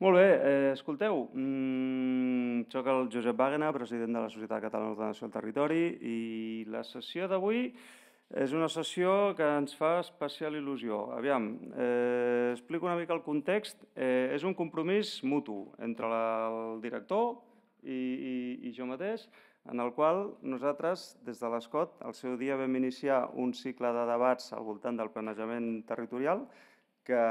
Molt bé, eh, escolteu, mm, soc el Josep Wagner, president de la Societat Catalana d'Ordenació del Territori i la sessió d'avui és una sessió que ens fa especial il·lusió. Aviam, eh, explico una mica el context. Eh, és un compromís mutu entre la, el director i, i, i jo mateix, en el qual nosaltres, des de l'ESCOT, al seu dia vam iniciar un cicle de debats al voltant del planejament territorial que,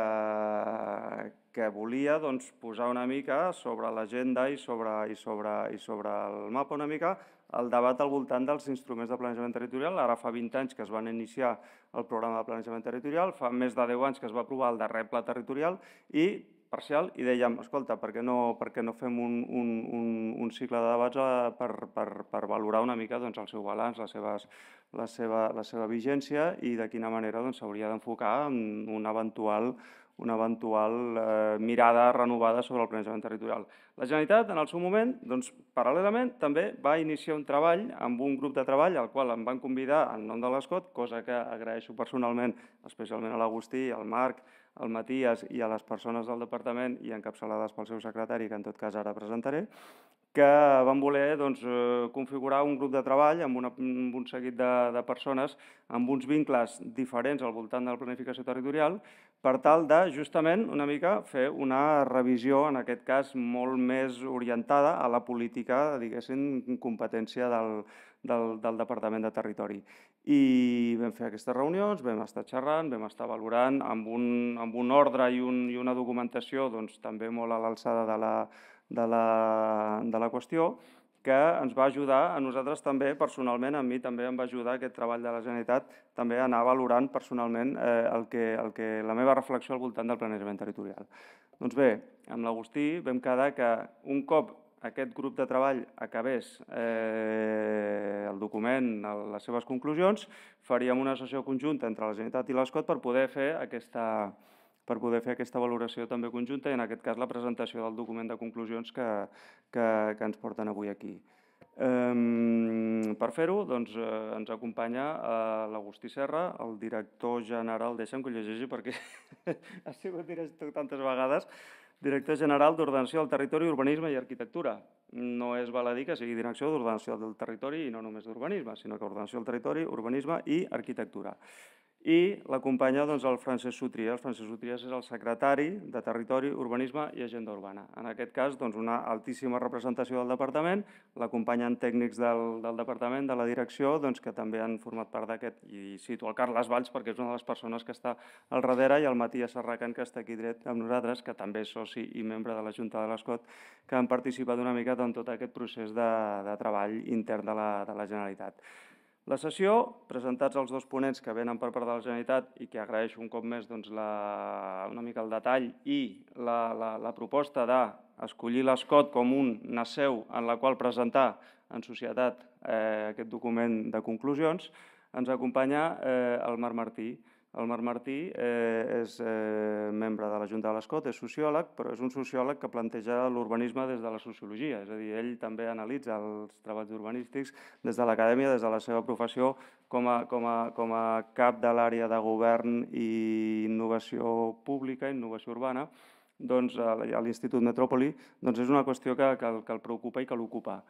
que volia doncs, posar una mica sobre l'agenda i, sobre, i, sobre, i sobre el mapa una mica el debat al voltant dels instruments de planejament territorial. Ara fa 20 anys que es van iniciar el programa de planejament territorial, fa més de 10 anys que es va aprovar el darrer pla territorial i parcial i dèiem, escolta, per què no, per què no fem un, un, un, un cicle de debats eh, per, per, per valorar una mica doncs, el seu balanç, les seves, la, seva, la seva vigència i de quina manera doncs, s'hauria doncs, d'enfocar en un eventual una eventual eh, mirada renovada sobre el planejament territorial. La Generalitat, en el seu moment, doncs, paral·lelament, també va iniciar un treball amb un grup de treball al qual em van convidar en nom de l'ESCOT, cosa que agraeixo personalment, especialment a l'Agustí, al Marc, al Matías i a les persones del departament i encapçalades pel seu secretari, que en tot cas ara presentaré, que van voler doncs, eh, configurar un grup de treball amb, una, amb un seguit de, de persones amb uns vincles diferents al voltant de la planificació territorial per tal de, justament, una mica fer una revisió, en aquest cas, molt més orientada a la política, diguéssim, competència del, del, del Departament de Territori. I vam fer aquestes reunions, vam estar xerrant, vam estar valorant amb un, amb un ordre i, un, i una documentació doncs, també molt a l'alçada de la, de la, de la qüestió, que ens va ajudar a nosaltres també, personalment, a mi també em va ajudar aquest treball de la Generalitat també a anar valorant personalment eh, el que, el que, la meva reflexió al voltant del planejament territorial. Doncs bé, amb l'Agustí vam quedar que un cop aquest grup de treball acabés eh, el document, les seves conclusions, faríem una sessió conjunta entre la Generalitat i l'ESCOT per poder fer aquesta, per poder fer aquesta valoració també conjunta i en aquest cas la presentació del document de conclusions que, que, que ens porten avui aquí. Per fer-ho, doncs, eh, ens acompanya uh, l'Agustí Serra, el director general, deixa'm que ho llegeixi perquè ha sigut director tantes vegades, director general d'Ordenació del Territori, Urbanisme i Arquitectura. No és dir que sigui direcció d'Ordenació del Territori i no només d'Urbanisme, sinó que Ordenació del Territori, Urbanisme i Arquitectura i l'acompanya doncs, el Francesc Sutries. El Francesc Sutries és el secretari de Territori, Urbanisme i Agenda Urbana. En aquest cas, doncs, una altíssima representació del departament, l'acompanyen tècnics del, del departament, de la direcció, doncs, que també han format part d'aquest, i cito el Carles Valls perquè és una de les persones que està al darrere, i el Matías Serracan, que està aquí dret amb nosaltres, que també és soci i membre de la Junta de l'Escot, que han participat una mica en tot aquest procés de, de treball intern de la, de la Generalitat. La sessió, presentats els dos ponents que venen per part de la Generalitat i que agraeixo un cop més doncs, la, una mica el detall i la, la, la proposta d'escollir l'ESCOT com un naseu en la qual presentar en societat eh, aquest document de conclusions, ens acompanya eh, el Marc Martí, el Marc Martí eh, és eh, membre de la Junta de l'Escot, és sociòleg, però és un sociòleg que planteja l'urbanisme des de la sociologia, és a dir, ell també analitza els treballs urbanístics des de l'acadèmia, des de la seva professió com a, com a, com a cap de l'àrea de govern i innovació pública, innovació urbana, doncs, a l'Institut Metròpoli, doncs és una qüestió que, que, que el preocupa i que l'ocupa.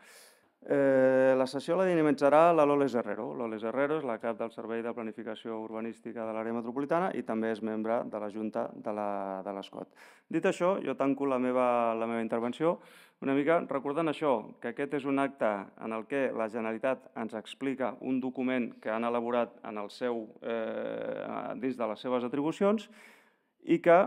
Eh, la sessió la dinamitzarà la Loles Herrero. Loles Herrero és la cap del Servei de Planificació Urbanística de l'àrea metropolitana i també és membre de la Junta de l'ESCOT. Dit això, jo tanco la meva, la meva intervenció una mica recordant això, que aquest és un acte en el que la Generalitat ens explica un document que han elaborat en el seu, eh, dins de les seves atribucions i que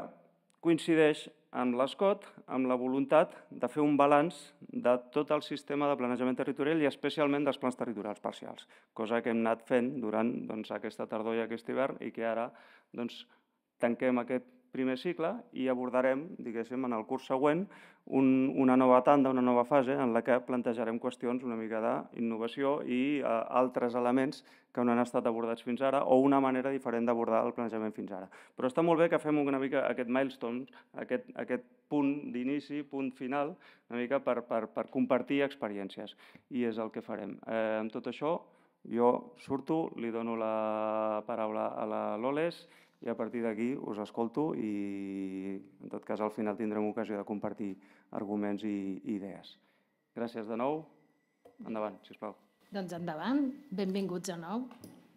coincideix amb l'ESCOT amb la voluntat de fer un balanç de tot el sistema de planejament territorial i especialment dels plans territorials parcials, cosa que hem anat fent durant doncs, aquesta tardor i aquest hivern i que ara doncs, tanquem aquest primer cicle i abordarem, diguéssim, en el curs següent un, una nova tanda, una nova fase en la que plantejarem qüestions una mica d'innovació i eh, altres elements que no han estat abordats fins ara o una manera diferent d'abordar el planejament fins ara. Però està molt bé que fem una mica aquest milestone, aquest, aquest punt d'inici, punt final, una mica per, per, per compartir experiències i és el que farem. Eh, amb tot això, jo surto, li dono la paraula a la Loles i a partir d'aquí us escolto i en tot cas al final tindrem ocasió de compartir arguments i, idees. Gràcies de nou. Endavant, sisplau. Doncs endavant, benvinguts de nou.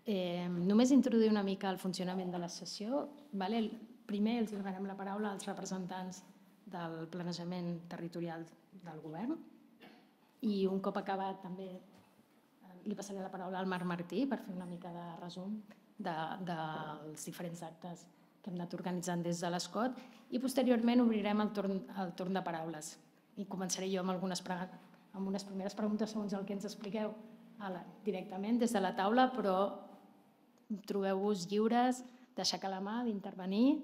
Eh, només introduir una mica el funcionament de la sessió. Vale? Primer els donarem la paraula als representants del planejament territorial del govern i un cop acabat també eh, li passaré la paraula al Marc Martí per fer una mica de resum de, dels diferents actes que hem anat organitzant des de l'ESCOT i posteriorment obrirem el torn, el torn de paraules. I començaré jo amb, algunes amb unes primeres preguntes segons el que ens expliqueu la, directament des de la taula, però trobeu-vos lliures d'aixecar la mà, d'intervenir,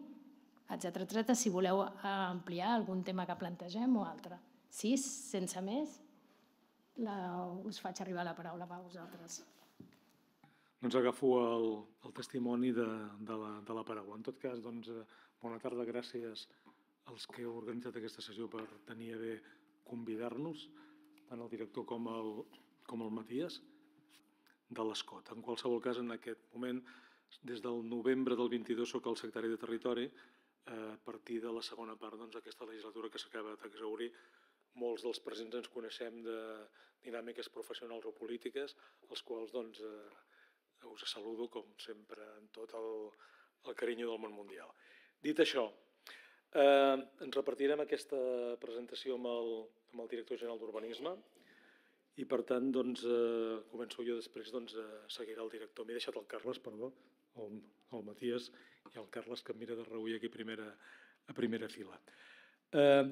etc etc. si voleu ampliar algun tema que plantegem o altre. Sí, sense més, la, us faig arribar la paraula a vosaltres. Doncs agafo el, el testimoni de, de, la, de la paraula. En tot cas, doncs, eh, bona tarda, gràcies als que heu organitzat aquesta sessió per tenir a bé convidar-nos, tant el director com el, com el Matías, de l'ESCOT. En qualsevol cas, en aquest moment, des del novembre del 22 sóc el secretari de Territori, eh, a partir de la segona part doncs, d'aquesta legislatura que s'acaba d'exaurir, molts dels presents ens coneixem de dinàmiques professionals o polítiques, els quals doncs, eh, us saludo, com sempre, amb tot el, el carinyo del món mundial. Dit això, eh, ens repartirem aquesta presentació amb el, amb el director general d'Urbanisme i, per tant, doncs, eh, començo jo després, doncs, eh, seguirà el director. M'he deixat el Carles, perdó, el, el Matías i el Carles, que em mira de reüll aquí primera, a primera fila. Eh,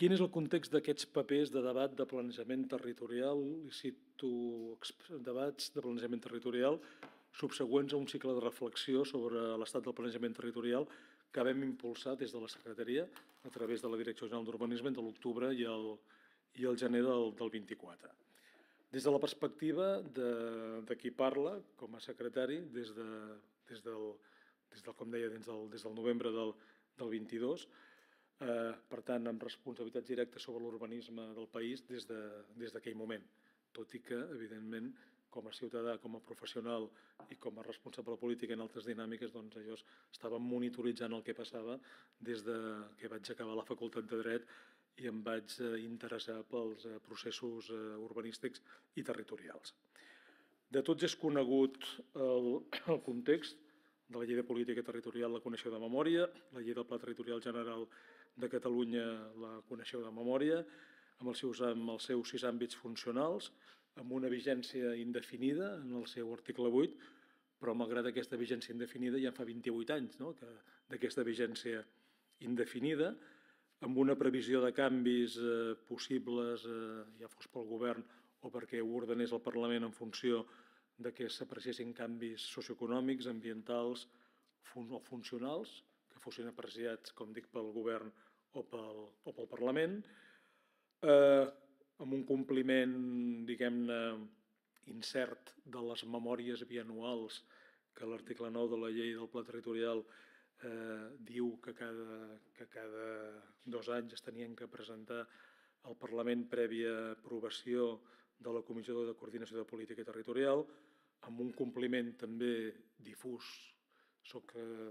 Quin és el context d'aquests papers de debat de planejament territorial? I cito debats de planejament territorial subsegüents a un cicle de reflexió sobre l'estat del planejament territorial que vam impulsar des de la Secretaria a través de la Direcció General d'Urbanisme de l'octubre i, el, i el gener del, del 24. Des de la perspectiva de, de qui parla com a secretari des, de, des, del, des del, com deia, des del, des del novembre del, del 22, eh, per tant, amb responsabilitats directes sobre l'urbanisme del país des d'aquell de, des moment, tot i que, evidentment, com a ciutadà, com a professional i com a responsable polític en altres dinàmiques, doncs allò estàvem monitoritzant el que passava des de que vaig acabar la facultat de Dret i em vaig eh, interessar pels eh, processos eh, urbanístics i territorials. De tots és conegut el, el context de la llei de política territorial, la coneixeu de memòria, la llei del pla territorial general de Catalunya la coneixeu de memòria, amb els seus, amb els seus sis àmbits funcionals, amb una vigència indefinida en el seu article 8, però malgrat aquesta vigència indefinida ja fa 28 anys no? d'aquesta vigència indefinida, amb una previsió de canvis eh, possibles, eh, ja fos pel govern o perquè ho ordenés el Parlament en funció de que s'apreciessin canvis socioeconòmics, ambientals fun o funcionals, fossin apreciats, com dic, pel govern o pel, o pel Parlament, eh, amb un compliment, diguem-ne, incert de les memòries bianuals que l'article 9 de la llei del Pla Territorial eh, diu que cada, que cada dos anys es tenien que presentar al Parlament prèvia aprovació de la Comissió de Coordinació de Política Territorial, amb un compliment també difús, eh,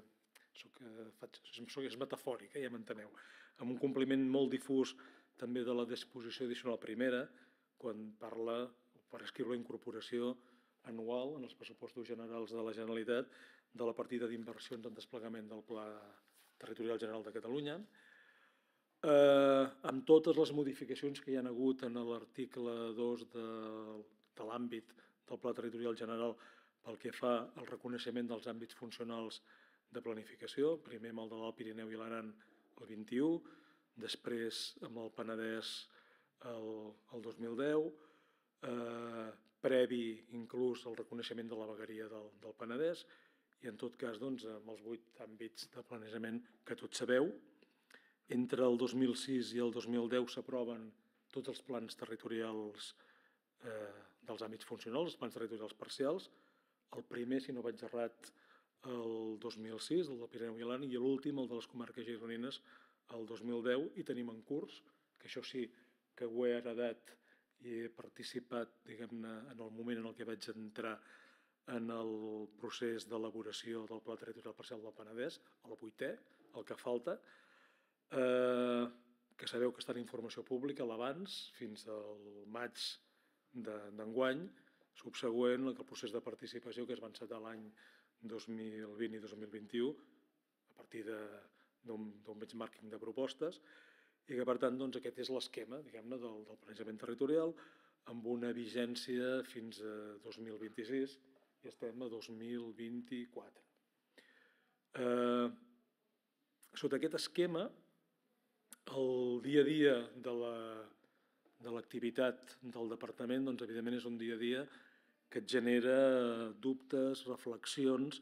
soc, eh, faig, soc, és metafòric, eh, ja m'enteneu, amb un compliment molt difús també de la disposició addicional primera, quan parla, per escriure la incorporació anual en els pressupostos generals de la Generalitat de la partida d'inversions en desplegament del Pla Territorial General de Catalunya, eh, amb totes les modificacions que hi han hagut en l'article 2 de, de l'àmbit del Pla Territorial General pel que fa al reconeixement dels àmbits funcionals de planificació, primer amb el de l'Alt Pirineu i l'Aran el 21, després amb el Penedès el, el 2010, eh, previ inclús el reconeixement de la vegueria del, del Penedès i en tot cas doncs, amb els vuit àmbits de planejament que tots sabeu. Entre el 2006 i el 2010 s'aproven tots els plans territorials eh, dels àmbits funcionals, els plans territorials parcials. El primer, si no vaig errat, el 2006, el del Pirineu i l'Ani, i l'últim, el de les comarques gironines, el 2010, i tenim en curs, que això sí que ho he heredat i he participat, diguem-ne, en el moment en el que vaig entrar en el procés d'elaboració del Pla Territorial Parcial del Penedès, el vuitè, el que falta, eh, que sabeu que està en informació pública l'abans fins al maig d'enguany, subsegüent al procés de participació que es va encetar l'any 2020 i 2021 a partir d'un benchmarking de propostes i que per tant doncs, aquest és l'esquema diguem-ne del, del planejament territorial amb una vigència fins a 2026 i estem a 2024. Eh, sota aquest esquema, el dia a dia de la, de l'activitat del departament, doncs, evidentment és un dia a dia que et genera dubtes, reflexions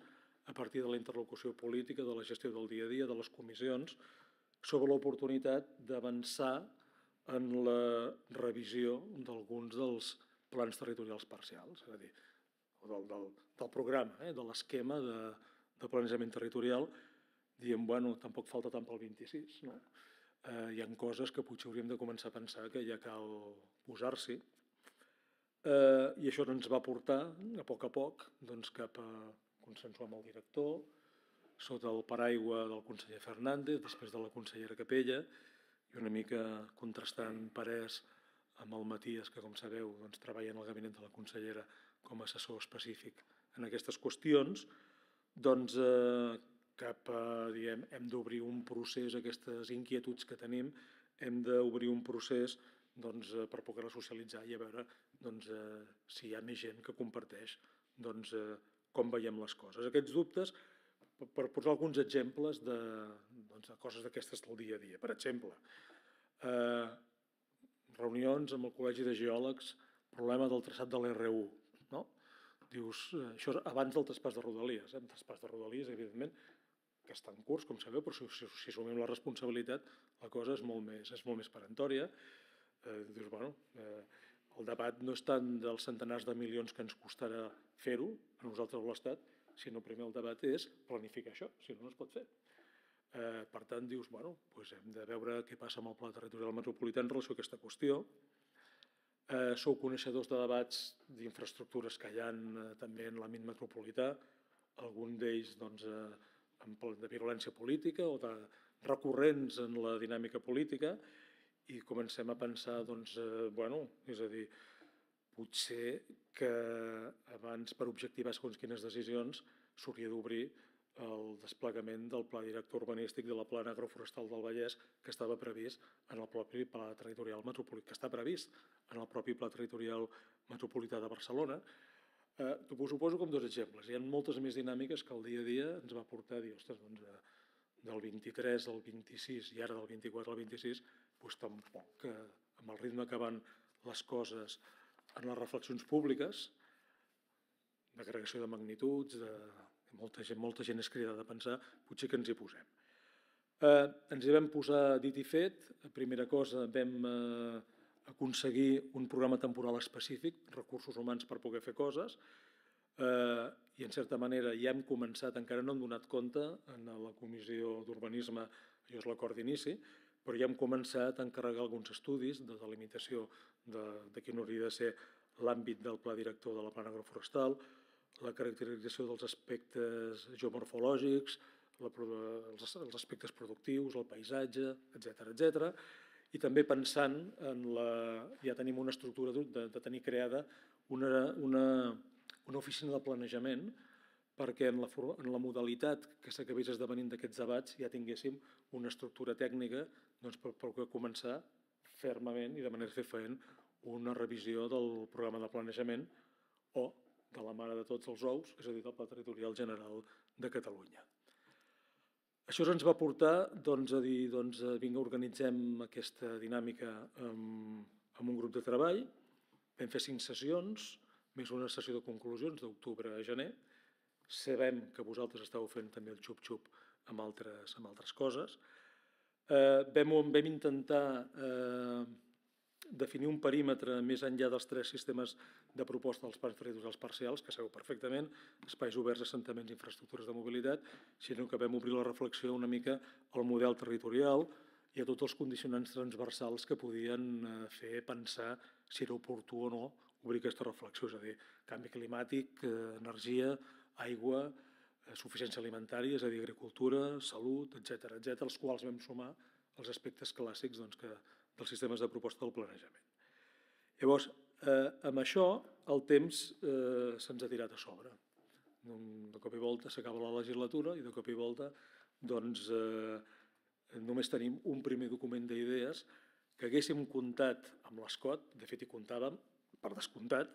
a partir de la interlocució política, de la gestió del dia a dia, de les comissions, sobre l'oportunitat d'avançar en la revisió d'alguns dels plans territorials parcials, és a dir, del, del, del programa, eh, de l'esquema de, de planejament territorial, diem, bueno, tampoc falta tant pel 26, no? Eh, hi ha coses que potser hauríem de començar a pensar que ja cal posar-s'hi. Eh, I això ens va portar, a poc a poc, doncs, cap a consensuar amb el director, sota el paraigua del conseller Fernández, després de la consellera Capella, i una mica contrastant parers amb el Matías, que com sabeu doncs, treballa en el gabinet de la consellera com a assessor específic en aquestes qüestions, doncs eh, cap a, diguem, hem d'obrir un procés, aquestes inquietuds que tenim, hem d'obrir un procés doncs, eh, per poder-la socialitzar i a veure doncs, eh, si hi ha més gent que comparteix doncs, eh, com veiem les coses. Aquests dubtes, per posar alguns exemples de, doncs, de coses d'aquestes del dia a dia. Per exemple, eh, reunions amb el Col·legi de Geòlegs, problema del traçat de l'R1. No? Dius, eh, això abans del traspàs de Rodalies. Eh? El traspàs de Rodalies, evidentment, que està en curs, com sabeu, però si, si, si assumim la responsabilitat, la cosa és molt més, és molt més perentòria. Eh, dius, bueno, eh, el debat no és tant dels centenars de milions que ens costarà fer-ho, a nosaltres o l'Estat, sinó primer el debat és planificar això, si no, no es pot fer. Eh, per tant, dius, bueno, doncs hem de veure què passa amb el Pla Territorial Metropolità en relació a aquesta qüestió. Eh, sou coneixedors de debats d'infraestructures que hi ha eh, també en l'àmbit metropolità, algun d'ells doncs, eh, de virulència política o de recurrents en la dinàmica política i comencem a pensar, doncs, eh, bueno, és a dir, potser que abans per objectivar segons quines decisions s'hauria d'obrir el desplegament del Pla Director Urbanístic de la Plana Agroforestal del Vallès que estava previst en el propi Pla Territorial Metropolità, que està previst en el propi Pla Territorial Metropolità de Barcelona, Eh, T'ho suposo com dos exemples. Hi ha moltes més dinàmiques que el dia a dia ens va portar a dir, ostres, doncs, eh, del 23 al 26 i ara del 24 al 26, doncs tampoc, eh, amb el ritme que van les coses en les reflexions públiques, d'agregació de magnituds, de molta gent, molta gent és cridada a pensar, potser que ens hi posem. Eh, ens hi vam posar dit i fet. Primera cosa, vam eh, aconseguir un programa temporal específic, recursos humans per poder fer coses, eh, i en certa manera ja hem començat, encara no hem donat compte en la comissió d'urbanisme, això és l'acord d'inici, però ja hem començat a encarregar alguns estudis de delimitació de, de quin hauria de ser l'àmbit del pla director de la plana agroforestal, la caracterització dels aspectes geomorfològics, la, els, els aspectes productius, el paisatge, etc etc i també pensant en la... ja tenim una estructura de, de tenir creada una, una, una oficina de planejament perquè en la, en la modalitat que s'acabés esdevenint d'aquests debats ja tinguéssim una estructura tècnica doncs, per, per començar fermament i de manera fefaent una revisió del programa de planejament o de la mare de tots els ous, és a dir, del Pla Territorial General de Catalunya. Això ens va portar doncs, a dir, doncs, vinga, organitzem aquesta dinàmica amb, amb un grup de treball, vam fer cinc sessions, més una sessió de conclusions d'octubre a gener. Sabem que vosaltres estàu fent també el xup-xup amb altres, amb altres coses. Eh, vam, vam intentar eh, definir un perímetre més enllà dels tres sistemes de proposta dels plans territorials parcials, que sabeu perfectament, espais oberts, assentaments infraestructures de mobilitat, sinó que vam obrir la reflexió una mica al model territorial i a tots els condicionants transversals que podien eh, fer pensar si era oportú o no obrir aquesta reflexió, és a dir, canvi climàtic, eh, energia, aigua, suficiència alimentària, és a dir, agricultura, salut, etc etc, els quals vam sumar els aspectes clàssics doncs, que, dels sistemes de proposta del planejament. Llavors, eh, amb això el temps eh, se'ns ha tirat a sobre. De cop i volta s'acaba la legislatura i de cop i volta doncs, eh, només tenim un primer document d'idees que haguéssim comptat amb l'ESCOT, de fet hi comptàvem, per descomptat,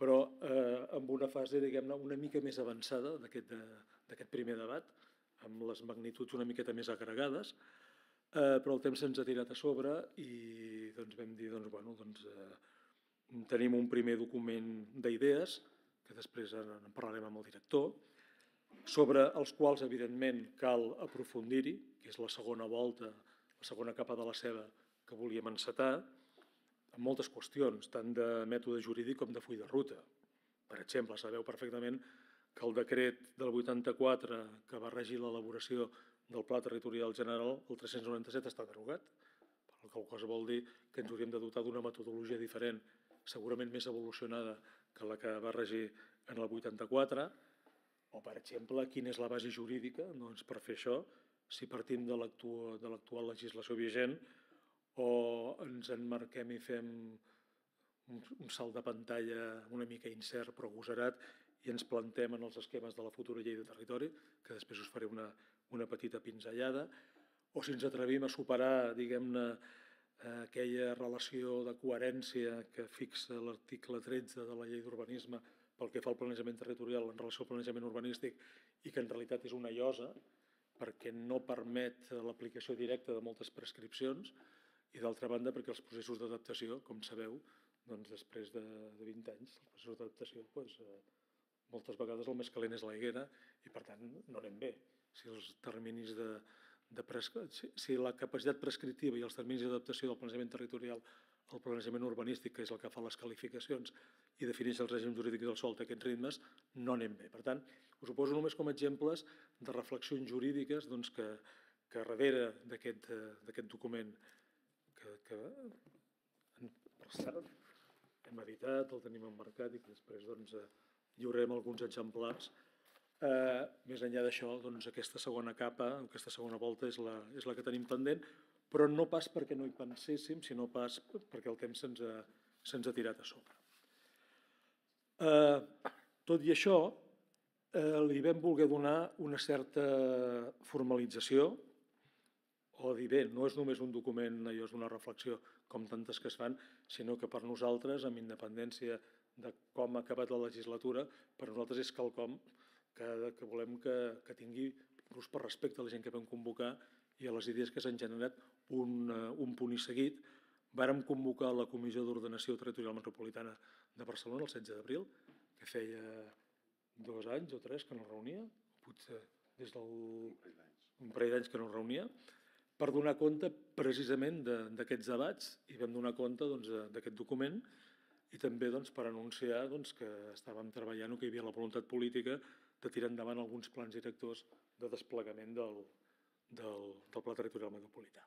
però eh, amb una fase, diguem-ne, una mica més avançada d'aquest primer debat, amb les magnituds una miqueta més agregades, eh, però el temps se'ns ha tirat a sobre i doncs, vam dir, doncs, bueno, doncs, eh, tenim un primer document d'idees, que després en parlarem amb el director, sobre els quals, evidentment, cal aprofundir-hi, que és la segona volta, la segona capa de la ceba que volíem encetar, en moltes qüestions, tant de mètode jurídic com de full de ruta. Per exemple, sabeu perfectament que el decret del 84 que va regir l'elaboració del Pla Territorial General, el 397, està derogat, el qual cosa vol dir que ens hauríem de dotar d'una metodologia diferent, segurament més evolucionada que la que va regir en el 84, o, per exemple, quina és la base jurídica doncs, per fer això, si partim de l'actual legislació vigent o ens enmarquem i fem un, un salt de pantalla una mica incert però agosarat i ens plantem en els esquemes de la futura llei de territori, que després us faré una, una petita pinzellada, o si ens atrevim a superar, diguem-ne, aquella relació de coherència que fixa l'article 13 de la llei d'urbanisme pel que fa al planejament territorial en relació al planejament urbanístic i que en realitat és una llosa perquè no permet l'aplicació directa de moltes prescripcions i d'altra banda perquè els processos d'adaptació, com sabeu, doncs després de, de 20 anys, els processos d'adaptació, doncs, eh, moltes vegades el més calent és la higuera i per tant no anem bé. Si els terminis de, de prescri... si, si la capacitat prescriptiva i els terminis d'adaptació del planejament territorial al planejament urbanístic, que és el que fa les qualificacions i defineix el règim jurídic del sol d'aquests ritmes, no anem bé. Per tant, us ho poso només com a exemples de reflexions jurídiques doncs, que, que darrere d'aquest document que, que per cert, hem editat, el tenim emmarcat i que després doncs, eh, lliurem alguns exemplars. Eh, més enllà d'això, doncs, aquesta segona capa, aquesta segona volta és la, és la que tenim pendent, però no pas perquè no hi penséssim, sinó pas perquè el temps se'ns ha, se ha tirat a sobre. Eh, tot i això, eh, li vam voler donar una certa formalització, o dir, bé, no és només un document, allò és una reflexió com tantes que es fan, sinó que per nosaltres, amb independència de com ha acabat la legislatura, per nosaltres és quelcom que, que volem que, que tingui, inclús per respecte a la gent que vam convocar i a les idees que s'han generat, un, un punt i seguit. Vàrem convocar la Comissió d'Ordenació Territorial Metropolitana de Barcelona el 16 d'abril, que feia dos anys o tres que no reunia, potser des del... un parell d'anys que no reunia, per donar compte precisament d'aquests debats i vam donar compte doncs, d'aquest doncs, document i també doncs, per anunciar doncs, que estàvem treballant o que hi havia la voluntat política de tirar endavant alguns plans directors de desplegament del, del, del Pla Territorial Metropolità.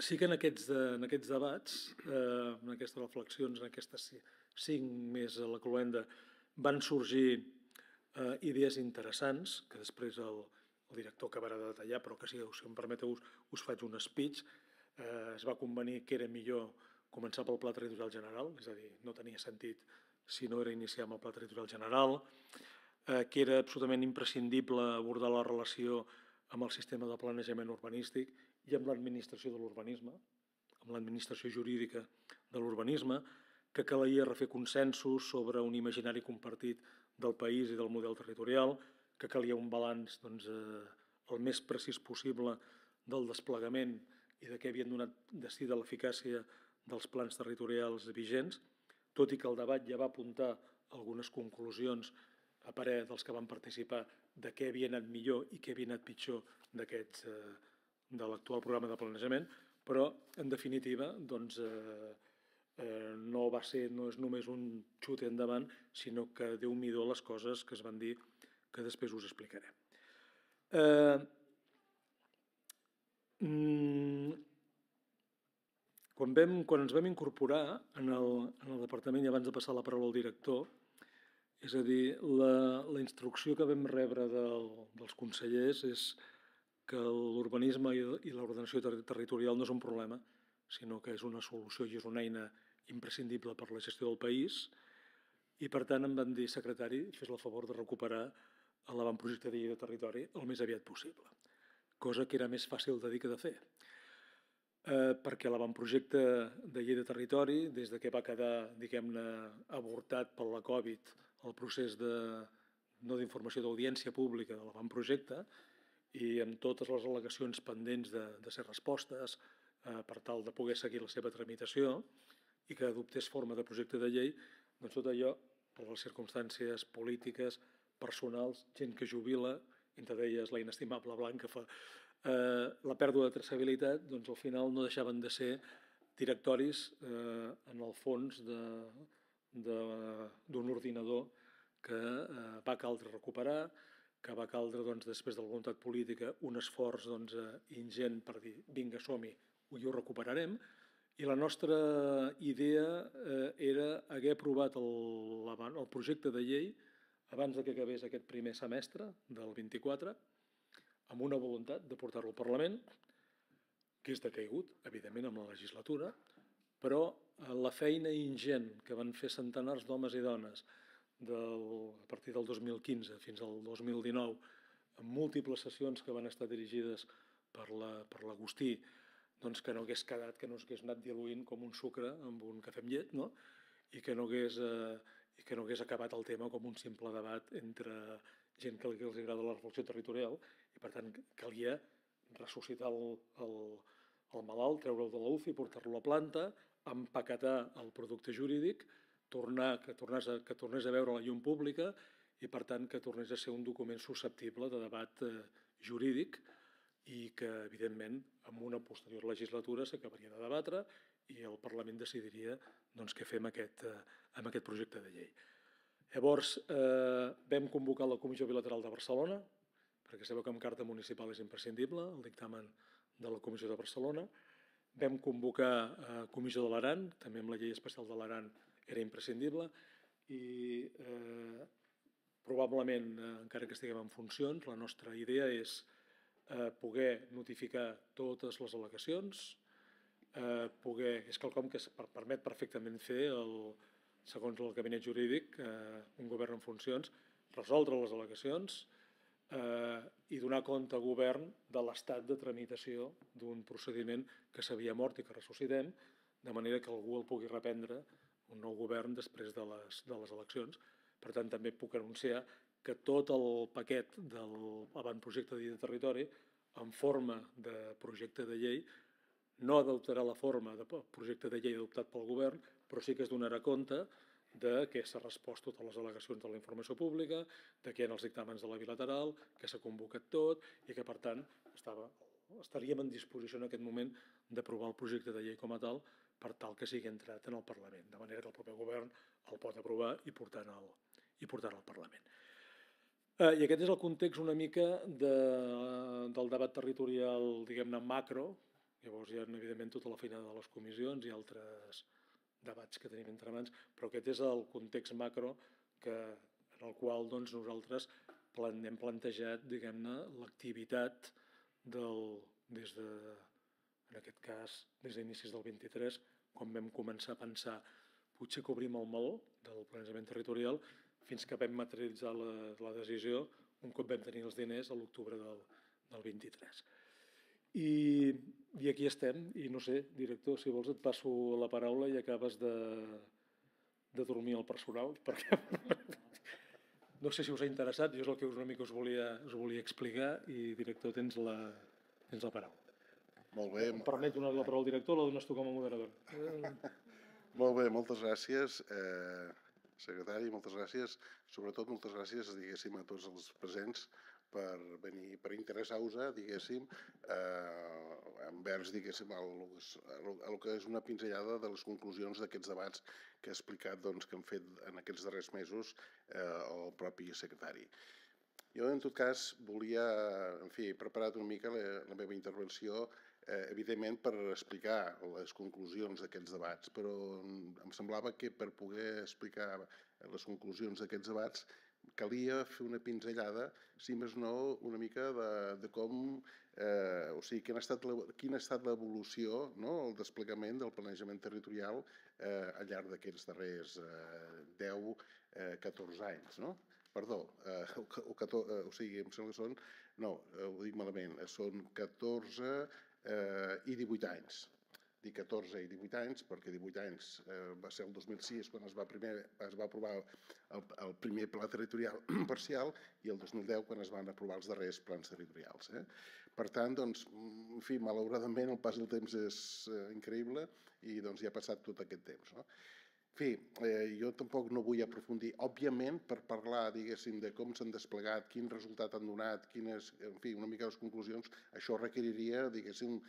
Sí que en aquests, en aquests debats, eh, en aquestes reflexions, en aquestes cinc més a la cloenda, van sorgir eh, idees interessants, que després el, el director acabarà de detallar, però que si, si em permeteu us, us faig un speech. Eh, es va convenir que era millor començar pel Pla Territorial General, és a dir, no tenia sentit si no era iniciar amb el Pla Territorial General, eh, que era absolutament imprescindible abordar la relació amb el sistema de planejament urbanístic i amb l'administració de l'urbanisme, amb l'administració jurídica de l'urbanisme, que calia refer consensos sobre un imaginari compartit del país i del model territorial, que calia un balanç doncs, eh, el més precís possible del desplegament i de què havien donat destí de l'eficàcia dels plans territorials vigents, tot i que el debat ja va apuntar algunes conclusions a parer dels que van participar de què havia anat millor i què havia anat pitjor d'aquests eh, de l'actual programa de planejament, però en definitiva doncs, eh, eh, no va ser, no és només un xut endavant, sinó que déu nhi les coses que es van dir que després us explicaré. Eh, mm, quan, vam, quan ens vam incorporar en el, en el departament i abans de passar la paraula al director, és a dir, la, la instrucció que vam rebre del, dels consellers és que l'urbanisme i, i l'ordenació ter territorial no és un problema, sinó que és una solució i és una eina imprescindible per la gestió del país i per tant em van dir, secretari, fes el favor de recuperar l'avantprojecte de llei de territori el més aviat possible, cosa que era més fàcil de dir que de fer. Eh, perquè l'avantprojecte de llei de territori, des de que va quedar, diguem-ne, avortat per la Covid el procés de no d'informació d'audiència pública de l'avantprojecte i amb totes les al·legacions pendents de, de ser respostes eh, per tal de poder seguir la seva tramitació i que adoptés forma de projecte de llei, doncs tot allò, per les circumstàncies polítiques, personals, gent que jubila, entre d'elles la inestimable Blanca fa eh, la pèrdua de traçabilitat, doncs al final no deixaven de ser directoris eh, en el fons d'un ordinador que eh, va caldre recuperar, que va caldre, doncs, després de la voluntat política, un esforç doncs, eh, ingent per dir vinga, som-hi, i ho recuperarem, i la nostra idea eh, era haver aprovat el, el projecte de llei abans de que acabés aquest primer semestre del 24, amb una voluntat de portar-lo al Parlament, que és decaigut, evidentment, amb la legislatura, però eh, la feina ingent que van fer centenars d'homes i dones del, a partir del 2015 fins al 2019, amb múltiples sessions que van estar dirigides per l'Agustí, la, doncs que no hagués quedat, que no hagués anat diluint com un sucre amb un cafè amb llet, no? i que no hagués, eh, i que no hagués acabat el tema com un simple debat entre gent que els agrada la reflexió territorial i per tant calia ressuscitar el, el, el malalt, treure'l de la UCI, portar-lo a planta, empaquetar el producte jurídic, tornar, que, tornés a, que tornés a veure la llum pública i per tant que tornés a ser un document susceptible de debat eh, jurídic i que, evidentment, en una posterior legislatura s'acabaria de debatre i el Parlament decidiria doncs, què fer amb aquest, eh, amb aquest projecte de llei. Llavors, eh, vam convocar la Comissió Bilateral de Barcelona, perquè sabeu que amb carta municipal és imprescindible, el dictamen de la Comissió de Barcelona. Vam convocar eh, Comissió de l'Aran, també amb la llei especial de l'Aran era imprescindible, i eh, probablement, eh, encara que estiguem en funcions, la nostra idea és poder notificar totes les al·legacions, eh, poder, és quelcom que es permet perfectament fer, el, segons el gabinet jurídic, eh, un govern en funcions, resoldre les al·legacions eh, i donar compte al govern de l'estat de tramitació d'un procediment que s'havia mort i que ressuscitem, de manera que algú el pugui reprendre un nou govern després de les, de les eleccions. Per tant, també puc anunciar que tot el paquet de l'avantprojecte de llei de territori en forma de projecte de llei no adoptarà la forma de projecte de llei adoptat pel govern, però sí que es donarà compte de que s'ha respost totes les al·legacions de la informació pública, de que hi ha els dictàmens de la bilateral, que s'ha convocat tot i que, per tant, estava, estaríem en disposició en aquest moment d'aprovar el projecte de llei com a tal per tal que sigui entrat en el Parlament, de manera que el proper govern el pot aprovar i portar al, i portar al Parlament. Eh, I aquest és el context una mica de, del debat territorial, diguem-ne, macro. Llavors hi ha, evidentment, tota la feina de les comissions i altres debats que tenim entre mans, però aquest és el context macro que, en el qual doncs, nosaltres plan, hem plantejat, diguem-ne, l'activitat del, des de, en aquest cas, des d'inicis del 23, quan vam començar a pensar potser que obrim el meló del planejament territorial fins que vam materialitzar la, la decisió un cop vam tenir els diners a l'octubre del, del 23. I, I aquí estem, i no sé, director, si vols et passo la paraula i acabes de, de dormir al personal, perquè no sé si us ha interessat, jo és el que una mica us volia, us volia explicar i director, tens la, tens la paraula. Molt bé. Em permet donar la paraula al director o la dones tu com a moderador? Molt bé, moltes gràcies. Eh, secretari, moltes gràcies. Sobretot moltes gràcies, diguéssim, a tots els presents per venir, per interessar-vos, diguéssim, eh, envers, diguéssim, el, el, el que és una pinzellada de les conclusions d'aquests debats que ha explicat, doncs, que han fet en aquests darrers mesos eh, el propi secretari. Jo, en tot cas, volia, en fi, preparat una mica la, la meva intervenció eh, evidentment per explicar les conclusions d'aquests debats, però em semblava que per poder explicar les conclusions d'aquests debats calia fer una pinzellada, si més no, una mica de, de com, eh, o sigui, quina ha estat ha estat l'evolució, no?, el desplegament del planejament territorial eh, al llarg d'aquests darrers eh, 10, eh, 14 anys, no? Perdó, eh, o, o, 14, eh, o sigui, em sembla que són, no, eh, ho dic malament, són 14 eh, i 18 anys dic 14 i 18 anys, perquè 18 anys eh, va ser el 2006 quan es va, primer, es va aprovar el, el primer pla territorial parcial i el 2010 quan es van aprovar els darrers plans territorials. Eh? Per tant, doncs, en fi, malauradament el pas del temps és eh, increïble i doncs, ja ha passat tot aquest temps. No? Fi, eh, jo tampoc no vull aprofundir, òbviament, per parlar, diguéssim, de com s'han desplegat, quin resultat han donat, quines, en fi, una mica les conclusions, això requeriria, diguéssim,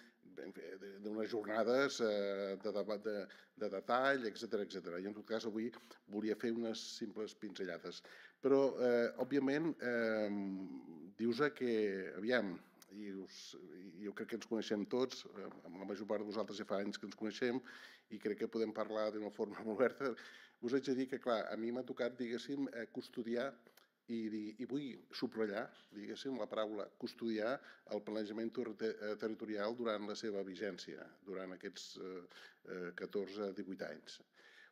d'unes jornades eh, de debat de, de detall, etc etc. I en tot cas avui volia fer unes simples pinzellades. Però, eh, òbviament, eh, dius que, aviam, i us, jo crec que ens coneixem tots, eh, amb la major part de vosaltres ja fa anys que ens coneixem i crec que podem parlar d'una forma molt oberta. Us haig de dir que, clar, a mi m'ha tocat, diguéssim, eh, custodiar i, i vull subratllar, diguéssim, la paraula custodiar el planejament ter eh, territorial durant la seva vigència, durant aquests eh, 14-18 anys.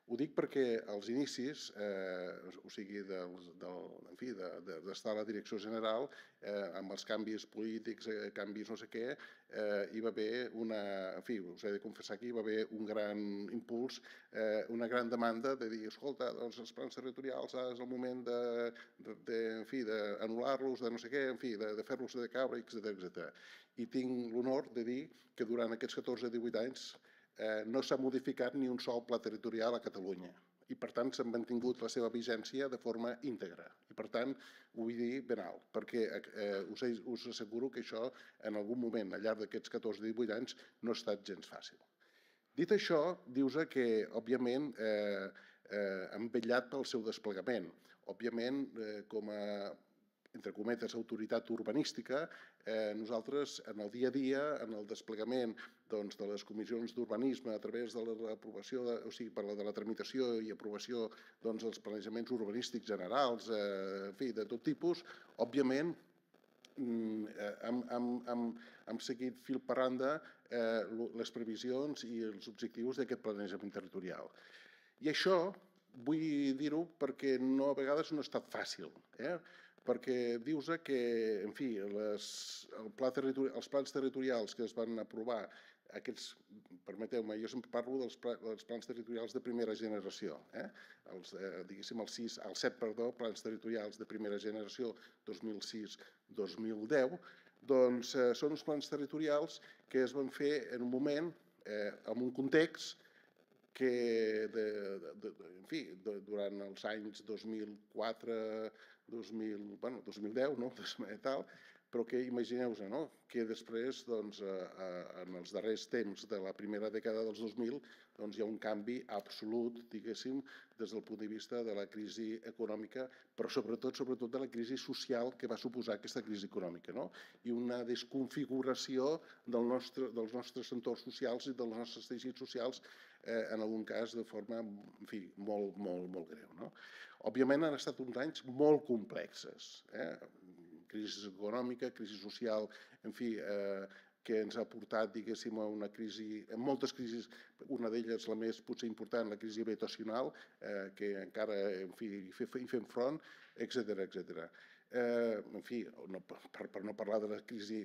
Ho dic perquè als inicis, eh, o sigui, del, del, en fi, d'estar de, de, a la direcció general, eh, amb els canvis polítics, eh, canvis no sé què, eh, hi va haver una, en fi, us he de confessar que hi va haver un gran impuls, eh, una gran demanda de dir, escolta, doncs els plans territorials és el moment de, de, de en fi, d'anul·lar-los, de no sé què, en fi, de, de fer-los de cabre, etc etc. I tinc l'honor de dir que durant aquests 14-18 anys eh, no s'ha modificat ni un sol pla territorial a Catalunya i per tant s'han mantingut la seva vigència de forma íntegra. I per tant ho vull dir ben alt, perquè eh, us, us asseguro que això en algun moment al llarg d'aquests 14-18 anys no ha estat gens fàcil. Dit això, dius que, òbviament, eh, eh, han vetllat pel seu desplegament. Òbviament, eh, com a entre cometes, autoritat urbanística, eh, nosaltres en el dia a dia, en el desplegament doncs, de les comissions d'urbanisme a través de l'aprovació, o sigui, per la de la tramitació i aprovació doncs, dels planejaments urbanístics generals, eh, en fi, de tot tipus, òbviament mm, eh, hem, hem, hem, hem seguit fil per randa eh, les previsions i els objectius d'aquest planejament territorial. I això vull dir-ho perquè no, a vegades no ha estat fàcil. Eh? Perquè dius que, en fi, les, el pla els plans territorials que es van aprovar, aquests, permeteu-me, jo sempre parlo dels, pla, dels plans territorials de primera generació, eh? els, eh, diguéssim, els, sis, els set perdó, plans territorials de primera generació 2006-2010, doncs eh, són uns plans territorials que es van fer en un moment, eh, en un context, que, de, de, de, en fi, de, durant els anys 2004, 2000, bueno, 2010, no? tal, però que imagineu-vos no? que després, doncs, eh, eh, en els darrers temps de la primera dècada dels 2000, doncs, hi ha un canvi absolut, diguéssim, des del punt de vista de la crisi econòmica, però sobretot sobretot de la crisi social que va suposar aquesta crisi econòmica, no? i una desconfiguració del nostre, dels nostres entorns socials i dels nostres teixits socials, eh, en algun cas de forma en fi, molt, molt, molt greu. No? Òbviament han estat uns anys molt complexes, eh? crisi econòmica, crisi social, en fi, eh, que ens ha portat, diguéssim, a una crisi, en moltes crisis, una d'elles la més potser important, la crisi habitacional, eh, que encara, en fi, hi, fem front, etc etc. Eh, en fi, no, per, per no parlar de la crisi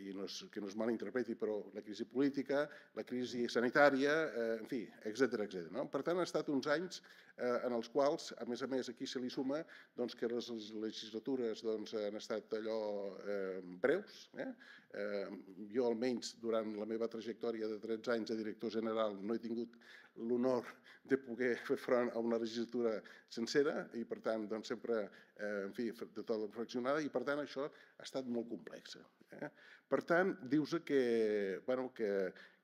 i no és, que no es malinterpreti, però la crisi política, la crisi sanitària, eh, en fi, etc etc. No? Per tant, han estat uns anys eh, en els quals, a més a més, aquí se li suma doncs, que les legislatures doncs, han estat allò eh, breus. Eh? Eh, jo, almenys, durant la meva trajectòria de 13 anys de director general, no he tingut l'honor de poder fer front a una legislatura sencera i, per tant, doncs, sempre, eh, en fi, de tot fraccionada, i, per tant, això ha estat molt complex. Eh? Per tant, dius que, bueno, que,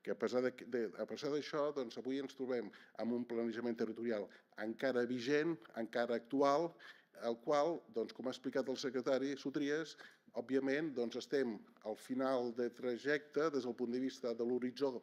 que a pesar d'això, doncs avui ens trobem amb un planejament territorial encara vigent, encara actual, el qual, doncs, com ha explicat el secretari Sotries, òbviament, doncs estem al final de trajecte des del punt de vista de l'horitzó,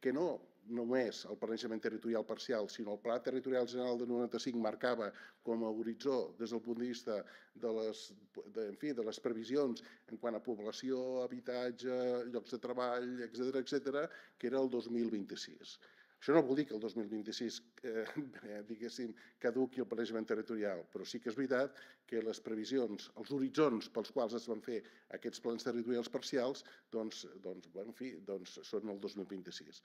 que no només el planejament territorial parcial, sinó el Pla Territorial General de 95 marcava com a horitzó des del punt de vista de les, de, en fi, de les previsions en quant a població, habitatge, llocs de treball, etc etc, que era el 2026. Això no vol dir que el 2026, eh, diguéssim, caduqui el planejament territorial, però sí que és veritat que les previsions, els horitzons pels quals es van fer aquests plans territorials parcials, doncs, doncs, bueno, en fi, doncs són el 2026.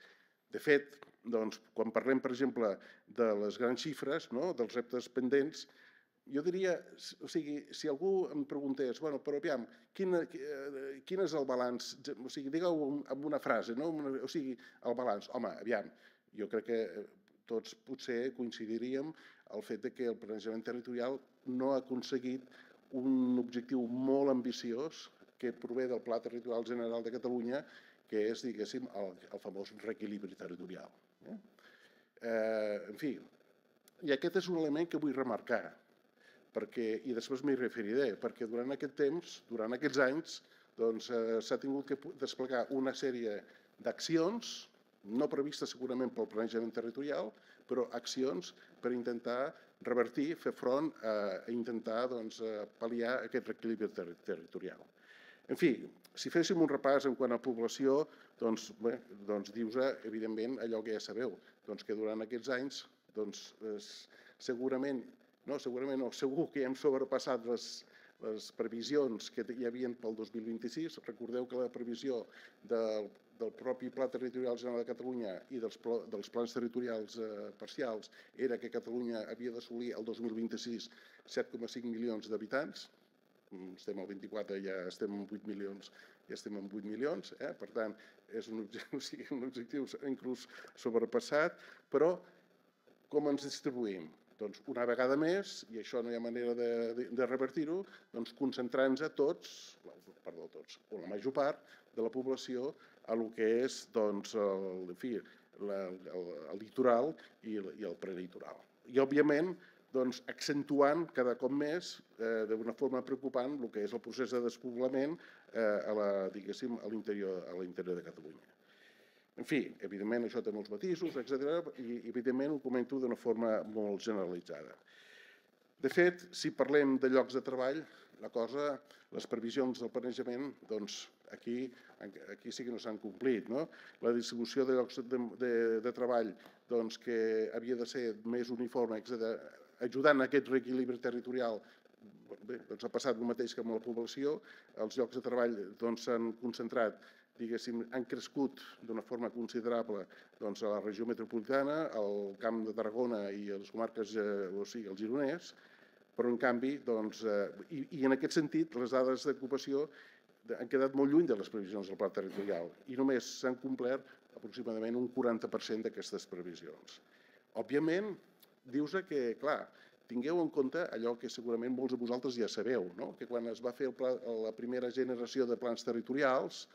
De fet, doncs, quan parlem, per exemple, de les grans xifres, no? dels reptes pendents, jo diria, o sigui, si algú em preguntés, bueno, però aviam, quin, eh, quin és el balanç? O sigui, digueu amb una frase, no? o sigui, el balanç. Home, aviam, jo crec que eh, tots potser coincidiríem el fet de que el planejament territorial no ha aconseguit un objectiu molt ambiciós que prové del Pla Territorial General de Catalunya, que és, diguéssim, el, el famós reequilibri territorial. Eh? Eh, en fi, i aquest és un element que vull remarcar, perquè, i després m'hi referiré, perquè durant aquest temps, durant aquests anys, doncs, eh, s'ha tingut que desplegar una sèrie d'accions no prevista segurament pel planejament territorial, però accions per intentar revertir, fer front a, a intentar doncs, a pal·liar aquest reequilibri ter territorial. En fi, si féssim un repàs en quant a població, doncs, bé, doncs dius, evidentment, allò que ja sabeu, doncs que durant aquests anys, doncs, és, segurament, no, segurament no, segur que hem sobrepassat les, les previsions que hi havia pel 2026. Recordeu que la previsió del del propi Pla Territorial General de Catalunya i dels, dels plans territorials eh, parcials era que Catalunya havia d'assolir el 2026 7,5 milions d'habitants, estem al 24, ja estem en 8 milions, ja estem en 8 milions, eh? per tant, és un objectiu, o sigui, un objectiu inclús sobrepassat, però com ens distribuïm? Doncs una vegada més, i això no hi ha manera de, de, de revertir-ho, doncs concentrant-nos a tots, perdó, tots, o la major part de la població a lo que és doncs, el, en fi, la, el, el litoral i, i el prelitoral. I, òbviament, doncs, accentuant cada cop més, eh, d'una forma preocupant, el que és el procés de despoblament eh, a la, a l'interior de Catalunya. En fi, evidentment això té molts matisos, etc. i evidentment ho comento d'una forma molt generalitzada. De fet, si parlem de llocs de treball, la cosa, les previsions del planejament, doncs aquí, aquí sí que no s'han complit. No? La distribució de llocs de, de, de treball doncs, que havia de ser més uniforme, etc., ajudant a aquest reequilibri territorial, bé, doncs ha passat el mateix que amb la població, els llocs de treball doncs, s'han doncs, concentrat diguéssim, han crescut d'una forma considerable doncs, a la regió metropolitana, al Camp de Tarragona i a les comarques, eh, o sigui, el Gironès, però en canvi, doncs, eh, i, i en aquest sentit, les dades d'ocupació han quedat molt lluny de les previsions del pla territorial i només s'han complert aproximadament un 40% d'aquestes previsions. Òbviament, dius que, clar, tingueu en compte allò que segurament molts de vosaltres ja sabeu, no? que quan es va fer el pla, la primera generació de plans territorials,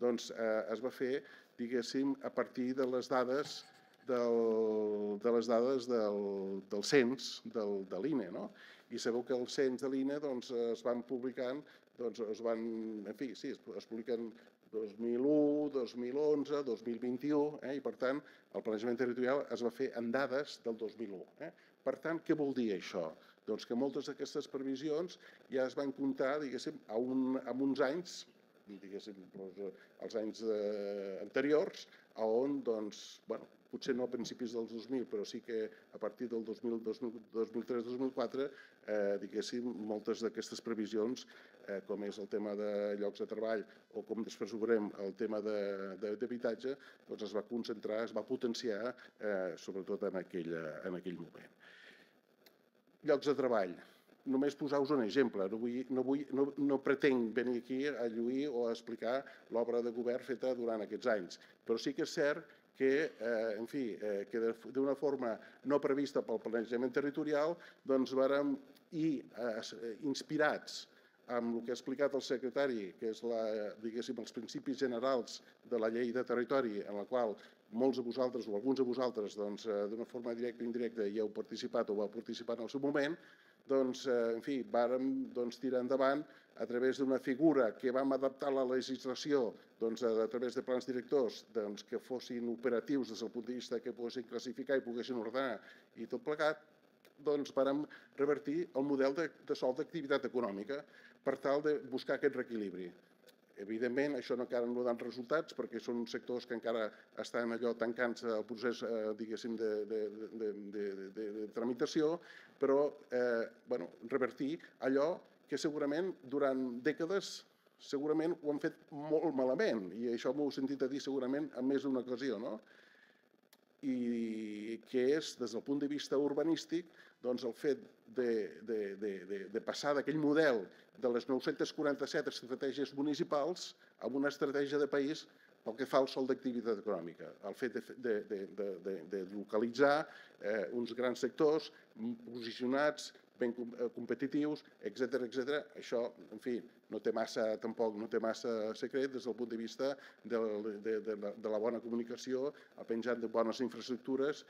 doncs eh, es va fer, diguéssim, a partir de les dades del, de les dades del, del cens del, de l'INE, no? I sabeu que els cens de l'INE doncs, es van publicant, doncs es van, en fi, sí, es, es publiquen 2001, 2011, 2021, eh? i per tant el planejament territorial es va fer en dades del 2001. Eh? Per tant, què vol dir això? Doncs que moltes d'aquestes previsions ja es van comptar, diguéssim, a, un, a uns anys, diguéssim, doncs, els anys eh, anteriors, a on, doncs, bueno, potser no a principis dels 2000, però sí que a partir del 2003-2004, eh, diguéssim, moltes d'aquestes previsions, eh, com és el tema de llocs de treball o com després ho veurem, el tema d'habitatge, doncs es va concentrar, es va potenciar, eh, sobretot en aquell, en aquell moment. Llocs de treball. Només posar-vos un exemple, no, vull, no, vull, no, no pretenc venir aquí a lluir o a explicar l'obra de govern feta durant aquests anys, però sí que és cert que, eh, en fi, eh, que d'una forma no prevista pel planejament territorial, doncs vàrem i eh, inspirats amb el que ha explicat el secretari, que és la, diguéssim, els principis generals de la llei de territori, en la qual molts de vosaltres o alguns de vosaltres, doncs, eh, d'una forma directa o indirecta, hi heu participat o vau participar en el seu moment, doncs, eh, en fi, vàrem doncs, tirar endavant a través d'una figura que vam adaptar a la legislació doncs, a, a través de plans directors doncs, que fossin operatius des del punt de vista que poguessin classificar i poguessin ordenar i tot plegat, doncs vàrem revertir el model de, de sol d'activitat econòmica per tal de buscar aquest reequilibri. Evidentment, això no encara no dan resultats perquè són sectors que encara estan allò tancant-se el procés, eh, diguéssim, de, de, de, de, de, de tramitació, però eh, bueno, revertir allò que segurament durant dècades segurament ho han fet molt malament i això m'ho he sentit a dir segurament en més d'una ocasió, no? I que és, des del punt de vista urbanístic, doncs el fet de, de, de, de, passar d'aquell model de les 947 estratègies municipals a una estratègia de país pel que fa al sol d'activitat econòmica. El fet de, de, de, de localitzar eh, uns grans sectors posicionats ben eh, competitius, etc etc. Això, en fi, no té massa, tampoc no té massa secret des del punt de vista de, de, de, de la bona comunicació, el penjat de bones infraestructures.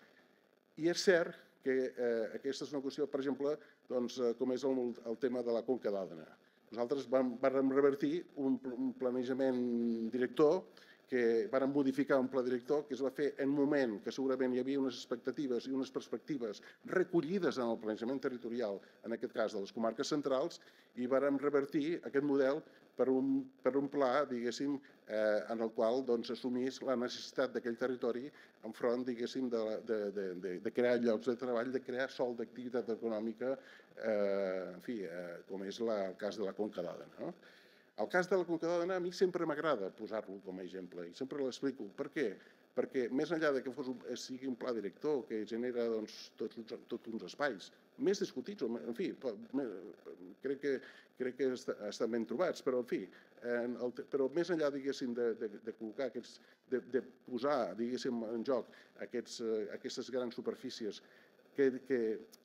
I és cert que eh, aquesta és una qüestió, per exemple, doncs, eh, com és el, el tema de la Conca d'Òdena. Nosaltres vam, vam revertir un, un planejament director que varen modificar un pla director que es va fer en un moment que segurament hi havia unes expectatives i unes perspectives recollides en el planejament territorial, en aquest cas de les comarques centrals, i vàrem revertir aquest model per un, per un pla, diguéssim, eh, en el qual doncs, assumís la necessitat d'aquell territori enfront, diguéssim, de, de, de, de, crear llocs de treball, de crear sol d'activitat econòmica, eh, en fi, eh, com és la, el cas de la Conca d'Òdena. No? El cas de la Conca d'Òdena a mi sempre m'agrada posar-lo com a exemple i sempre l'explico. Per què? Perquè més enllà de que fos un, sigui un pla director que genera doncs, tots, uns, tots uns espais més discutits, en fi, crec que, crec que estan ben trobats, però en fi, en el, però més enllà, diguéssim, de, de, de col·locar aquests, de, de posar, diguéssim, en joc aquests, aquestes grans superfícies que, que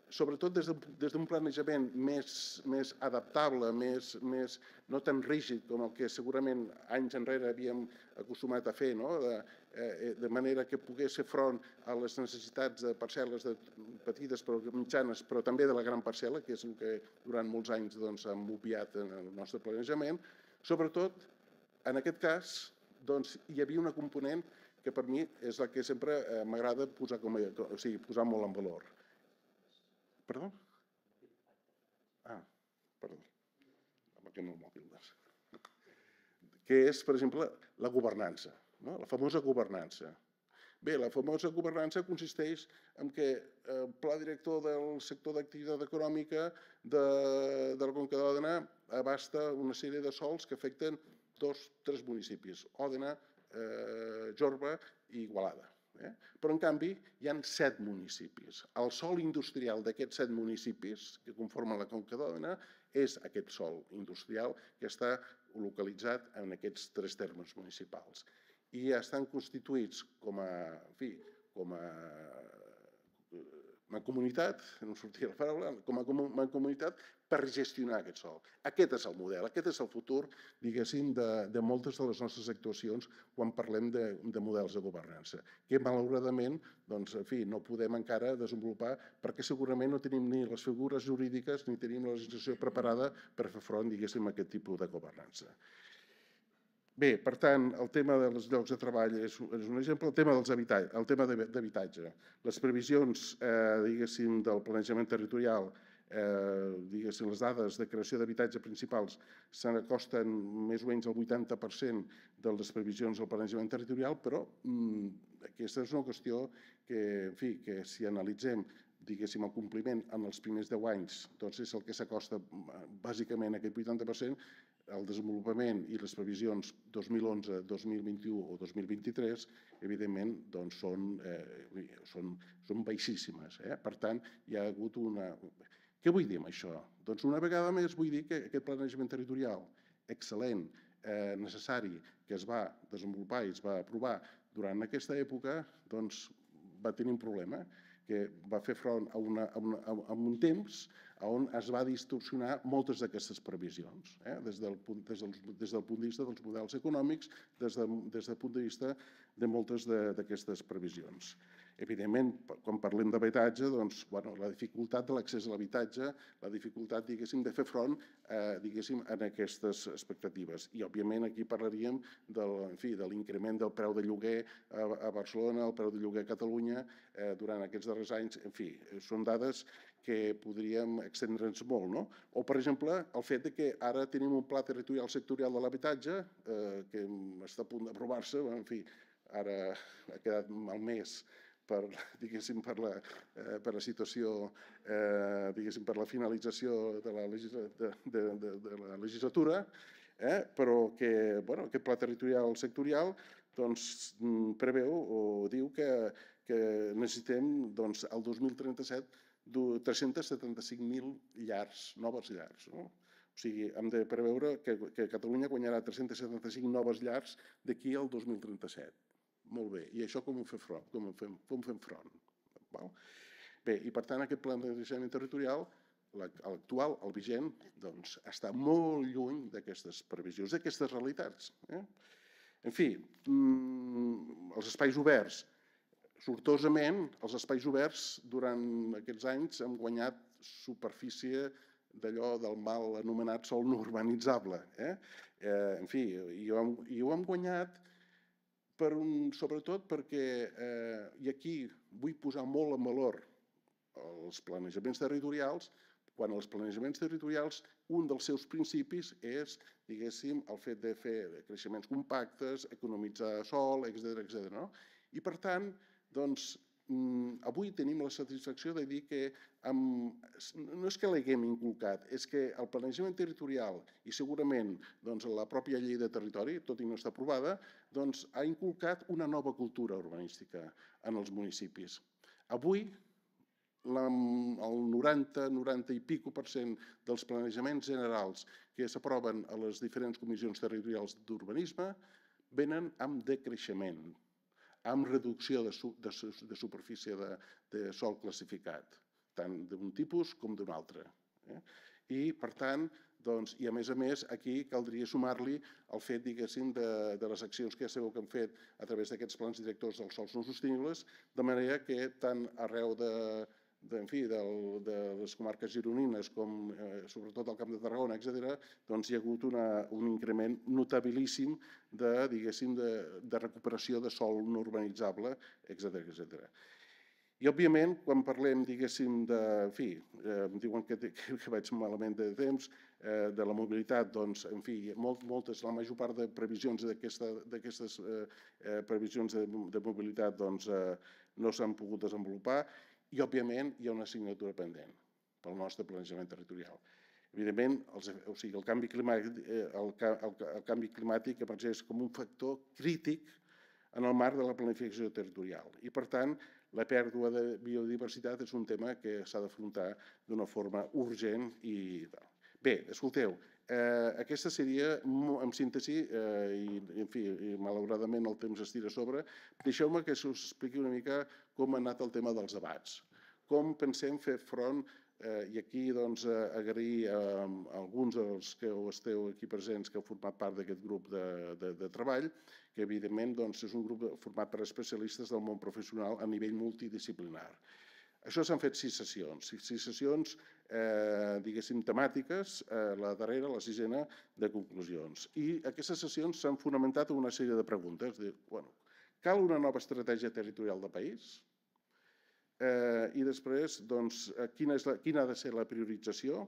sobretot des d'un de, planejament més, més adaptable, més, més, no tan rígid com el que segurament anys enrere havíem acostumat a fer, no? de, eh, de manera que pogués fer front a les necessitats de parcel·les de petites però mitjanes, però també de la gran parcel·la, que és el que durant molts anys doncs, hem obviat en el nostre planejament. Sobretot, en aquest cas, doncs, hi havia una component que per mi és la que sempre eh, m'agrada posar, com o sigui, posar molt en valor Perdó? Ah, perdó. Amb aquest nou mòbil. Doncs. Que és, per exemple, la governança, no? la famosa governança. Bé, la famosa governança consisteix en que el pla director del sector d'activitat econòmica de, de la Conca d'Òdena abasta una sèrie de sols que afecten dos, tres municipis, Òdena, eh, Jorba i Igualada. Eh? Però, en canvi, hi han set municipis. El sol industrial d'aquests set municipis que conformen la Conca d'Òdena és aquest sol industrial que està localitzat en aquests tres termes municipals. I estan constituïts com a, en fi, com a mancomunitat, no sortia la paraula, com a mancomunitat per gestionar aquest sol. Aquest és el model, aquest és el futur, diguéssim, de, de moltes de les nostres actuacions quan parlem de, de models de governança, que malauradament, doncs, en fi, no podem encara desenvolupar perquè segurament no tenim ni les figures jurídiques ni tenim la legislació preparada per fer front, diguéssim, a aquest tipus de governança. Bé, per tant, el tema dels llocs de treball és, és un exemple, el tema dels el tema d'habitatge. Les previsions, eh, diguéssim, del planejament territorial, eh, diguéssim, les dades de creació d'habitatge principals s'acosten més o menys al 80% de les previsions del planejament territorial, però mm, aquesta és una qüestió que, en fi, que si analitzem diguéssim, el compliment en els primers 10 anys doncs és el que s'acosta bàsicament a aquest 80%, el desenvolupament i les previsions 2011, 2021 o 2023, evidentment, doncs són, eh, són, són baixíssimes. Eh? Per tant, hi ha hagut una... Què vull dir amb això? Doncs una vegada més vull dir que aquest planejament territorial excel·lent, eh, necessari, que es va desenvolupar i es va aprovar durant aquesta època, doncs va tenir un problema, que va fer front a, una, a, una, a un temps on es va distorsionar moltes d'aquestes previsions, eh? des, del punt, des, del, des del punt de vista dels models econòmics, des, de, des del punt de vista de moltes d'aquestes previsions. Evidentment, quan parlem d'habitatge, doncs, bueno, la dificultat de l'accés a l'habitatge, la dificultat, diguéssim, de fer front, eh, diguéssim, en aquestes expectatives. I, òbviament, aquí parlaríem del, en fi, de l'increment del preu de lloguer a, a Barcelona, el preu de lloguer a Catalunya, eh, durant aquests darrers anys. En fi, eh, són dades que podríem extendre'ns molt, no? O, per exemple, el fet de que ara tenim un pla territorial sectorial de l'habitatge eh, que està a punt d'aprovar-se, en fi, ara ha quedat malmès per, diguéssim, per la, eh, per la situació, eh, diguéssim, per la finalització de la, legisla, de, de, de, de la legislatura, eh, però que, bueno, aquest pla territorial sectorial doncs, mm, preveu o diu que, que necessitem doncs, el 2037 du- 375.000 llars, noves llars. No? O sigui, hem de preveure que, que Catalunya guanyarà 375 noves llars d'aquí al 2037. Molt bé. I això com ho fem front? Com ho fem, com fem front? Val? Bé, i per tant aquest pla de creixement territorial, l'ac- l'actual, el vigent, doncs, està molt lluny d'aquestes previsions, d'aquestes realitats. Eh? En fi, mm, els espais oberts, sortosament, els espais oberts durant aquests anys han guanyat superfície d'allò del mal anomenat sol no urbanitzable. Eh? Eh, en fi, i ho hem, i ho hem guanyat per un, sobretot perquè, eh, i aquí vull posar molt en valor els planejaments territorials, quan els planejaments territorials, un dels seus principis és, diguéssim, el fet de fer creixements compactes, economitzar sol, etc etc. No? I per tant, doncs, mm, avui tenim la satisfacció de dir que amb, no és que l'haguem inculcat, és que el planejament territorial i segurament doncs, la pròpia llei de territori, tot i no està aprovada, doncs, ha inculcat una nova cultura urbanística en els municipis. Avui, la, el 90, 90 i pico per cent dels planejaments generals que s'aproven a les diferents comissions territorials d'urbanisme venen amb decreixement, amb reducció de, su, de, de superfície de, de sòl classificat, tant d'un tipus com d'un altre. Eh? I, per tant, doncs, i a més a més, aquí caldria sumar-li el fet, diguéssim, de, de les accions que ja sabeu que han fet a través d'aquests plans directors dels sols no sostenibles, de manera que tant arreu de, en fi, del, de les comarques gironines, com eh, sobretot al Camp de Tarragona, etc., doncs hi ha hagut una, un increment notabilíssim de, diguéssim, de, de recuperació de sòl no urbanitzable, etc etc. I, òbviament, quan parlem, diguéssim, de... En fi, eh, em diuen que, que, vaig malament de temps, eh, de la mobilitat, doncs, en fi, molt, moltes, la major part de previsions d'aquestes eh, eh, previsions de, de mobilitat doncs, eh, no s'han pogut desenvolupar i, òbviament, hi ha una assignatura pendent pel nostre planejament territorial. Evidentment, els, o sigui, el, canvi climàtic, eh, el, el, el canvi climàtic emergeix com un factor crític en el marc de la planificació territorial. I, per tant, la pèrdua de biodiversitat és un tema que s'ha d'afrontar d'una forma urgent i tal. Bé, escolteu, eh, aquesta seria, en síntesi, eh, i, en fi, i malauradament el temps es tira a sobre, deixeu-me que us expliqui una mica com ha anat el tema dels debats. Com pensem fer front, eh, i aquí doncs, eh, agrair a, a alguns dels que esteu aquí presents que heu format part d'aquest grup de, de, de treball, que evidentment doncs, és un grup format per especialistes del món professional a nivell multidisciplinar. Això s'han fet sis sessions, sis sessions, eh, diguéssim, temàtiques, eh, la darrera, la sisena, de conclusions. I aquestes sessions s'han fonamentat en una sèrie de preguntes. De, bueno, cal una nova estratègia territorial de país? Eh, I després, doncs, eh, quina, és la, quina ha de ser la priorització?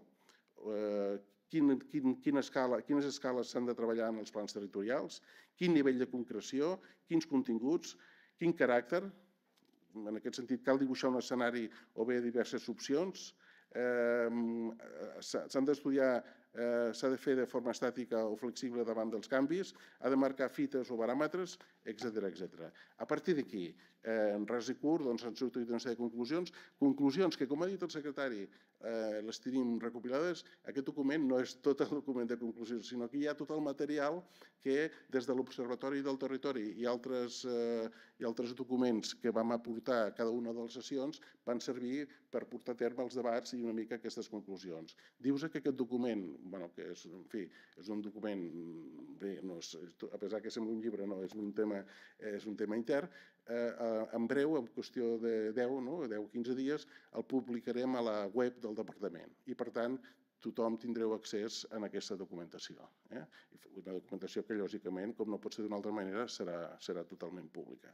Eh, quin, quin, quina escala, quines escales s'han de treballar en els plans territorials? Quin nivell de concreció? Quins continguts? Quin caràcter? En aquest sentit, cal dibuixar un escenari o bé diverses opcions? Eh, s'ha- S'han d'estudiar, eh, s'ha de fer de forma estàtica o flexible davant dels canvis, ha de marcar fites o baròmetres, etc etc. A partir d'aquí, eh, en res i curt, doncs, han sortit una sèrie de conclusions, conclusions que, com ha dit el secretari, eh, les tenim recopilades. Aquest document no és tot el document de conclusions, sinó que hi ha tot el material que des de l'Observatori del Territori i altres, eh, i altres documents que vam aportar a cada una de les sessions van servir per portar a terme els debats i una mica aquestes conclusions. Dius que aquest document, bueno, que és, en fi, és un document, bé, no és, a pesar que sembla un llibre, no, és un tema, és un tema intern, eh, eh, en breu, en qüestió de 10, no, 10-15 dies, el publicarem a la web del departament. I, per tant, tothom tindreu accés a aquesta documentació. Eh? Una documentació que, lògicament, com no pot ser d'una altra manera, serà, serà totalment pública.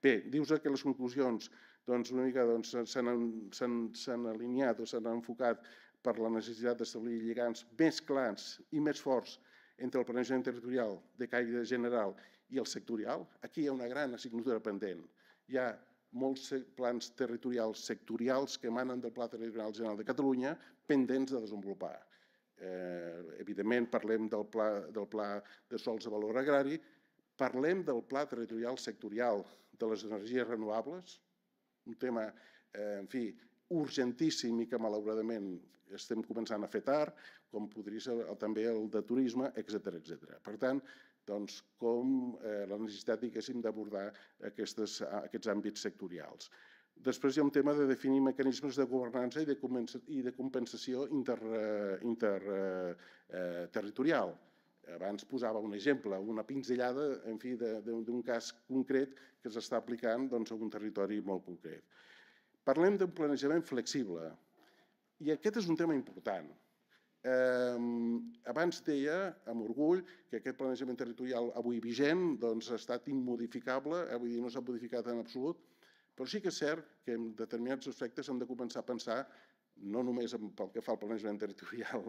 Bé, dius que les conclusions doncs, una mica doncs, s'han alineat o s'han enfocat per la necessitat d'establir lligams més clars i més forts entre el planejament territorial de caire general i el sectorial. Aquí hi ha una gran assignatura pendent. Hi ha molts plans territorials sectorials que emanen del Pla Territorial General de Catalunya pendents de desenvolupar. Eh, evidentment, parlem del pla, del pla de sols de valor agrari, parlem del Pla Territorial Sectorial de les energies renovables, un tema, eh, en fi, urgentíssim i que malauradament estem començant a fer tard, com podria ser també el de turisme, etc etc. Per tant, doncs, com eh, la necessitat, d'abordar aquests àmbits sectorials. Després hi ha un tema de definir mecanismes de governança i de, i de compensació interterritorial. Inter, eh, eh, abans posava un exemple, una pinzellada en fi, d'un cas concret que s'està aplicant doncs, a un territori molt concret. Parlem d'un planejament flexible i aquest és un tema important. Eh, abans deia, amb orgull, que aquest planejament territorial avui vigent doncs, ha estat immodificable, eh, vull dir, no s'ha modificat en absolut, però sí que és cert que en determinats aspectes hem de començar a pensar no només pel que fa al planejament territorial,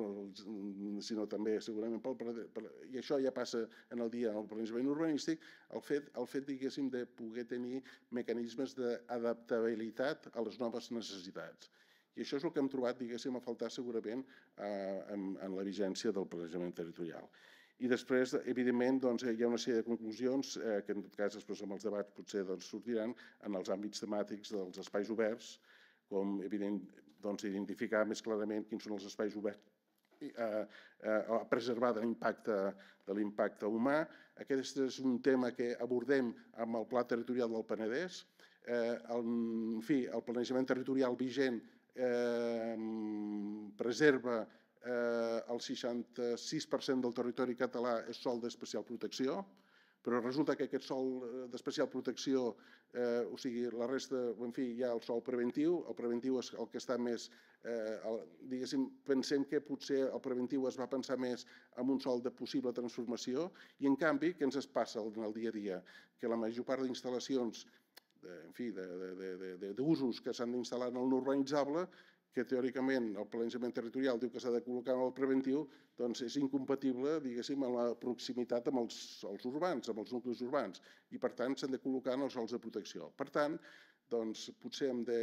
sinó també segurament pel, i això ja passa en el dia en el planejament urbanístic, el fet, el fet diguéssim, de poder tenir mecanismes d'adaptabilitat a les noves necessitats. I això és el que hem trobat, diguéssim, a faltar segurament eh, en, en la vigència del planejament territorial. I després, evidentment, doncs, hi ha una sèrie de conclusions eh, que en tot cas després amb els debats potser doncs, sortiran en els àmbits temàtics dels espais oberts, com evident, doncs, identificar més clarament quins són els espais oberts a, a preservar de l'impacte de l'impacte humà. Aquest és un tema que abordem amb el Pla Territorial del Penedès. Eh, el, en fi, el planejament territorial vigent eh, preserva eh, el 66% del territori català és sol d'especial protecció, però resulta que aquest sol eh, d'especial protecció, eh, o sigui, la resta, en fi, hi ha el sol preventiu, el preventiu és el que està més, eh, diguéssim, pensem que potser el preventiu es va pensar més en un sol de possible transformació i en canvi, què ens es passa en el dia a dia? Que la major part d'instal·lacions en fi, d'usos que s'han d'instal·lar en el no urbanitzable que teòricament el planejament territorial diu que s'ha de col·locar en el preventiu, doncs és incompatible, diguéssim, amb la proximitat amb els sols urbans, amb els nuclis urbans, i per tant s'han de col·locar en els sols de protecció. Per tant, doncs potser hem de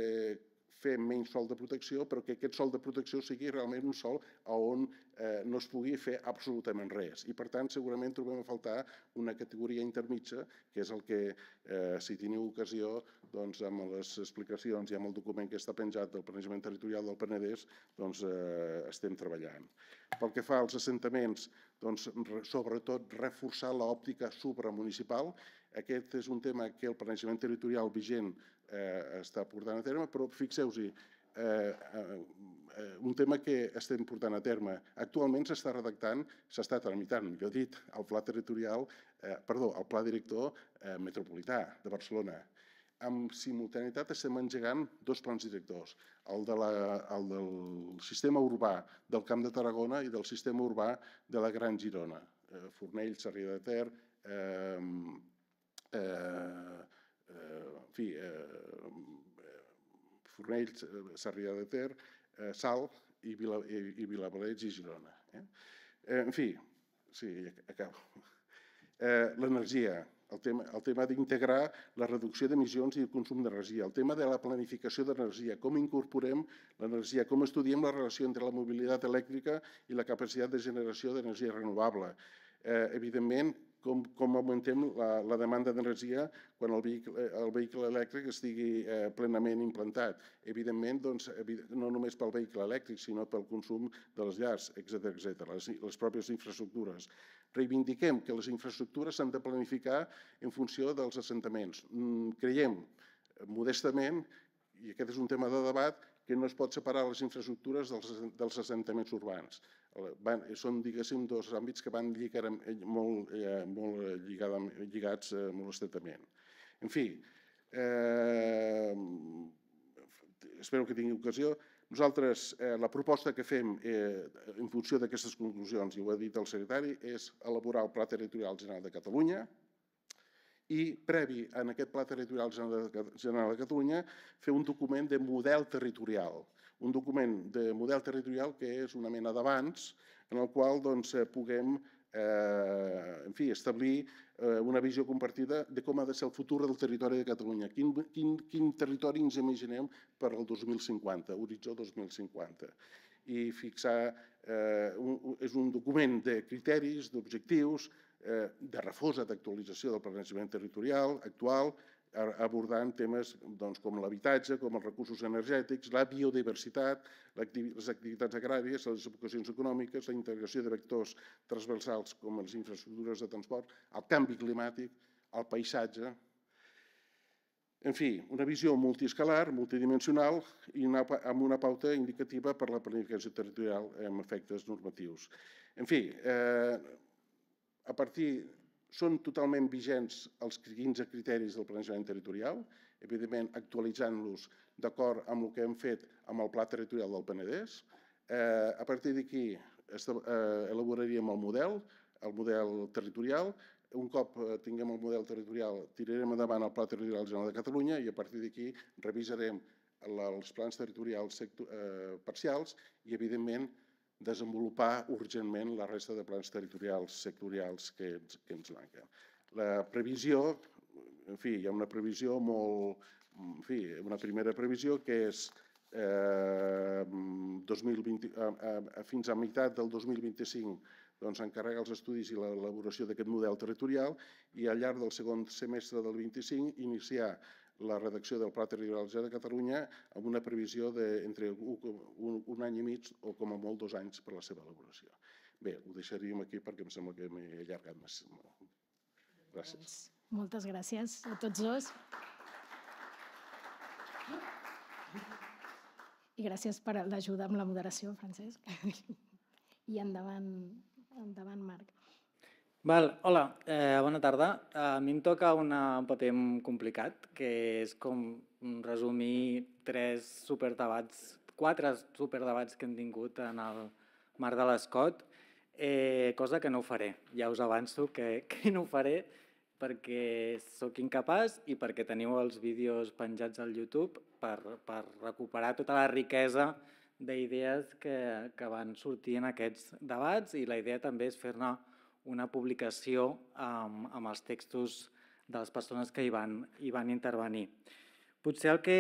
fer menys sol de protecció, però que aquest sol de protecció sigui realment un sol on eh, no es pugui fer absolutament res. I per tant, segurament trobem a faltar una categoria intermitja, que és el que, eh, si teniu ocasió, doncs, amb les explicacions i amb el document que està penjat del Planejament Territorial del Penedès, doncs, eh, estem treballant. Pel que fa als assentaments, doncs, sobretot reforçar l'òptica supramunicipal. Aquest és un tema que el planejament territorial vigent eh, està portant a terme, però fixeu-hi, eh, eh, un tema que estem portant a terme. Actualment s'està redactant, s'està tramitant, millor dit, el pla territorial, eh, perdó, el pla director eh, metropolità de Barcelona. Amb simultaneïtat estem engegant dos plans directors, el, de la, el del sistema urbà del Camp de Tarragona i del sistema urbà de la Gran Girona, eh, Sarrià de Ter, eh, eh, eh, en fi, eh, Fornell, Sarrià de Ter, eh, Sal i, Vila, i, i Vilabalets i Girona. Eh? Eh, en fi, sí, acabo. Eh, L'energia, el tema, el tema d'integrar la reducció d'emissions i el consum d'energia, el tema de la planificació d'energia, com incorporem l'energia, com estudiem la relació entre la mobilitat elèctrica i la capacitat de generació d'energia renovable. Eh, evidentment, com, com augmentem la, la demanda d'energia quan el vehicle, el vehicle elèctric estigui eh, plenament implantat. Evidentment, doncs, no només pel vehicle elèctric, sinó pel consum de les llars, etc etc. Les, les pròpies infraestructures. Reivindiquem que les infraestructures s'han de planificar en funció dels assentaments. Mm, creiem, modestament, i aquest és un tema de debat, que no es pot separar les infraestructures dels, dels assentaments urbans. Van, són, diguéssim, dos àmbits que van lligar, molt, eh, molt lligada, lligats eh, molt estretament. En fi, eh, espero que tingui ocasió. Nosaltres, eh, la proposta que fem eh, en funció d'aquestes conclusions, i ho ha dit el secretari, és elaborar el Pla Territorial General de Catalunya i, previ en aquest Pla Territorial General de Catalunya, fer un document de model territorial, un document de model territorial que és una mena d'abans en el qual doncs, eh, puguem eh, en fi, establir eh, una visió compartida de com ha de ser el futur del territori de Catalunya. Quin, quin, quin territori ens imaginem per al 2050, horitzó 2050. I fixar, eh, un, és un document de criteris, d'objectius, eh, de refosa d'actualització del planejament territorial actual, abordant temes doncs, com l'habitatge, com els recursos energètics, la biodiversitat, les activitats agràries, les vocacions econòmiques, la integració de vectors transversals com les infraestructures de transport, el canvi climàtic, el paisatge, en fi, una visió multiescalar, multidimensional i una, amb una pauta indicativa per la planificació territorial amb efectes normatius. En fi, eh, a partir són totalment vigents els 15 criteris del planejament territorial, evidentment actualitzant-los d'acord amb el que hem fet amb el Pla Territorial del Penedès. Eh, a partir d'aquí eh, elaboraríem el model, el model territorial. Un cop eh, tinguem el model territorial, tirarem endavant el Pla Territorial General de Catalunya i a partir d'aquí revisarem els plans territorials eh, parcials i, evidentment, desenvolupar urgentment la resta de plans territorials sectorials que, ens, que ens manquen. La previsió, en fi, hi ha una previsió molt, en fi, una primera previsió que és eh, 2020, a, a, a, fins a meitat del 2025 doncs, encarrega els estudis i l'elaboració d'aquest model territorial i al llarg del segon semestre del 25 iniciar la redacció del Pla Territorial de Catalunya amb una previsió d'entre un, un, un any i mig o com a molt dos anys per la seva elaboració. Bé, ho deixaríem aquí perquè em sembla que m'he allargat més. Gràcies. Doncs, moltes gràcies a tots dos. I gràcies per l'ajuda amb la moderació, Francesc. I endavant, endavant Marc. Val, hola, eh, bona tarda. A mi em toca una, un paper complicat, que és com resumir tres superdebats, quatre superdebats que hem tingut en el marc de l'Escot, eh, cosa que no ho faré. Ja us avanço que, que no ho faré perquè sóc incapaç i perquè teniu els vídeos penjats al YouTube per, per recuperar tota la riquesa d'idees que, que van sortir en aquests debats i la idea també és fer-ne una publicació amb, amb els textos de les persones que hi van, hi van intervenir. Potser el que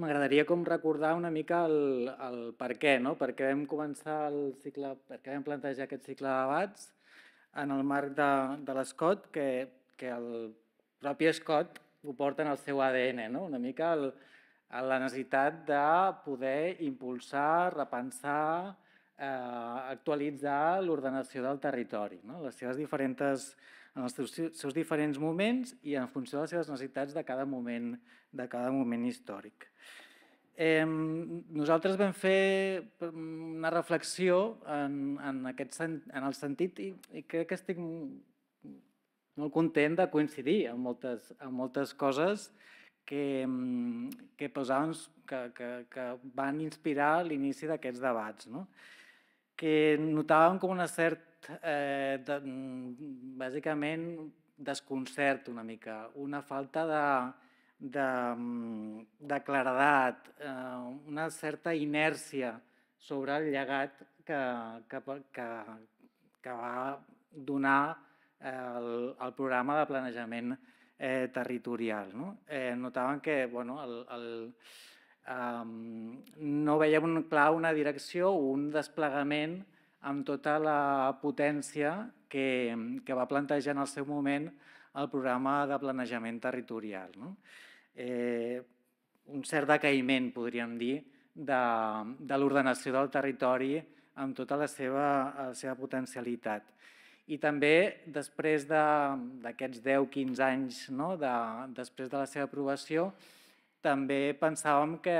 m'agradaria com recordar una mica el, el per què, no? per què vam començar el cicle, per què vam plantejar aquest cicle de debats en el marc de, de l'Escot, que, que el propi Escot ho porta en el seu ADN, no? una mica el, la necessitat de poder impulsar, repensar, eh, actualitzar l'ordenació del territori, no? les seves diferents, en els seus, seus diferents moments i en funció de les seves necessitats de cada moment, de cada moment històric. Eh, nosaltres vam fer una reflexió en, en, aquest, en el sentit i, i crec que estic molt content de coincidir amb moltes, amb moltes coses que, que, posaven, que, que, que van inspirar l'inici d'aquests debats. No? Que notàvem com una cert, eh, de, bàsicament, desconcert una mica, una falta de, de, de claredat, eh, una certa inèrcia sobre el llegat que, que, que, que va donar el, el programa de planejament eh, territorial. No? Eh, notaven que bueno, el, el, um, no veiem un, clar una direcció o un desplegament amb tota la potència que, que va plantejar en el seu moment el programa de planejament territorial. No? Eh, un cert decaïment, podríem dir, de, de l'ordenació del territori amb tota la seva, la seva potencialitat. I també, després d'aquests de, 10-15 anys, no? de, després de la seva aprovació, també pensàvem que,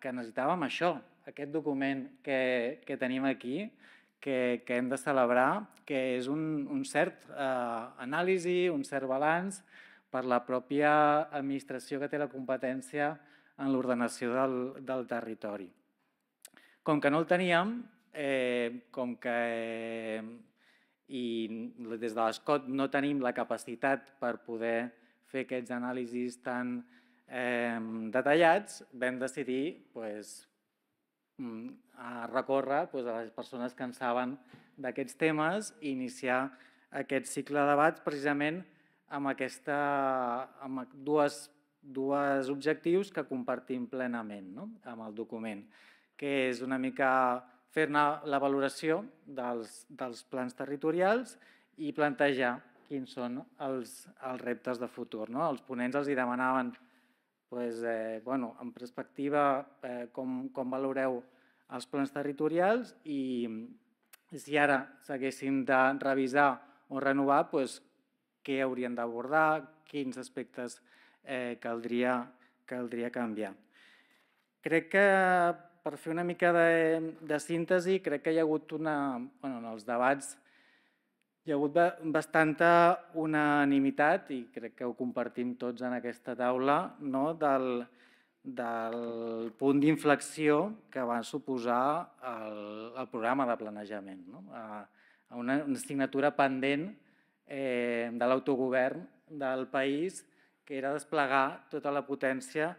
que necessitàvem això, aquest document que, que tenim aquí, que, que hem de celebrar, que és un, un cert eh, anàlisi, un cert balanç per la pròpia administració que té la competència en l'ordenació del, del territori. Com que no el teníem, eh, com que eh, i des de l'ESCOT no tenim la capacitat per poder fer aquests anàlisis tan detallats, vam decidir pues, mm, a recórrer pues, a les persones que en saben d'aquests temes i iniciar aquest cicle de debats precisament amb, aquesta, amb dues, dues objectius que compartim plenament no? amb el document, que és una mica fer-ne la valoració dels, dels plans territorials i plantejar quins són els, els reptes de futur. No? Els ponents els hi demanaven pues, eh, bueno, en perspectiva eh, com, com valoreu els plans territorials i si ara s'haguessin de revisar o renovar, pues, què haurien d'abordar, quins aspectes eh, caldria, caldria canviar. Crec que per fer una mica de, de síntesi, crec que hi ha hagut una... Bueno, en els debats hi ha hagut bastanta unanimitat, i crec que ho compartim tots en aquesta taula, no? del, del punt d'inflexió que va suposar el, el programa de planejament. No? A, una, una assignatura pendent eh, de l'autogovern del país, que era desplegar tota la potència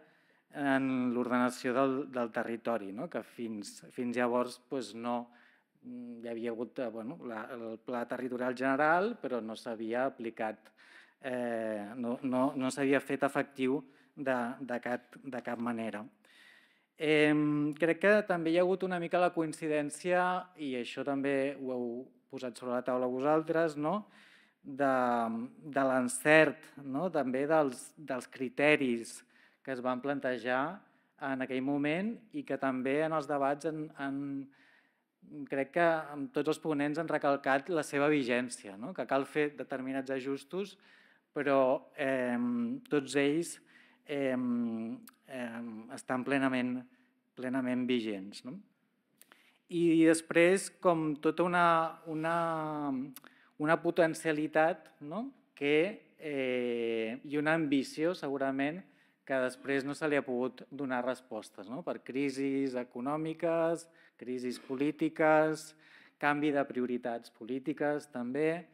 en l'ordenació del, del territori, no? que fins, fins llavors pues, no hi havia hagut eh, bueno, la, el pla territorial general, però no s'havia aplicat, eh, no, no, no s'havia fet efectiu de, de, cap, de cap manera. Eh, crec que també hi ha hagut una mica la coincidència, i això també ho heu posat sobre la taula vosaltres, no? de, de l'encert, no? també dels, dels criteris que es van plantejar en aquell moment i que també en els debats han, han, crec que tots els ponents han recalcat la seva vigència, no? que cal fer determinats ajustos, però eh, tots ells eh, eh, estan plenament, plenament vigents. No? I després, com tota una, una, una potencialitat no? que, eh, i una ambició, segurament, que després no se li ha pogut donar respostes, no? per crisis econòmiques, crisis polítiques, canvi de prioritats polítiques també,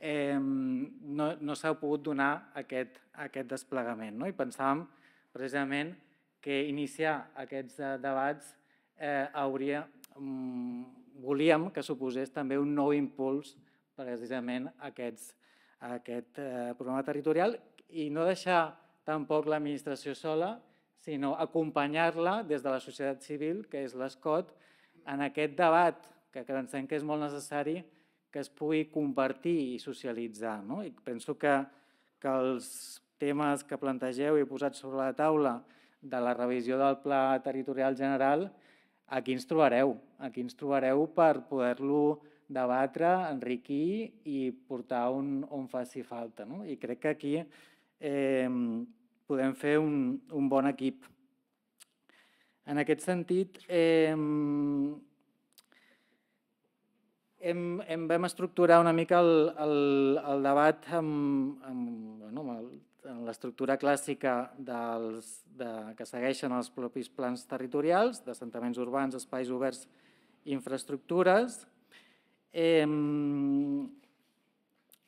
eh, no, no s'ha pogut donar aquest, aquest desplegament. No? I pensàvem precisament que iniciar aquests debats eh, hauria, mm, volíem que suposés també un nou impuls precisament a, aquests, a aquest eh, programa territorial i no deixar tampoc l'administració sola, sinó acompanyar-la des de la societat civil, que és l'ESCOT, en aquest debat que pensem que és molt necessari que es pugui compartir i socialitzar. No? I penso que, que els temes que plantegeu i he posat sobre la taula de la revisió del Pla Territorial General, aquí ens trobareu, aquí ens trobareu per poder-lo debatre, enriquir i portar on, on faci falta. No? I crec que aquí eh, podem fer un, un bon equip. En aquest sentit, eh, hem, hem, vam estructurar una mica el, el, el debat amb, amb, bueno, amb, l'estructura clàssica dels, de, que segueixen els propis plans territorials, d'assentaments urbans, espais oberts, infraestructures, eh,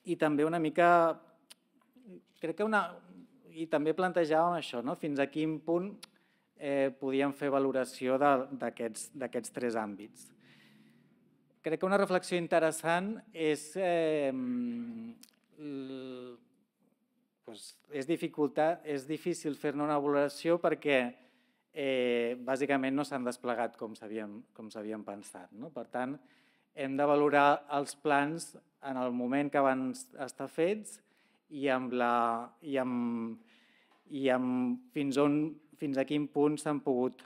i també una mica, crec que una, i també plantejàvem això, no? fins a quin punt eh, podíem fer valoració d'aquests tres àmbits. Crec que una reflexió interessant és, eh, doncs és, dificultat, és difícil fer-ne una valoració perquè eh, bàsicament no s'han desplegat com s'havien pensat. No? Per tant, hem de valorar els plans en el moment que van estar fets i amb, la, i amb, i amb fins, on, fins a quin punt s'han pogut,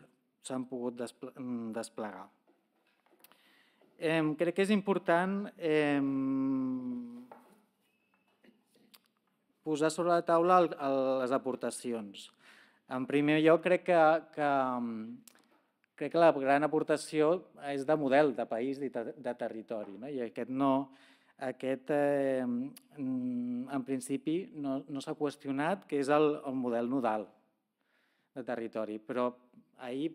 pogut desplegar. Eh, crec que és important eh, posar sobre la taula el, el, les aportacions. En primer lloc, crec que, que, crec que la gran aportació és de model de país i de, de territori. No? I aquest, no, aquest eh, en principi, no, no s'ha qüestionat que és el, el model nodal de territori. Però ahir,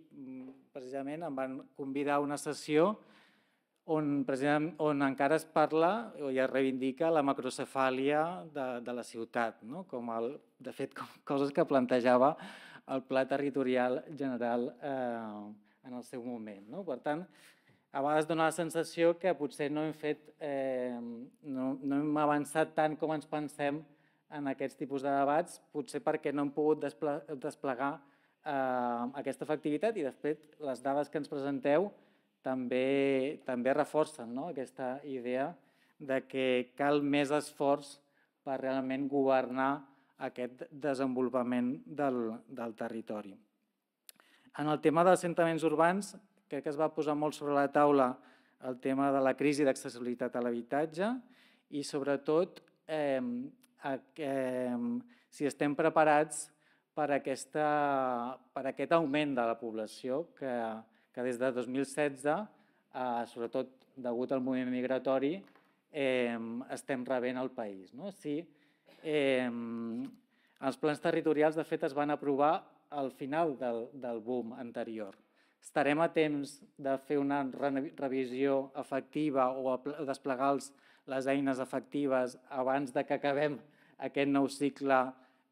precisament, em van convidar a una sessió on, on encara es parla o ja reivindica la macrocefàlia de, de la ciutat, no? com el, de fet, com, coses que plantejava el Pla Territorial General eh, en el seu moment. No? Per tant, a vegades dona la sensació que potser no hem fet, eh, no, no hem avançat tant com ens pensem en aquests tipus de debats, potser perquè no hem pogut desplegar eh, aquesta efectivitat i després les dades que ens presenteu també, també reforcen no? aquesta idea de que cal més esforç per realment governar aquest desenvolupament del, del territori. En el tema dels assentaments urbans, crec que es va posar molt sobre la taula el tema de la crisi d'accessibilitat a l'habitatge i sobretot eh, eh, si estem preparats per, aquesta, per aquest augment de la població que, que des de 2016, eh, sobretot degut al moviment migratori, eh, estem rebent al país. No? Si eh, els plans territorials, de fet, es van aprovar al final del, del boom anterior. Estarem a temps de fer una revisió efectiva o desplegar les eines efectives abans de que acabem aquest nou cicle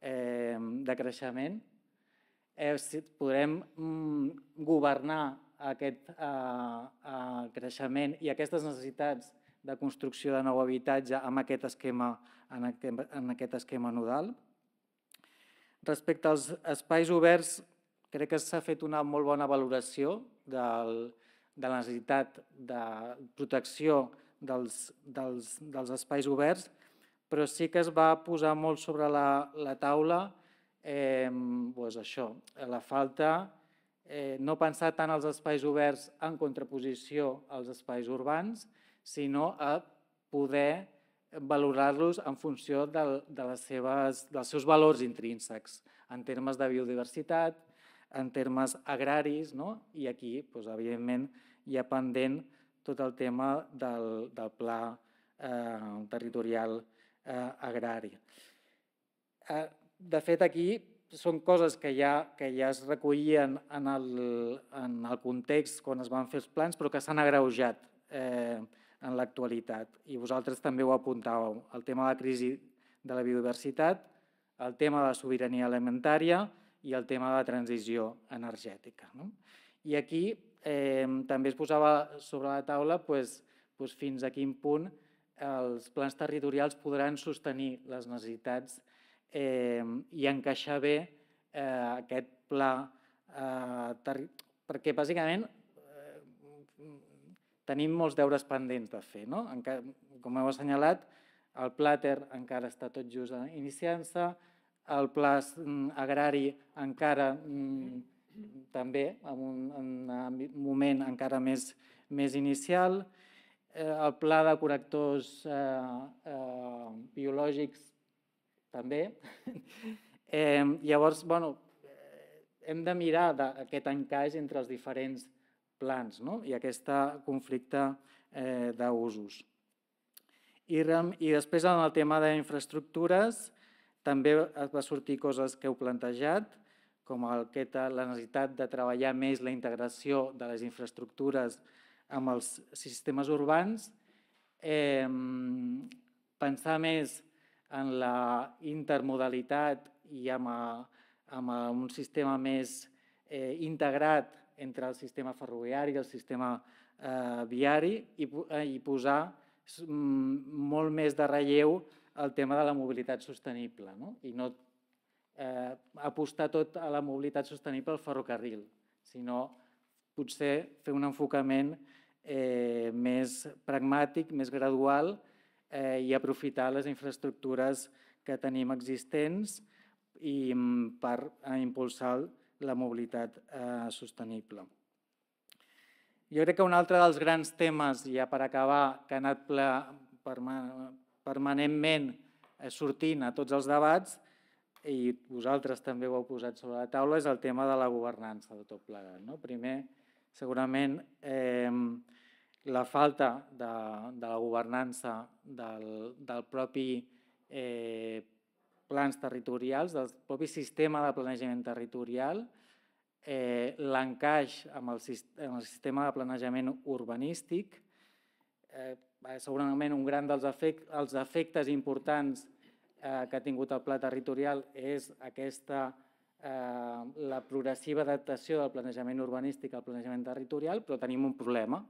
eh, de creixement? Eh, si podrem mm, governar aquest eh, eh, creixement i aquestes necessitats de construcció de nou habitatge amb aquest esquema, en aquest, en aquest esquema nodal? Respecte als espais oberts, crec que s'ha fet una molt bona valoració del, de la necessitat de protecció dels, dels, dels espais oberts, però sí que es va posar molt sobre la, la taula eh, doncs això, la falta, eh, no pensar tant als espais oberts en contraposició als espais urbans, sinó a poder valorar-los en funció del, de les seves, dels seus valors intrínsecs, en termes de biodiversitat, en termes agraris, no? i aquí, doncs, evidentment, hi ha pendent tot el tema del, del pla eh, territorial eh, agrari. Eh, de fet, aquí són coses que ja, que ja es recollien en el, en el context quan es van fer els plans, però que s'han agreujat. Eh, en l'actualitat. I vosaltres també ho apuntàveu, el tema de la crisi de la biodiversitat, el tema de la sobirania alimentària i el tema de la transició energètica. No? I aquí eh, també es posava sobre la taula pues, pues fins a quin punt els plans territorials podran sostenir les necessitats eh, i encaixar bé eh, aquest pla, eh, perquè bàsicament tenim molts deures pendents de fer. No? Encara, com heu assenyalat, el plàter encara està tot just iniciant-se, el pla mm, agrari encara mm, també en un, en un moment encara més, més inicial, eh, el pla de correctors eh, eh, biològics també. eh, llavors, bueno, hem de mirar aquest encaix entre els diferents plans no? i aquest conflicte eh, d'usos. I, I després en el tema d'infraestructures també va sortir coses que heu plantejat, com que la necessitat de treballar més la integració de les infraestructures amb els sistemes urbans, eh, pensar més en la intermodalitat i amb, a, amb un sistema més eh, integrat entre el sistema ferroviari i el sistema eh, viari i, i posar molt més de relleu el tema de la mobilitat sostenible no? i no eh, apostar tot a la mobilitat sostenible al ferrocarril, sinó potser fer un enfocament eh, més pragmàtic, més gradual eh, i aprofitar les infraestructures que tenim existents i mm, per a impulsar la mobilitat eh, sostenible. Jo crec que un altre dels grans temes, ja per acabar, que ha anat ple, permanentment eh, sortint a tots els debats, i vosaltres també ho heu posat sobre la taula, és el tema de la governança de tot plegat. No? Primer, segurament eh, la falta de, de la governança del, del propi eh, plans territorials, del propi sistema de planejament territorial, eh, l'encaix amb, el, amb el sistema de planejament urbanístic, eh, segurament un gran dels efectes, els efectes importants eh, que ha tingut el pla territorial és aquesta eh, la progressiva adaptació del planejament urbanístic al planejament territorial, però tenim un problema,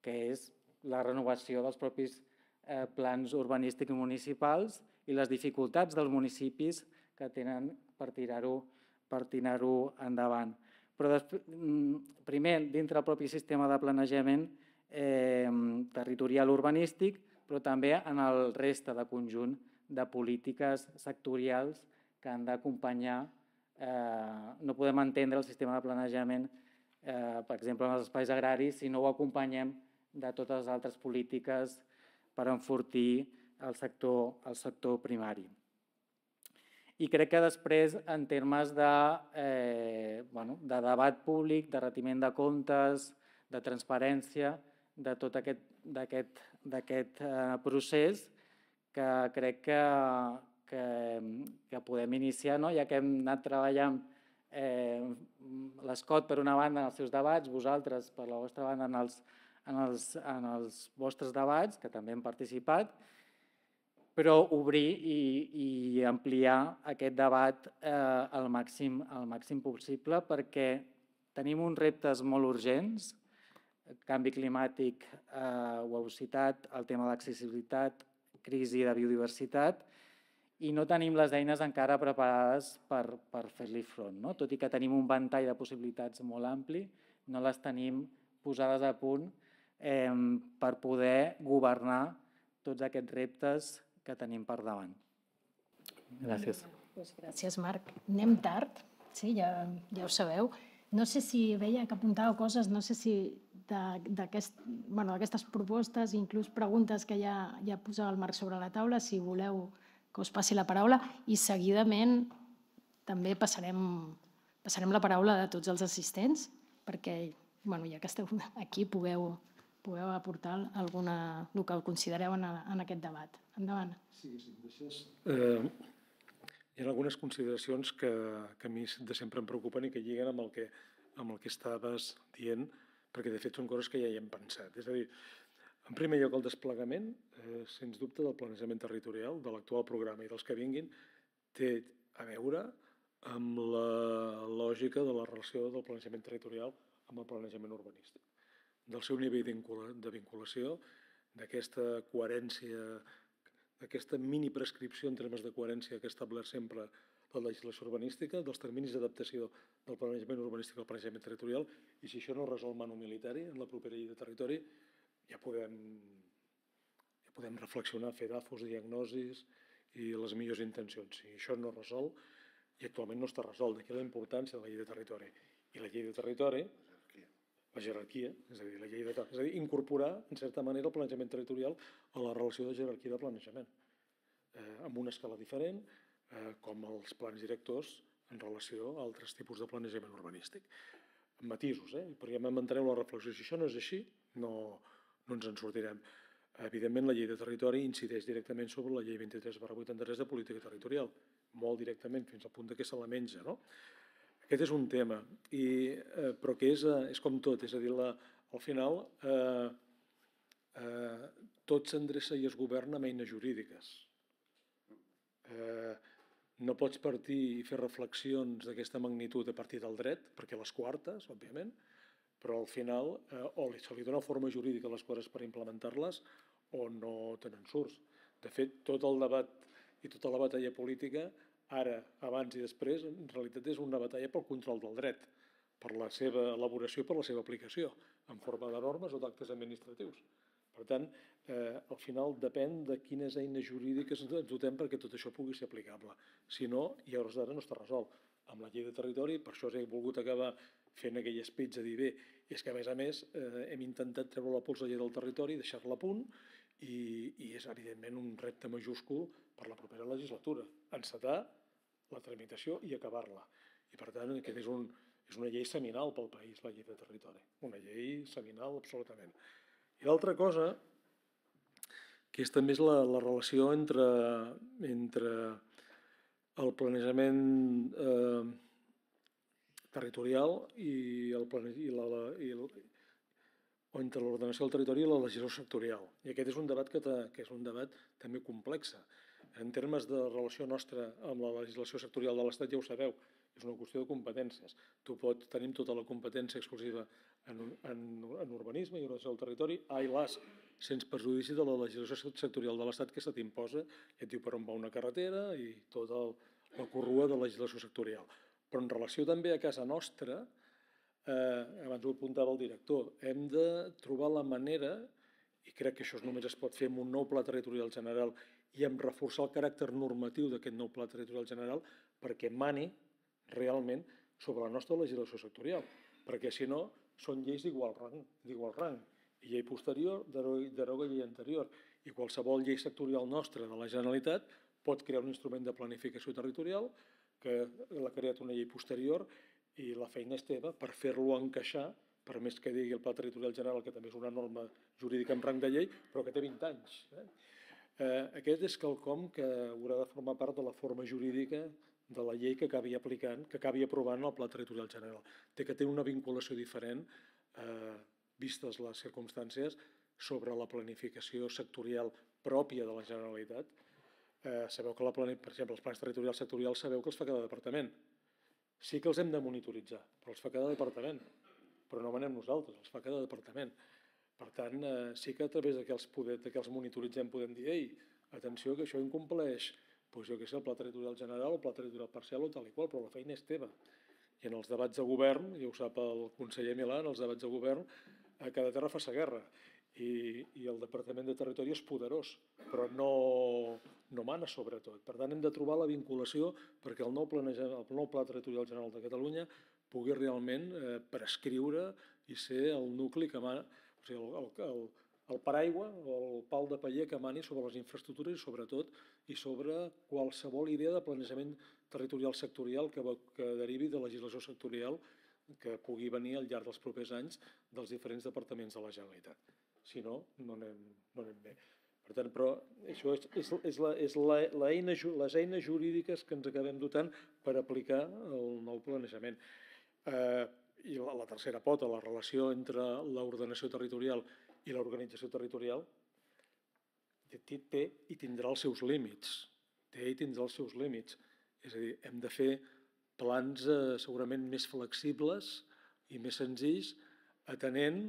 que és la renovació dels propis eh, plans urbanístics municipals i les dificultats dels municipis que tenen per tirar-ho per tirar endavant. Però mm, primer, dintre del propi sistema de planejament eh, territorial urbanístic, però també en el reste de conjunt de polítiques sectorials que han d'acompanyar. Eh, no podem entendre el sistema de planejament, eh, per exemple, en els espais agraris, si no ho acompanyem de totes les altres polítiques per enfortir el sector, el sector primari. I crec que després, en termes de, eh, bueno, de debat públic, de retiment de comptes, de transparència, de tot aquest, aquest, aquest eh, procés, que crec que, que, que podem iniciar, no? ja que hem anat treballant eh, l'Escot per una banda en els seus debats, vosaltres per la vostra banda en els, en els, en els vostres debats, que també hem participat, però obrir i, i ampliar aquest debat eh, al, màxim, al màxim possible perquè tenim uns reptes molt urgents, canvi climàtic, eh, ho heu citat, el tema de l'accessibilitat, crisi de biodiversitat, i no tenim les eines encara preparades per, per fer-li front. No? Tot i que tenim un ventall de possibilitats molt ampli, no les tenim posades a punt eh, per poder governar tots aquests reptes que tenim per davant. Gràcies. Pues gràcies, Marc. Anem tard, sí, ja, ja ho sabeu. No sé si veia que apuntava coses, no sé si d'aquestes bueno, propostes, inclús preguntes que ja, ja posava el Marc sobre la taula, si voleu que us passi la paraula, i seguidament també passarem, passarem la paraula de tots els assistents, perquè bueno, ja que esteu aquí pugueu pugueu aportar alguna, el que considereu en, en aquest debat. Endavant. Sí, sí, deixes... Eh, hi ha algunes consideracions que, que a mi de sempre em preocupen i que lliguen amb el que, amb el que estaves dient, perquè de fet són coses que ja hi hem pensat. És a dir, en primer lloc, el desplegament, eh, sens dubte, del planejament territorial, de l'actual programa i dels que vinguin, té a veure amb la lògica de la relació del planejament territorial amb el planejament urbanístic del seu nivell de vinculació, d'aquesta coherència, d'aquesta mini prescripció en termes de coherència que establert sempre la legislació urbanística, dels terminis d'adaptació del planejament urbanístic al planejament territorial, i si això no resol manu militari en la propera llei de territori, ja podem, ja podem reflexionar, fer dafos, diagnosis i les millors intencions. Si això no resol, i actualment no està resolt, d'aquí la importància de la llei de territori. I la llei de territori, la jerarquia, és a dir, la llei de... És a dir, incorporar, en certa manera, el planejament territorial a la relació de jerarquia de planejament, eh, amb una escala diferent, eh, com els plans directors en relació a altres tipus de planejament urbanístic. Amb matisos, eh? perquè mantenem la reflexió. Si això no és així, no, no ens en sortirem. Evidentment, la llei de territori incideix directament sobre la llei 23 83 de política territorial, molt directament, fins al punt que se la menja. No? Aquest és un tema, i, eh, però que és, eh, és com tot, és a dir, la, al final eh, eh, tot s'endreça i es governa amb eines jurídiques. Eh, no pots partir i fer reflexions d'aquesta magnitud a partir del dret, perquè les quartes, òbviament, però al final eh, o se li dona forma jurídica a les coses per implementar-les o no tenen surts. De fet, tot el debat i tota la batalla política ara, abans i després, en realitat és una batalla pel control del dret, per la seva elaboració i per la seva aplicació, en forma de normes o d'actes administratius. Per tant, eh, al final depèn de quines eines jurídiques ens dotem perquè tot això pugui ser aplicable. Si no, i a hores d'ara no està resolt. Amb la llei de territori, per això he volgut acabar fent aquell speech de dir bé, és que a més a més eh, hem intentat treure la pols de llei del territori, deixar-la a punt, i, i és evidentment un repte majúscul per la propera legislatura, encetar la tramitació i acabar-la. I per tant, aquest és un, És una llei seminal pel país, la llei de territori. Una llei seminal, absolutament. I l'altra cosa, que és també la, la relació entre, entre el planejament eh, territorial i, el, plane, i, la, la, i el, o entre l'ordenació del territori i la legislació sectorial. I aquest és un debat que, ta, que és un debat també complex. En termes de relació nostra amb la legislació sectorial de l'Estat, ja ho sabeu, és una qüestió de competències. Tu pots, tenim tota la competència exclusiva en, en, en urbanisme i ordenació del territori, a i las, sense perjudici de la legislació sectorial de l'Estat que se t'imposa i et diu per on va una carretera i tota el, la corrua de legislació sectorial. Però en relació també a casa nostra, eh, abans ho apuntava el director, hem de trobar la manera, i crec que això només es pot fer amb un nou pla territorial general i amb reforçar el caràcter normatiu d'aquest nou pla territorial general perquè mani realment sobre la nostra legislació sectorial, perquè si no són lleis d'igual rang. Llei posterior deroga llei anterior. I qualsevol llei sectorial nostra de la Generalitat pot crear un instrument de planificació territorial que l'ha creat una llei posterior i la feina és teva per fer-lo encaixar, per més que digui el Pla Territorial General, que també és una norma jurídica en rang de llei, però que té 20 anys. Eh? Eh, aquest és quelcom que haurà de formar part de la forma jurídica de la llei que acabi aplicant, que acabi aprovant el Pla Territorial General. Té que tenir una vinculació diferent, eh, vistes les circumstàncies, sobre la planificació sectorial pròpia de la Generalitat. Eh, sabeu que, la plani... per exemple, els plans territorials sectorials sabeu que els fa cada departament. Sí que els hem de monitoritzar, però els fa cada departament. Però no manem nosaltres, els fa cada departament. Per tant, eh, sí que a través de que els, poder, de que els monitoritzem podem dir ei, atenció que això incompleix doncs jo què sé, el pla territorial general el pla territorial parcial o tal i qual, però la feina és teva. I en els debats de govern, ja ho sap el conseller Milà, en els debats de govern, a cada terra fa sa guerra. I, i el Departament de Territori és poderós, però no, no mana sobre tot. Per tant, hem de trobar la vinculació perquè el nou, el nou Pla Territorial General de Catalunya pugui realment eh, prescriure i ser el nucli que mana, o sigui, el, el, el, el paraigua o el pal de paller que mani sobre les infraestructures i sobretot i sobre qualsevol idea de planejament territorial sectorial que, que derivi de legislació sectorial que pugui venir al llarg dels propers anys dels diferents departaments de la Generalitat. Si no, no anem, no anem bé. Per tant, però això és, és, és, la, és la, la eina, les eines jurídiques que ens acabem dotant per aplicar el nou planejament. Eh, I la, la tercera pota, la relació entre l'ordenació territorial i l'organització territorial, té i tindrà els seus límits. Té i tindrà els seus límits. És a dir, hem de fer plans eh, segurament més flexibles i més senzills, atenent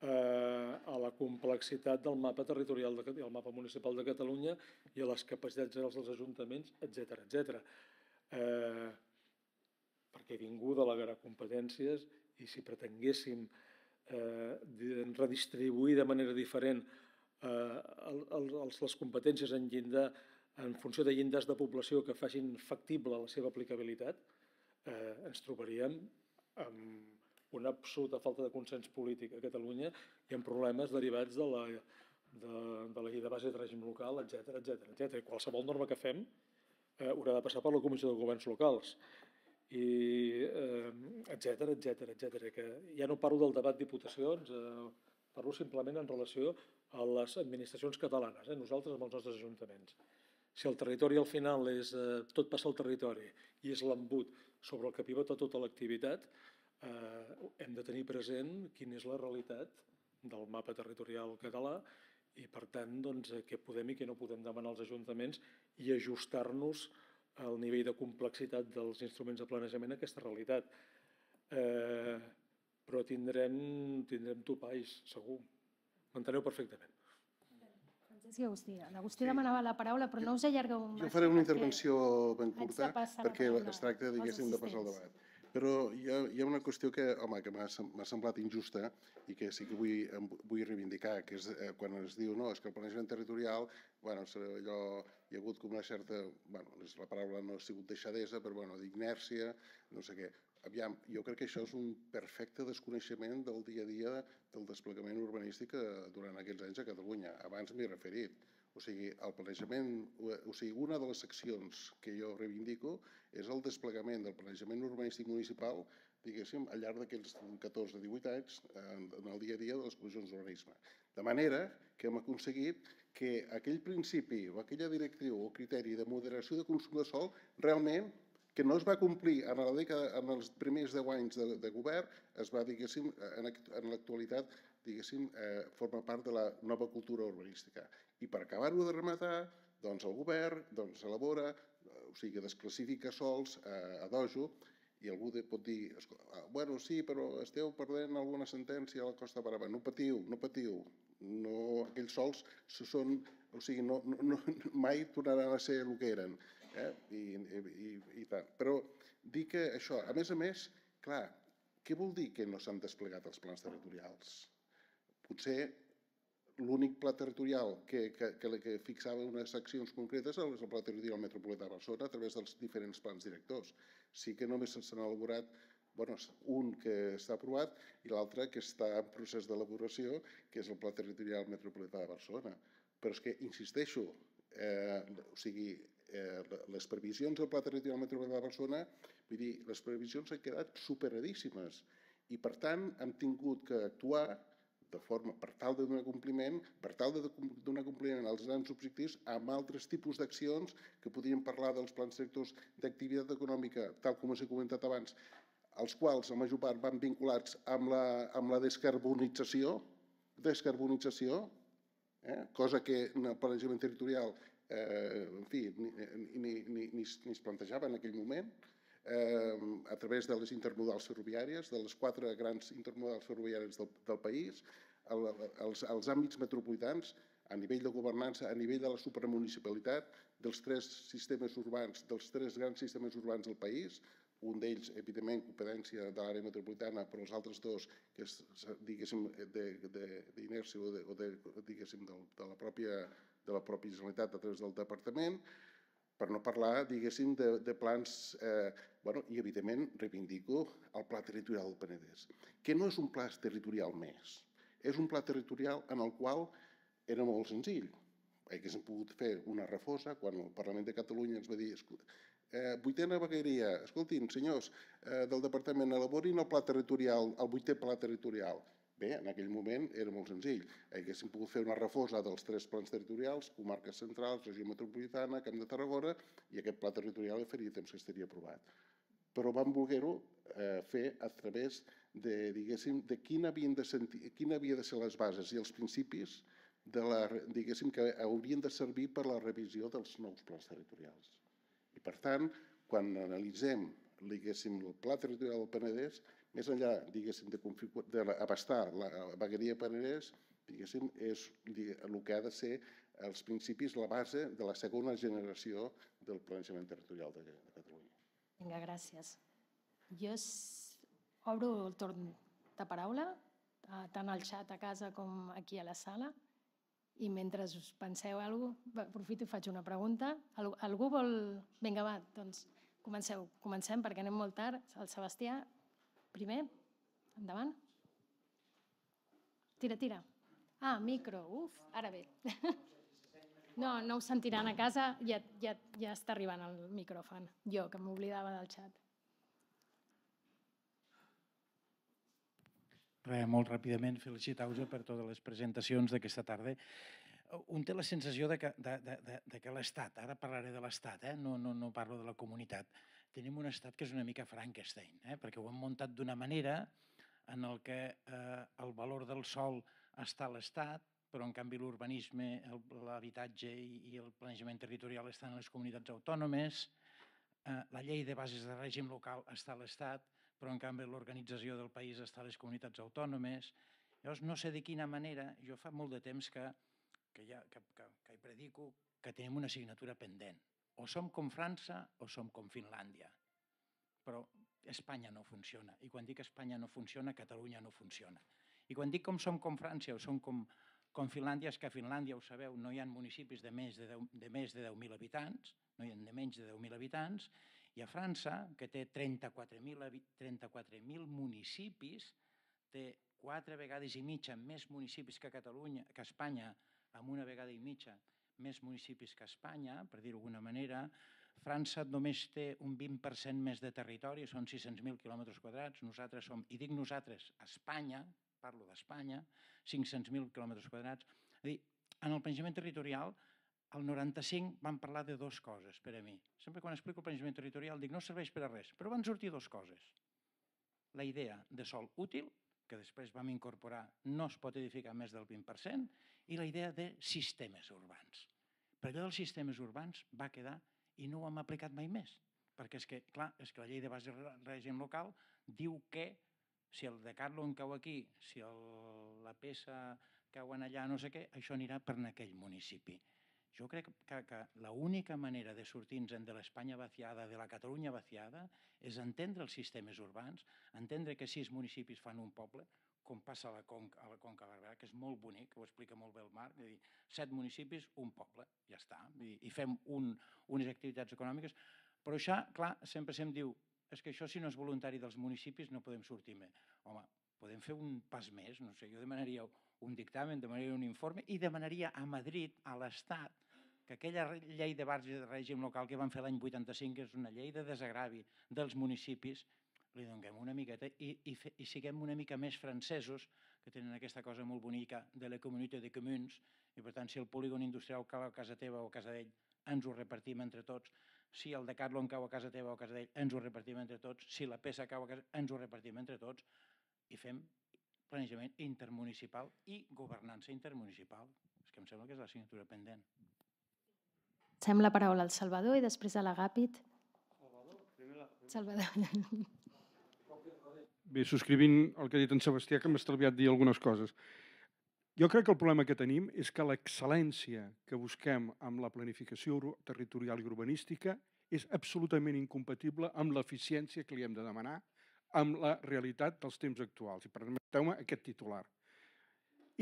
eh, a la complexitat del mapa territorial, de, del mapa municipal de Catalunya i a les capacitats dels ajuntaments, etc etc. Eh, perquè ningú delegarà competències i si pretenguéssim eh, redistribuir de manera diferent eh, les competències en llindar en funció de llindars de població que facin factible la seva aplicabilitat, eh, ens trobaríem amb una absoluta falta de consens polític a Catalunya i amb problemes derivats de la, de, de la llei de base de règim local, etc etc etc. Qualsevol norma que fem eh, haurà de passar per la Comissió de Governs Locals i etc etc etc. Que ja no parlo del debat diputacions, eh, parlo simplement en relació a les administracions catalanes, eh, nosaltres amb els nostres ajuntaments. Si el territori al final és eh, tot passa al territori i és l'embut sobre el que pivota tota l'activitat, eh, hem de tenir present quina és la realitat del mapa territorial català i, per tant, doncs, què podem i què no podem demanar als ajuntaments i ajustar-nos al nivell de complexitat dels instruments de planejament a aquesta realitat. Eh, però tindrem, tindrem topalls, segur. M'enteneu perfectament. Francesc Agustí. L'Agustí sí. demanava la paraula, però no us allargueu massa. Jo faré una intervenció ben curta, perquè es tracta, diguéssim, de passar el debat. Però hi ha, hi ha una qüestió que, home, que m'ha semblat injusta i que sí que vull, vull reivindicar, que és eh, quan es diu, no, és que el planejament territorial, bueno, allò, hi ha hagut com una certa, bueno, la paraula no ha sigut deixadesa, però bueno, d'inèrcia, no sé què. Aviam, jo crec que això és un perfecte desconeixement del dia a dia del desplegament urbanístic durant aquests anys a Catalunya. Abans m'hi he referit. O sigui, el planejament, o sigui, una de les seccions que jo reivindico és el desplegament del planejament urbanístic municipal, diguéssim, al llarg d'aquells 14-18 anys en el dia a dia de les comissions d'urbanisme. De manera que hem aconseguit que aquell principi o aquella directriu o criteri de moderació de consum de sol realment que no es va complir en la dècada, en els primers 10 anys de, de govern, es va, diguéssim, en, en l'actualitat, diguéssim, eh, forma part de la nova cultura urbanística. I per acabar-ho de rematar, doncs el govern doncs, elabora, eh, o sigui, desclassifica sols eh, a dojo, i algú pot dir, ah, bueno, sí, però esteu perdent alguna sentència a la Costa Brava. No patiu, no patiu. No, aquells sols són, o sigui, no, no, no, mai tornaran a ser el que eren eh? I, i, i tant. Però dir que això, a més a més, clar, què vol dir que no s'han desplegat els plans territorials? Potser l'únic pla territorial que, que, que, que fixava unes accions concretes és el pla territorial metropolità de Barcelona a través dels diferents plans directors. Sí que només s'han elaborat bueno, un que està aprovat i l'altre que està en procés d'elaboració, que és el Pla Territorial Metropolità de Barcelona. Però és que, insisteixo, eh, o sigui, eh, les previsions del Pla Territorial Metropolità de Barcelona, vull dir, les previsions han quedat superadíssimes i per tant hem tingut que actuar de forma, per tal de donar compliment, per tal de donar compliment als grans objectius amb altres tipus d'accions que podríem parlar dels plans sectors d'activitat econòmica, tal com s'ha comentat abans, els quals la major part van vinculats amb la, amb la descarbonització, descarbonització, eh? cosa que en el planejament territorial eh, en fi, ni, ni, ni, ni, ni es plantejava en aquell moment, a través de les intermodals ferroviàries, de les quatre grans intermodals ferroviàries del, del país, el, els, els àmbits metropolitans, a nivell de governança, a nivell de la supramunicipalitat, dels tres sistemes urbans, dels tres grans sistemes urbans del país, un d'ells, evidentment, competència de l'àrea metropolitana, però els altres dos, que és, diguéssim, d'inèrcia o, de, o de, diguéssim, de, de la pròpia de la pròpia Generalitat a través del departament, per no parlar, diguéssim, de, de plans, eh, bueno, i evidentment reivindico el Pla Territorial del Penedès, que no és un pla territorial més, és un pla territorial en el qual era molt senzill. Haguéssim pogut fer una refosa quan el Parlament de Catalunya ens va dir eh, vuitena vegueria, escoltin, senyors eh, del departament, elaborin el pla territorial, el vuitè pla territorial. Bé, en aquell moment era molt senzill. Haguéssim pogut fer una refosa dels tres plans territorials, comarques centrals, regió metropolitana, Camp de Tarragona, i aquest pla territorial faria temps que estaria aprovat. Però vam voler-ho eh, fer a través de, diguéssim, de quin havien de, sentir, havia de ser les bases i els principis de la, diguéssim, que haurien de servir per la revisió dels nous plans territorials. I per tant, quan analitzem diguéssim, el Pla Territorial del Penedès, més enllà, diguéssim, d'abastar la vegueria Penedès, diguéssim, és el que ha de ser els principis, la base de la segona generació del planejament territorial de, Catalunya. Vinga, gràcies. Jo obro el torn de paraula, tant al xat a casa com aquí a la sala, i mentre us penseu alguna cosa, aprofito i faig una pregunta. Algú vol... Vinga, va, doncs comenceu. Comencem perquè anem molt tard. El Sebastià, Primer, endavant. Tira, tira. Ah, micro, uf, ara bé. No, no ho sentiran a casa, ja, ja, ja està arribant el micròfon. Jo, que m'oblidava del xat. Res, molt ràpidament, felicitar-vos per totes les presentacions d'aquesta tarda. Un té la sensació de que, de, de, de, de que l'Estat, ara parlaré de l'Estat, eh? no, no, no parlo de la comunitat, tenim un estat que és una mica Frankenstein, eh? perquè ho hem muntat d'una manera en el que eh, el valor del sol està a l'Estat, però en canvi l'urbanisme, l'habitatge i, i el planejament territorial estan a les comunitats autònomes, eh, la llei de bases de règim local està a l'Estat, però en canvi l'organització del país està a les comunitats autònomes. Llavors, no sé de quina manera, jo fa molt de temps que, que, ja, que, que, que hi predico que tenim una assignatura pendent o som com França o som com Finlàndia. Però Espanya no funciona. I quan dic Espanya no funciona, Catalunya no funciona. I quan dic com som com França o som com, com Finlàndia, és que a Finlàndia, ho sabeu, no hi ha municipis de més de 10.000 de, més de 10 habitants, no hi ha de menys de 10.000 habitants, i a França, que té 34.000 34 municipis, té quatre vegades i mitja més municipis que Catalunya, que Espanya, amb una vegada i mitja més municipis que Espanya, per dir-ho d'alguna manera. França només té un 20% més de territori, són 600.000 quilòmetres quadrats. Nosaltres som, i dic nosaltres, Espanya, parlo d'Espanya, 500.000 quilòmetres quadrats. És a dir, en el planejament territorial, el 95 van parlar de dues coses per a mi. Sempre quan explico el planejament territorial dic no serveix per a res, però van sortir dues coses. La idea de sol útil, que després vam incorporar, no es pot edificar més del 20%, i la idea de sistemes urbans. Però allò dels sistemes urbans va quedar i no ho hem aplicat mai més. Perquè és que, clar, és que la llei de base de règim local diu que si el de Carlo en cau aquí, si el, la peça cau en allà, no sé què, això anirà per en aquell municipi. Jo crec que, que l'única manera de sortir-nos de l'Espanya vaciada, de la Catalunya vaciada, és entendre els sistemes urbans, entendre que sis municipis fan un poble, com passa a la Conca, a la Conca Barberà, que és molt bonic, ho explica molt bé el Marc, és dir, set municipis, un poble, ja està, i, i fem un, unes activitats econòmiques, però això, clar, sempre se'm diu, és que això si no és voluntari dels municipis no podem sortir més. Home, podem fer un pas més, no sé, jo demanaria un dictamen, demanaria un informe i demanaria a Madrid, a l'Estat, que aquella llei de base de règim local que van fer l'any 85, que és una llei de desagravi dels municipis, li donem una miqueta i, i, fe, i siguem una mica més francesos, que tenen aquesta cosa molt bonica de la comunitat de comuns, i per tant, si el polígon industrial cau a casa teva o a casa d'ell, ens ho repartim entre tots, si el de Carlo cau a casa teva o a casa d'ell, ens ho repartim entre tots, si la peça cau a casa, ens ho repartim entre tots, i fem planejament intermunicipal i governança intermunicipal. És que em sembla que és la signatura pendent. Passem la paraula al Salvador i després a l'Agàpit. Salvador. Bé, subscrivint el que ha dit en Sebastià, que m'ha estalviat dir algunes coses. Jo crec que el problema que tenim és que l'excel·lència que busquem amb la planificació territorial i urbanística és absolutament incompatible amb l'eficiència que li hem de demanar amb la realitat dels temps actuals. I permeteu-me aquest titular.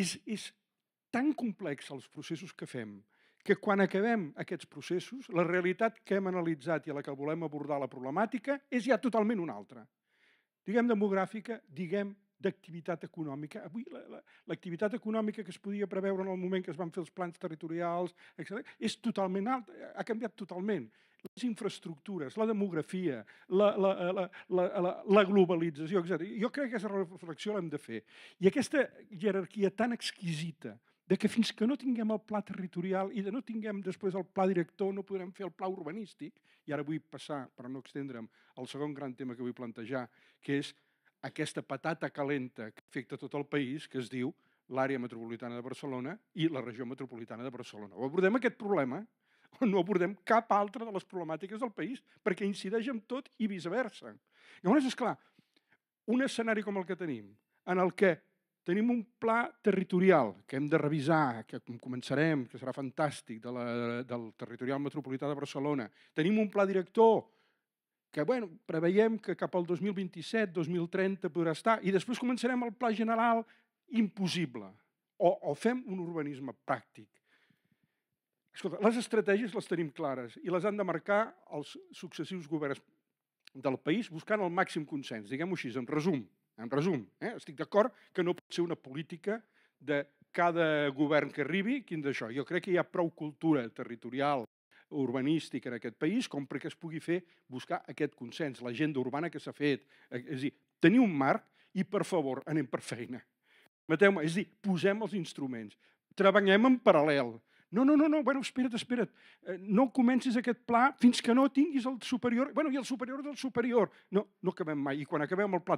És, és tan complex els processos que fem que quan acabem aquests processos, la realitat que hem analitzat i a la que volem abordar la problemàtica és ja totalment una altra diguem demogràfica, diguem d'activitat econòmica. Avui l'activitat la, econòmica que es podia preveure en el moment que es van fer els plans territorials, etc., és totalment alta, ha canviat totalment. Les infraestructures, la demografia, la, la, la, la, la, la globalització, etc. Jo crec que aquesta reflexió l'hem de fer. I aquesta jerarquia tan exquisita de que fins que no tinguem el pla territorial i de no tinguem després el pla director no podrem fer el pla urbanístic, i ara vull passar, per no extendre'm, al segon gran tema que vull plantejar, que és aquesta patata calenta que afecta tot el país, que es diu l'àrea metropolitana de Barcelona i la regió metropolitana de Barcelona. O abordem aquest problema o no abordem cap altra de les problemàtiques del país, perquè incideix en tot i viceversa. Llavors, és clar, un escenari com el que tenim, en el que Tenim un pla territorial que hem de revisar, que començarem, que serà fantàstic, de la, del territorial metropolità de Barcelona. Tenim un pla director que bueno, preveiem que cap al 2027-2030 podrà estar, i després començarem el pla general impossible. O, o fem un urbanisme pràctic. Escolta, les estratègies les tenim clares i les han de marcar els successius governs del país buscant el màxim consens, diguem-ho així, en resum. En resum, eh? estic d'acord que no pot ser una política de cada govern que arribi, quin d'això. Jo crec que hi ha prou cultura territorial, urbanística en aquest país com perquè es pugui fer, buscar aquest consens, l'agenda urbana que s'ha fet. Eh, és dir, tenir un marc i, per favor, anem per feina. Mateu-me, és dir, posem els instruments, treballem en paral·lel, no, no, no, no, bueno, espera't, espera't. Eh, no comencis aquest pla fins que no tinguis el superior. Bueno, i el superior del superior. No, no acabem mai. I quan acabem el pla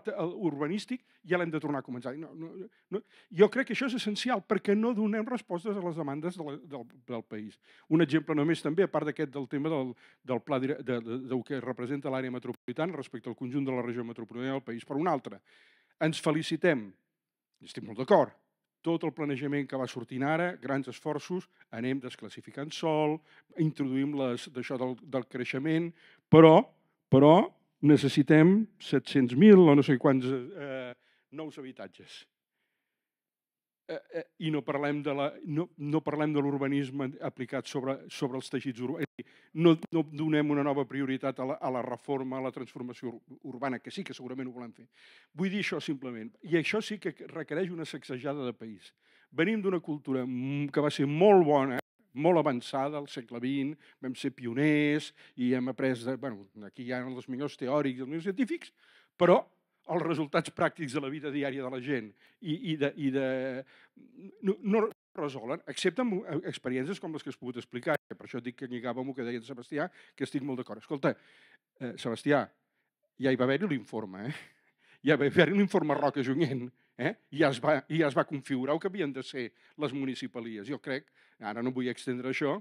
urbanístic ja l'hem de tornar a començar. No, no, no. Jo crec que això és essencial perquè no donem respostes a les demandes de la, del, del país. Un exemple només també, a part d'aquest del tema del, del pla de, de, de, del que representa l'àrea metropolitana respecte al conjunt de la regió metropolitana del país. Per un altre, ens felicitem, estic molt d'acord, tot el planejament que va sortint ara, grans esforços, anem desclassificant sol, introduïm les d'això del, del creixement, però, però necessitem 700.000 o no sé quants eh, nous habitatges. Eh, eh, I no parlem de la, no, no parlem de l'urbanisme aplicat sobre, sobre els teixits urbans. No, no donem una nova prioritat a la, a la reforma, a la transformació urbana, que sí que segurament ho volem fer. Vull dir això simplement. I això sí que requereix una sacsejada de país. Venim d'una cultura que va ser molt bona, molt avançada al segle XX, vam ser pioners i hem après, de, bueno, aquí hi ha els millors teòrics, els millors científics, però els resultats pràctics de la vida diària de la gent i, i de, i de no, no resolen, excepte amb eh, experiències com les que has pogut explicar. Per això dic que lligava amb el que deia Sebastià, que estic molt d'acord. Escolta, eh, Sebastià, ja hi va haver-hi l'informe, eh? Ja va haver-hi l'informe Roca Junyent, eh? I, ja es va, ja es va configurar el que havien de ser les municipalies. Jo crec, ara no vull extendre això,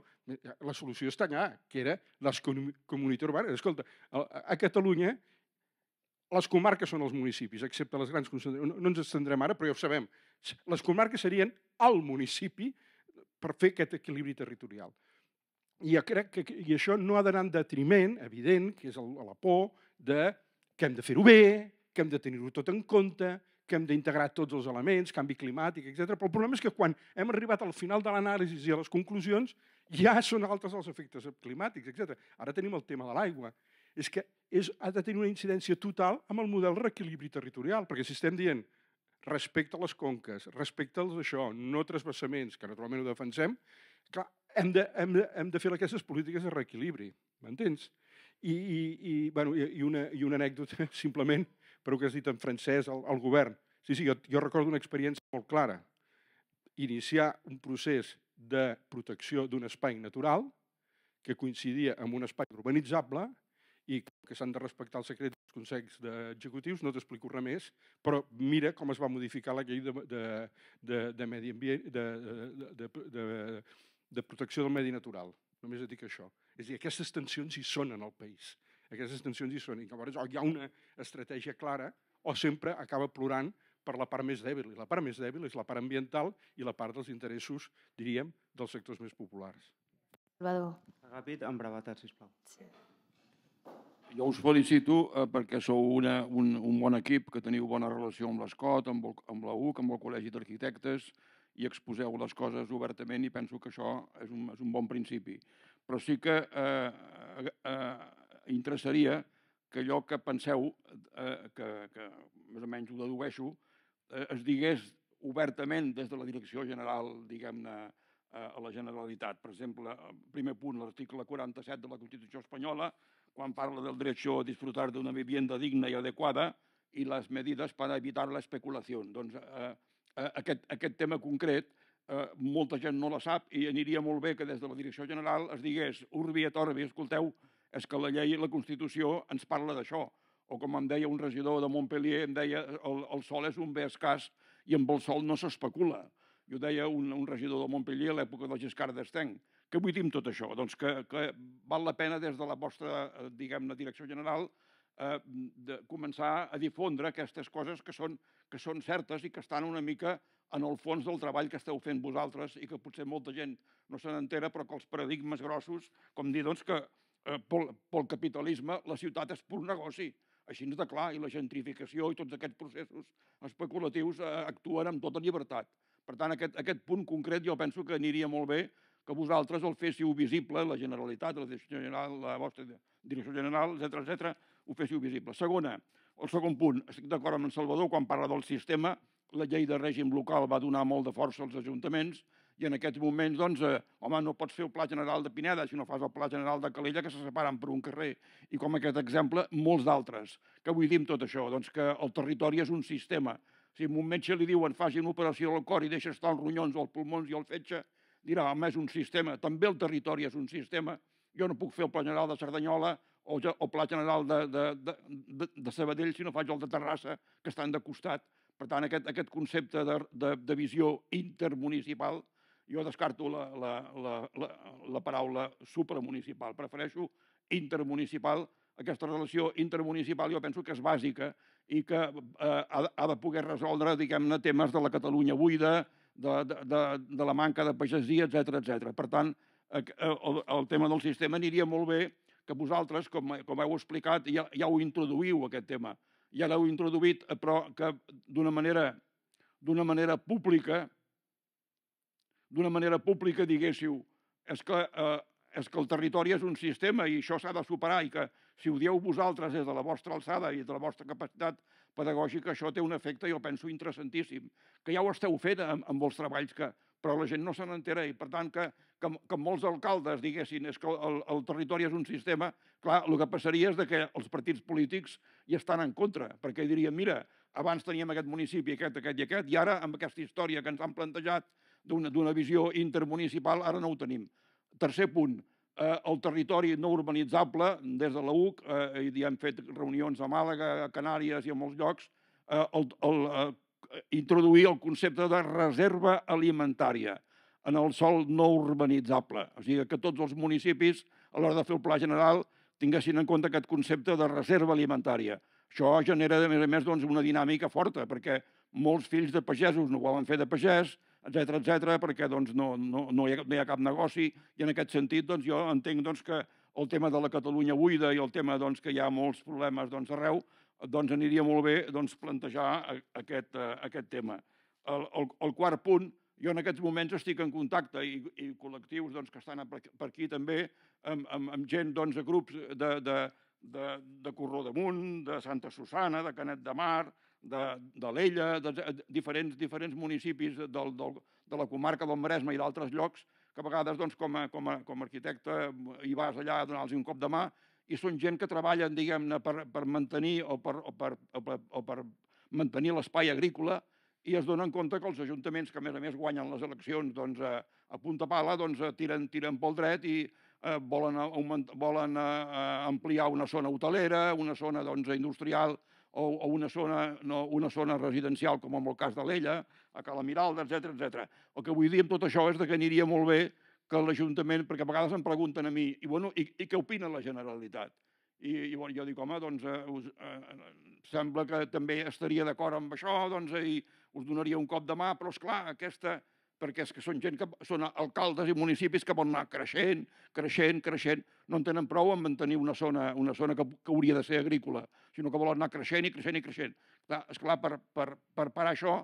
la solució està allà, que era les comunitats urbanes. Escolta, a Catalunya les comarques són els municipis, excepte les grans concentracions. No, no ens estendrem ara, però ja ho sabem. Les comarques serien el municipi per fer aquest equilibri territorial. I jo crec que i això no ha d'anar en detriment, evident, que és el, la por, de que hem de fer-ho bé, que hem de tenir-ho tot en compte, que hem d'integrar tots els elements, canvi climàtic, etc. Però el problema és que quan hem arribat al final de l'anàlisi i a les conclusions, ja són altres els efectes climàtics, etc. Ara tenim el tema de l'aigua. És que és, ha de tenir una incidència total amb el model reequilibri territorial, perquè si estem dient respecte a les conques, respecte als això, no trasbassaments, que naturalment ho defensem, clar, hem de, hem de, hem de fer aquestes polítiques de reequilibri, m'entens? I, i, i, bueno, i, una, I una anècdota, simplement, per que has dit en francès, al, al govern. Sí, sí, jo, jo recordo una experiència molt clara. Iniciar un procés de protecció d'un espai natural que coincidia amb un espai urbanitzable i que s'han de respectar els secrets dels consells executius, no t'explico res més, però mira com es va modificar la llei de, de, de, de, medi ambient, de, de, de, de, de protecció del medi natural. Només et dic això. És a dir, aquestes tensions hi són en el país. Aquestes tensions hi són. I llavors o hi ha una estratègia clara o sempre acaba plorant per la part més dèbil. I la part més dèbil és la part ambiental i la part dels interessos, diríem, dels sectors més populars. Salvador. Ràpid, amb brevetat, sisplau. Sí. Jo us felicito eh, perquè sou una, un, un bon equip, que teniu bona relació amb l'ESCOT, amb, el, amb la UC, amb el Col·legi d'Arquitectes, i exposeu les coses obertament i penso que això és un, és un bon principi. Però sí que eh, eh, eh, interessaria que allò que penseu, eh, que, que més o menys ho dedueixo, eh, es digués obertament des de la Direcció General, diguem-ne, eh, a la Generalitat. Per exemple, primer punt, l'article 47 de la Constitució espanyola, quan parla del derecho a disfrutar de una vivienda digna i adequada i les medides per evitar la especulació. Doncs eh, eh, aquest, aquest tema concret eh, molta gent no la sap i aniria molt bé que des de la Direcció General es digués urbi et orbi, escolteu, és que la llei i la Constitució ens parla d'això. O com em deia un regidor de Montpellier, em deia el, el sol és un bé escàs i amb el sol no s'especula. Jo deia un, un regidor de Montpellier a l'època del Giscard d'Esteng. Què vull dir amb tot això? Doncs que, que val la pena des de la vostra, eh, diguem-ne, direcció general eh, de començar a difondre aquestes coses que són, que són certes i que estan una mica en el fons del treball que esteu fent vosaltres i que potser molta gent no se n'entera, però que els paradigmes grossos, com dir doncs, que eh, pel, pel capitalisme la ciutat és pur negoci, així és de clar, i la gentrificació i tots aquests processos especulatius eh, actuen amb tota llibertat. Per tant, aquest, aquest punt concret jo penso que aniria molt bé que vosaltres el féssiu visible, la Generalitat, la Direcció General, la vostra Direcció General, etc etc, ho féssiu visible. Segona, el segon punt, estic d'acord amb en Salvador quan parla del sistema, la llei de règim local va donar molt de força als ajuntaments i en aquests moments, doncs, eh, home, no pots fer el Pla General de Pineda si no fas el Pla General de Calella que se separen per un carrer. I com aquest exemple, molts d'altres. Què vull dir amb tot això? Doncs que el territori és un sistema. Si a un metge li diuen faci una operació al cor i deixa estar els ronyons, els pulmons i el fetge, dirà, home, és un sistema, també el territori és un sistema, jo no puc fer el Pla General de Cerdanyola o el Pla General de, de, de, de, de Sabadell si no faig el de Terrassa, que estan de costat. Per tant, aquest, aquest concepte de, de, de visió intermunicipal, jo descarto la, la, la, la, la paraula supramunicipal, prefereixo intermunicipal. Aquesta relació intermunicipal jo penso que és bàsica i que eh, ha, ha de poder resoldre, diguem-ne, temes de la Catalunya buida, de, de, de, la manca de pagesia, etc etc. Per tant, eh, el, el tema del sistema aniria molt bé que vosaltres, com, com heu explicat, ja, ja ho introduïu, aquest tema. Ja l'heu introduït, eh, però que d'una manera, d'una manera pública, d'una manera pública diguéssiu, és que, eh, és que el territori és un sistema i això s'ha de superar i que si ho dieu vosaltres des de la vostra alçada i de la vostra capacitat pedagògica, això té un efecte, jo penso, interessantíssim, que ja ho esteu fent amb, amb els treballs que però la gent no se n'entera i, per tant, que, que, que molts alcaldes diguessin és que el, el territori és un sistema, clar, el que passaria és de que els partits polítics hi estan en contra, perquè dirien, mira, abans teníem aquest municipi, aquest, aquest i aquest, i ara, amb aquesta història que ens han plantejat d'una visió intermunicipal, ara no ho tenim. Tercer punt, eh, el territori no urbanitzable, des de la UC, eh, i hem fet reunions a Màlaga, a Canàries i a molts llocs, eh, el, el, eh, introduir el concepte de reserva alimentària en el sol no urbanitzable. O sigui, que tots els municipis, a l'hora de fer el pla general, tinguessin en compte aquest concepte de reserva alimentària. Això genera, a més a més, doncs, una dinàmica forta, perquè molts fills de pagesos no volen fer de pagès, etc etc perquè doncs, no, no, no, hi ha, no hi ha cap negoci, i en aquest sentit doncs, jo entenc doncs, que el tema de la Catalunya buida i el tema doncs, que hi ha molts problemes doncs, arreu, doncs aniria molt bé doncs, plantejar aquest, uh, aquest tema. El, el, el quart punt, jo en aquests moments estic en contacte i, i col·lectius doncs, que estan per, aquí també, amb, amb, amb gent, doncs, a grups de, de, de, de Corró Munt, de Santa Susana, de Canet de Mar, de, de de, de diferents, diferents municipis del, del, de la comarca del Maresme i d'altres llocs, que a vegades doncs, com, a, com, a, com a arquitecte hi vas allà a donar-los un cop de mà i són gent que treballen, diguem-ne, per, per mantenir o per, o per, o per, o per mantenir l'espai agrícola i es donen compte que els ajuntaments, que a més a més guanyen les eleccions doncs, a, a punta pala, doncs, tiren, tiren pel dret i eh, volen, augment, volen eh, ampliar una zona hotelera, una zona doncs, industrial o, o una, zona, no, una zona residencial, com en el cas de l'Ella, a Cala Miralda, etc etc. El que vull dir amb tot això és que aniria molt bé que l'Ajuntament, perquè a vegades em pregunten a mi, i, bueno, i, i què opina la Generalitat? I, i bueno, jo dic, home, doncs eh, us, eh, sembla que també estaria d'acord amb això, doncs, eh, i us donaria un cop de mà, però és clar, aquesta, perquè és que són gent que són alcaldes i municipis que volen anar creixent, creixent, creixent, no en tenen prou en mantenir una zona, una zona que, que hauria de ser agrícola, sinó que volen anar creixent i creixent i creixent. Clar, esclar, per, per, per parar això,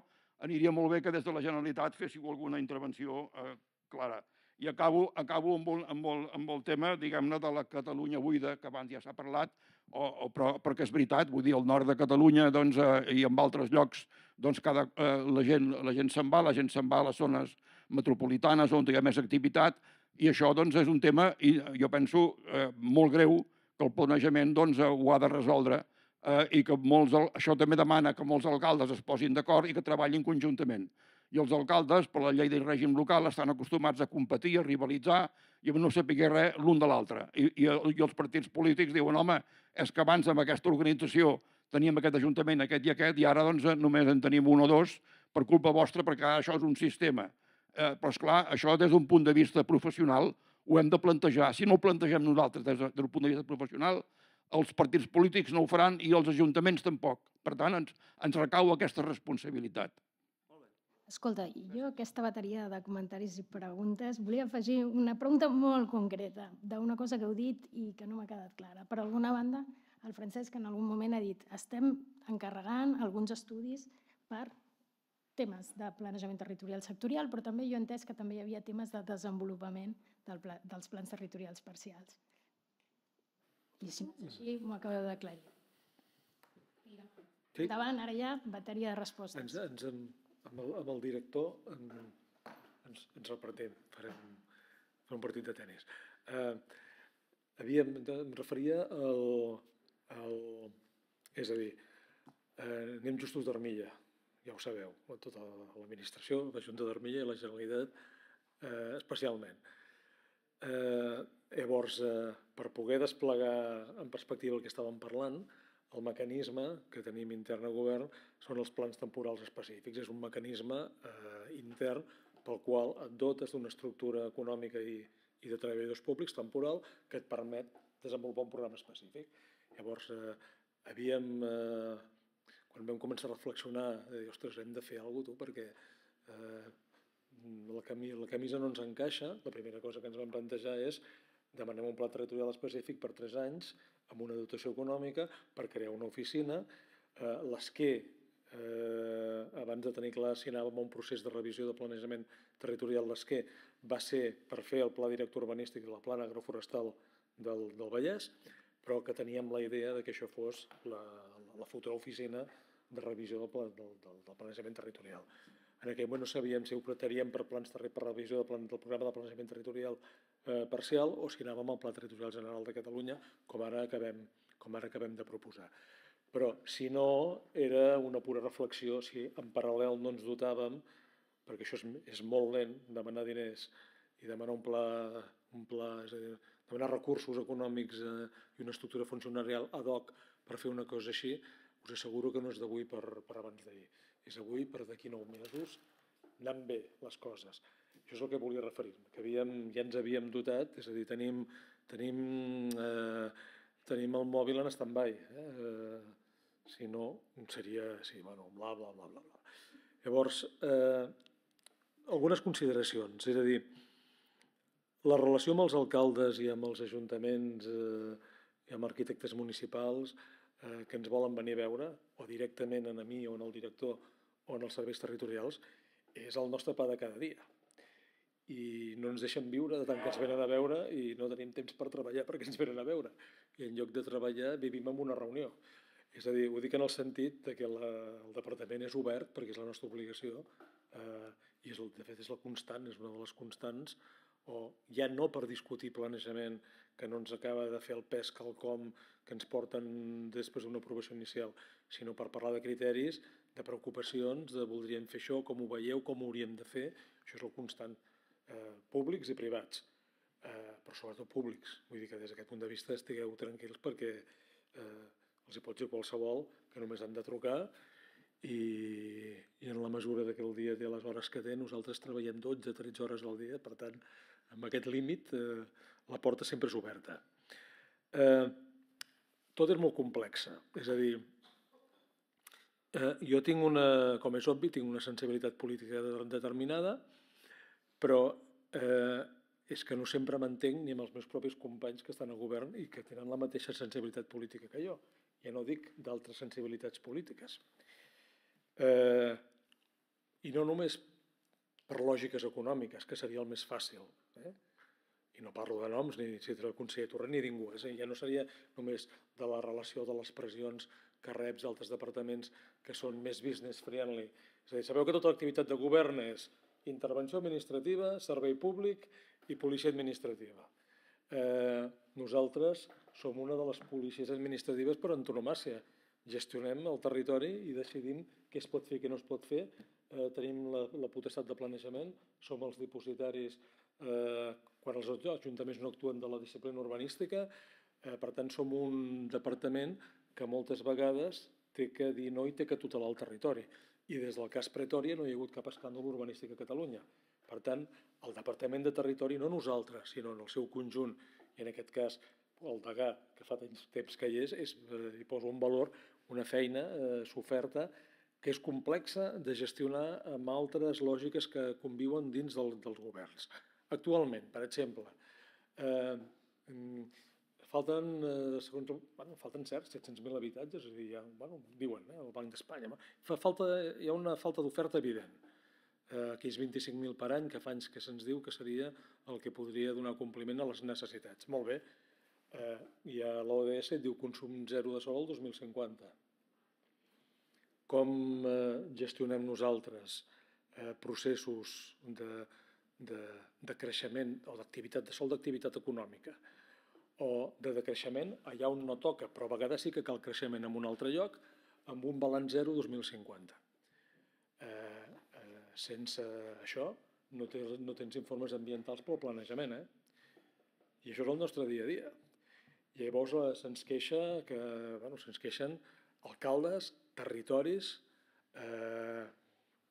aniria molt bé que des de la Generalitat féssiu alguna intervenció eh, clara. I acabo, acabo amb, un, amb, el, amb el tema, diguem-ne, de la Catalunya buida, que abans ja s'ha parlat, o, o, però, perquè és veritat, vull dir, al nord de Catalunya doncs, eh, i en altres llocs doncs, cada, eh, la gent la gent se'n va, la gent se'n va a les zones metropolitanes on hi ha més activitat, i això doncs, és un tema, i jo penso, eh, molt greu, que el planejament doncs, ho ha de resoldre eh, i que molts, això també demana que molts alcaldes es posin d'acord i que treballin conjuntament i els alcaldes, per la llei del règim local, estan acostumats a competir, a rivalitzar i a no saber res l'un de l'altre. I, i, I els partits polítics diuen, home, és que abans amb aquesta organització teníem aquest ajuntament, aquest i aquest, i ara doncs, només en tenim un o dos per culpa vostra, perquè això és un sistema. Eh, però, és clar, això des d'un punt de vista professional ho hem de plantejar. Si no ho plantegem nosaltres des d'un punt de vista professional, els partits polítics no ho faran i els ajuntaments tampoc. Per tant, ens, ens recau aquesta responsabilitat. Escolta, jo aquesta bateria de comentaris i preguntes volia afegir una pregunta molt concreta d'una cosa que heu dit i que no m'ha quedat clara. Per alguna banda, el Francesc en algun moment ha dit estem encarregant alguns estudis per temes de planejament territorial sectorial, però també jo he entès que també hi havia temes de desenvolupament del pla, dels plans territorials parcials. I si no és així, m'ho acabeu d'aclarir. Sí. Endavant, ara ja, bateria de respostes. Ens, ens en amb el, amb el director en, ens, ens repartim, farem, farem un partit de tennis. Eh, havíem, em referia al, al... És a dir, eh, anem justos d'armilla, ja ho sabeu, tota l'administració, la Junta d'Armilla i la Generalitat eh, especialment. Eh, llavors, eh, per poder desplegar en perspectiva el que estàvem parlant, el mecanisme que tenim intern a govern són els plans temporals específics. És un mecanisme eh, intern pel qual et dotes d'una estructura econòmica i, i de treballadors públics temporal que et permet desenvolupar un programa específic. Llavors, eh, havíem, eh, quan vam començar a reflexionar, de dir, ostres, hem de fer alguna cosa, tu, perquè eh, la, cami la camisa no ens encaixa, la primera cosa que ens vam plantejar és demanem un pla territorial específic per tres anys amb una dotació econòmica per crear una oficina. Eh, L'esquer, eh, abans de tenir clar si anàvem a un procés de revisió de planejament territorial, l'esquer va ser per fer el pla director urbanístic i la plana agroforestal del, del Vallès, però que teníem la idea de que això fos la, la futura oficina de revisió del, del, del, planejament territorial. En aquell moment no sabíem si optaríem per plans per revisió del, plan, del programa de planejament territorial eh, parcial o si anàvem al Pla Territorial General de Catalunya, com ara acabem, com ara acabem de proposar. Però, si no, era una pura reflexió si en paral·lel no ens dotàvem, perquè això és, és molt lent, demanar diners i demanar un pla, un pla és a dir, demanar recursos econòmics eh, i una estructura funcionarial ad hoc per fer una cosa així, us asseguro que no és d'avui per, per abans d'ahir. És avui per d'aquí nou mesos anant bé les coses. Això és el que volia referir-me, que havíem, ja ens havíem dotat, és a dir, tenim, tenim, eh, tenim el mòbil en stand-by. Eh? Eh, si no, seria, sí, bueno, bla, bla, bla, bla. bla. Llavors, eh, algunes consideracions, és a dir, la relació amb els alcaldes i amb els ajuntaments eh, i amb arquitectes municipals eh, que ens volen venir a veure, o directament a mi o en el director o en els serveis territorials, és el nostre pa de cada dia. I no ens deixen viure de tant que ens venen a veure i no tenim temps per treballar perquè ens venen a veure. I en lloc de treballar vivim en una reunió. És a dir, ho dic en el sentit de que la, el departament és obert perquè és la nostra obligació eh, i és, el- de fet és la constant, és una de les constants, o ja no per discutir planejament que no ens acaba de fer el pes quelcom que ens porten després d'una aprovació inicial, sinó per parlar de criteris, de preocupacions, de voldríem fer això, com ho veieu, com ho hauríem de fer, això és el constant, eh, públics i privats, eh, però sobretot públics. Vull dir que des d'aquest punt de vista estigueu tranquils perquè eh, els hi pot dir qualsevol que només han de trucar i, i en la mesura que el dia té les hores que té, nosaltres treballem 12-13 hores al dia, per tant, amb aquest límit eh, la porta sempre és oberta. Eh, tot és molt complexa, és a dir, eh, jo tinc una, com és obvi, tinc una sensibilitat política de- determinada, però eh, és que no sempre m'entenc ni amb els meus propis companys que estan al govern i que tenen la mateixa sensibilitat política que jo. Ja no dic d'altres sensibilitats polítiques. Eh, I no només per lògiques econòmiques, que seria el més fàcil. Eh? I no parlo de noms, ni si el conseller Torrent, ni ningú. És a dir, ja no seria només de la relació de les pressions que reps d'altres departaments que són més business friendly. És a dir, sabeu que tota l'activitat de govern és intervenció administrativa, servei públic i policia administrativa. Eh, nosaltres som una de les policies administratives per antonomàcia. Gestionem el territori i decidim què es pot fer i què no es pot fer. Eh, tenim la, la potestat de planejament, som els dipositaris eh, quan els ajuntaments no actuen de la disciplina urbanística. Eh, per tant, som un departament que moltes vegades té que dir no i té que tutelar el territori. I des del cas Pretòria no hi ha hagut cap escàndol urbanístic a Catalunya. Per tant, el Departament de Territori, no nosaltres, sinó en el seu conjunt, i en aquest cas el degà, que fa temps que hi és, és eh, hi poso en valor una feina eh, soferta que és complexa de gestionar amb altres lògiques que conviuen dins del, dels governs. Actualment, per exemple, eh, mm, falten, eh, segons, el- bueno, falten certs 700.000 habitatges, és a dir, ja, bueno, diuen, eh, el Banc d'Espanya, fa falta, hi ha una falta d'oferta evident. Eh, aquells 25.000 per any que fa anys que se'ns diu que seria el que podria donar compliment a les necessitats. Molt bé, eh, i a l'ODS et diu consum zero de sol al 2050. Com eh, gestionem nosaltres eh, processos de, de, de creixement o d'activitat, de sol d'activitat econòmica o de decreixement allà on no toca, però a vegades sí que cal creixement en un altre lloc amb un balanç zero 2050. Eh, eh, sense això no, té, no tens informes ambientals pel planejament, eh? I això és el nostre dia a dia. I llavors eh, se'ns queixa que, bueno, se'ns queixen alcaldes, territoris, eh,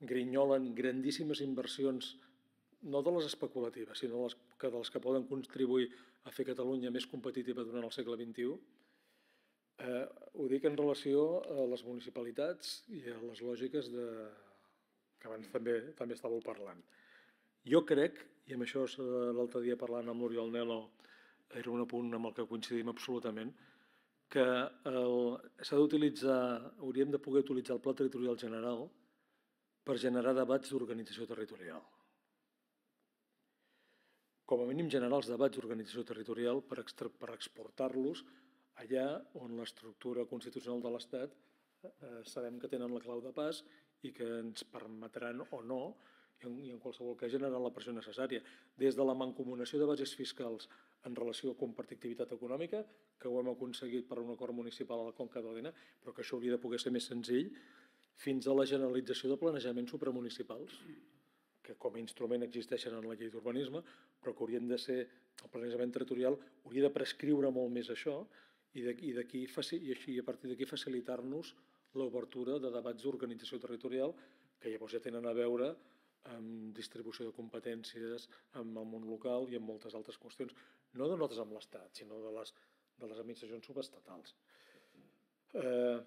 grinyolen grandíssimes inversions, no de les especulatives, sinó les, que de les que poden contribuir a fer Catalunya més competitiva durant el segle XXI. Eh, ho dic en relació a les municipalitats i a les lògiques de, que abans també, també estàveu parlant. Jo crec, i amb això l'altre dia parlant amb l'Oriol Nelo, era un apunt amb el que coincidim absolutament, que s'ha d'utilitzar, hauríem de poder utilitzar el Pla Territorial General per generar debats d'organització territorial. Com a mínim generar els debats d'organització territorial per, per exportar-los allà on l'estructura constitucional de l'Estat eh, sabem que tenen la clau de pas i que ens permetran o no, i en, i en qualsevol cas generar la pressió necessària. Des de la mancomunació de bases fiscals en relació a compartir activitat econòmica, que ho hem aconseguit per un acord municipal a la Conca d'Òdena, però que això hauria de poder ser més senzill, fins a la generalització de planejaments supramunicipals, que com a instrument existeixen en la llei d'urbanisme, però que haurien de ser, el planejament territorial hauria de prescriure molt més això i i i així a partir d'aquí facilitar-nos l'obertura de debats d'organització territorial que llavors ja tenen a veure amb distribució de competències, amb el món local i amb moltes altres qüestions, no de nosaltres amb l'Estat, sinó de les, de les administracions subestatals. Eh,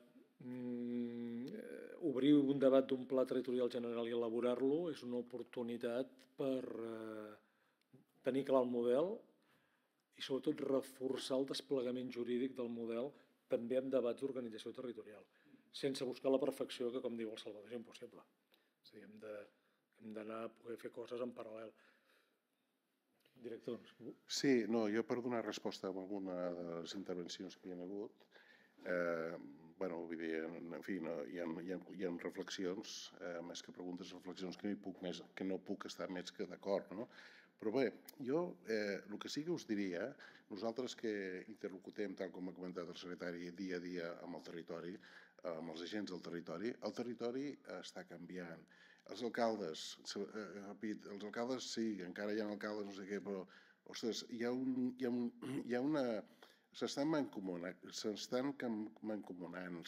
mm, eh, obrir un debat d'un pla territorial general i elaborar-lo és una oportunitat per eh, tenir clar el model i sobretot reforçar el desplegament jurídic del model també amb debats d'organització territorial, sense buscar la perfecció que, com diu el Salvador, és impossible. És a dir, hem d'anar a poder fer coses en paral·lel. Director, Sí, no, jo per donar resposta a alguna de les intervencions que hi ha hagut, eh, bueno, vull dir, en, en fi, no, hi, ha, hi, ha, hi ha reflexions, eh, més que preguntes, reflexions que no, puc més, que no puc estar més que d'acord, no? Però bé, jo eh, el que sí que us diria, nosaltres que interlocutem, tal com ha comentat el secretari, dia a dia amb el territori, eh, amb els agents del territori, el territori està canviant. Els alcaldes, se- eh, repit, els alcaldes sí, encara hi ha alcaldes, no sé què, però, ostres, hi ha, un, hi ha, un, hi ha una... S'estan mancomunant,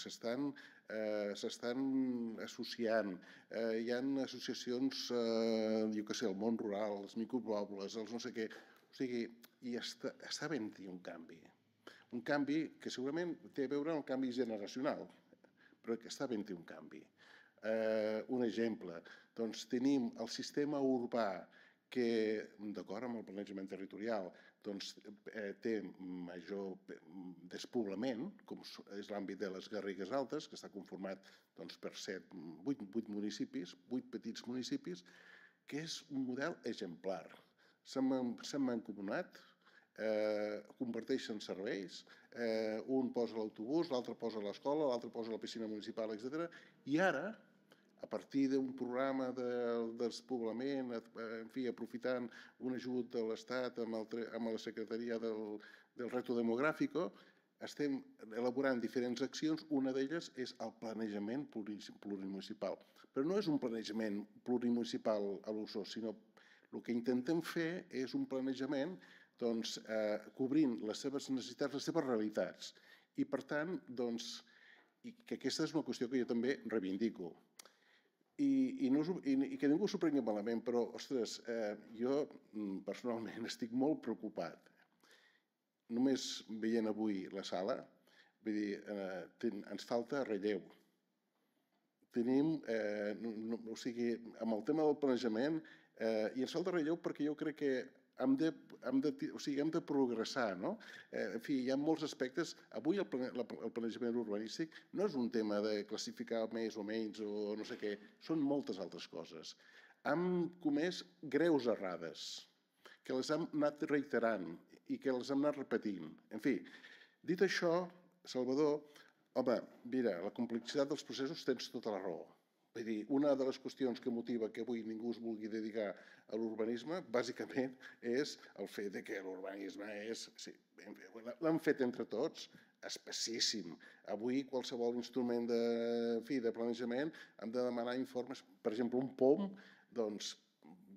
s'estan eh, associant, eh, hi ha associacions, eh, jo què sé, el món rural, els micropobles, els no sé què, o sigui, i està, està havent-hi un canvi. Un canvi que segurament té a veure amb el canvi generacional, però que està havent-hi un canvi. Eh, un exemple, doncs tenim el sistema urbà que, d'acord amb el planejament territorial, doncs, eh, té major pe- despoblament, com és l'àmbit de les Garrigues Altes, que està conformat doncs, per set, vuit, vuit municipis, vuit petits municipis, que és un model exemplar. S'han mancomunat, eh, comparteixen serveis, eh, un posa l'autobús, l'altre posa l'escola, l'altre posa la piscina municipal, etc. I ara, a partir d'un programa de despoblament, en fi, aprofitant un ajut de l'Estat amb, amb la Secretaria del, del Reto Demográfico, estem elaborant diferents accions, una d'elles és el planejament pluri- plurimunicipal. Però no és un planejament plurimunicipal a l'uso, sinó el que intentem fer és un planejament doncs, eh, cobrint les seves necessitats, les seves realitats. I, per tant, doncs, i que aquesta és una qüestió que jo també reivindico. I, i, no, i, i que ningú s'ho prengui malament, però, ostres, eh, jo mm, personalment estic molt preocupat. Només veient avui la sala, vull dir, eh, ten, ens falta relleu. Tenim, eh, no, no, o sigui, amb el tema del planejament, eh, i ens falta relleu perquè jo crec que hem de, hem de, o sigui, hem de progressar, no? Eh, en fi, hi ha molts aspectes. Avui el, plane, la, el planejament urbanístic no és un tema de classificar més o menys o no sé què, són moltes altres coses. Hem comès greus errades, que les hem anat reiterant i que les hem anat repetint. En fi, dit això, Salvador, home, mira, la complexitat dels processos tens tota la raó. Vull dir, una de les qüestions que motiva que avui ningú es vulgui dedicar a l'urbanisme, bàsicament, és el fet de que l'urbanisme és... Sí, L'han fet entre tots, espessíssim. Avui qualsevol instrument de, fi, de planejament hem de demanar informes. Per exemple, un POM, doncs,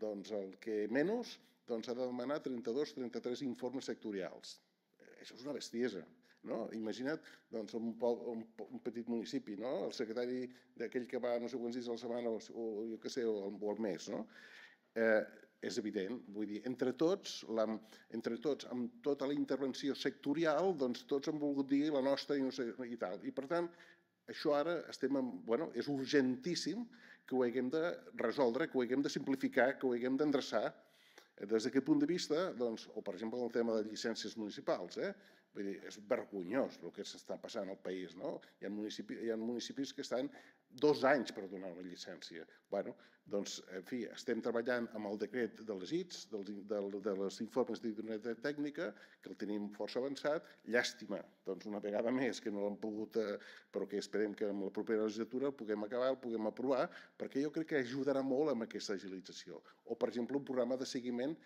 doncs el que menys doncs ha de demanar 32, 33 informes sectorials. Això és una bestiesa. No? Imagina't doncs, un, po, un, un petit municipi, no? el secretari d'aquell que va no sé quants dies a la setmana o, o jo què sé, o, o al mes. No? Eh, és evident, vull dir, entre tots, la, entre tots, amb tota la intervenció sectorial, doncs tots han volgut dir la nostra i no sé, i tal. I per tant, això ara estem en, bueno, és urgentíssim que ho haguem de resoldre, que ho haguem de simplificar, que ho haguem d'endreçar. Des d'aquest punt de vista, doncs, o per exemple el tema de llicències municipals, eh? Vull dir, és vergonyós el que s'està passant al país, no? Hi ha, hi ha municipis que estan dos anys per donar una llicència. bueno, doncs, en fi, estem treballant amb el decret de les ITS, dels, del, de les informes d'idoneïtat tècnica, que el tenim força avançat. Llàstima, doncs, una vegada més, que no l'hem pogut, eh, però que esperem que amb la propera legislatura el puguem acabar, el puguem aprovar, perquè jo crec que ajudarà molt amb aquesta agilització. O, per exemple, un programa de seguiment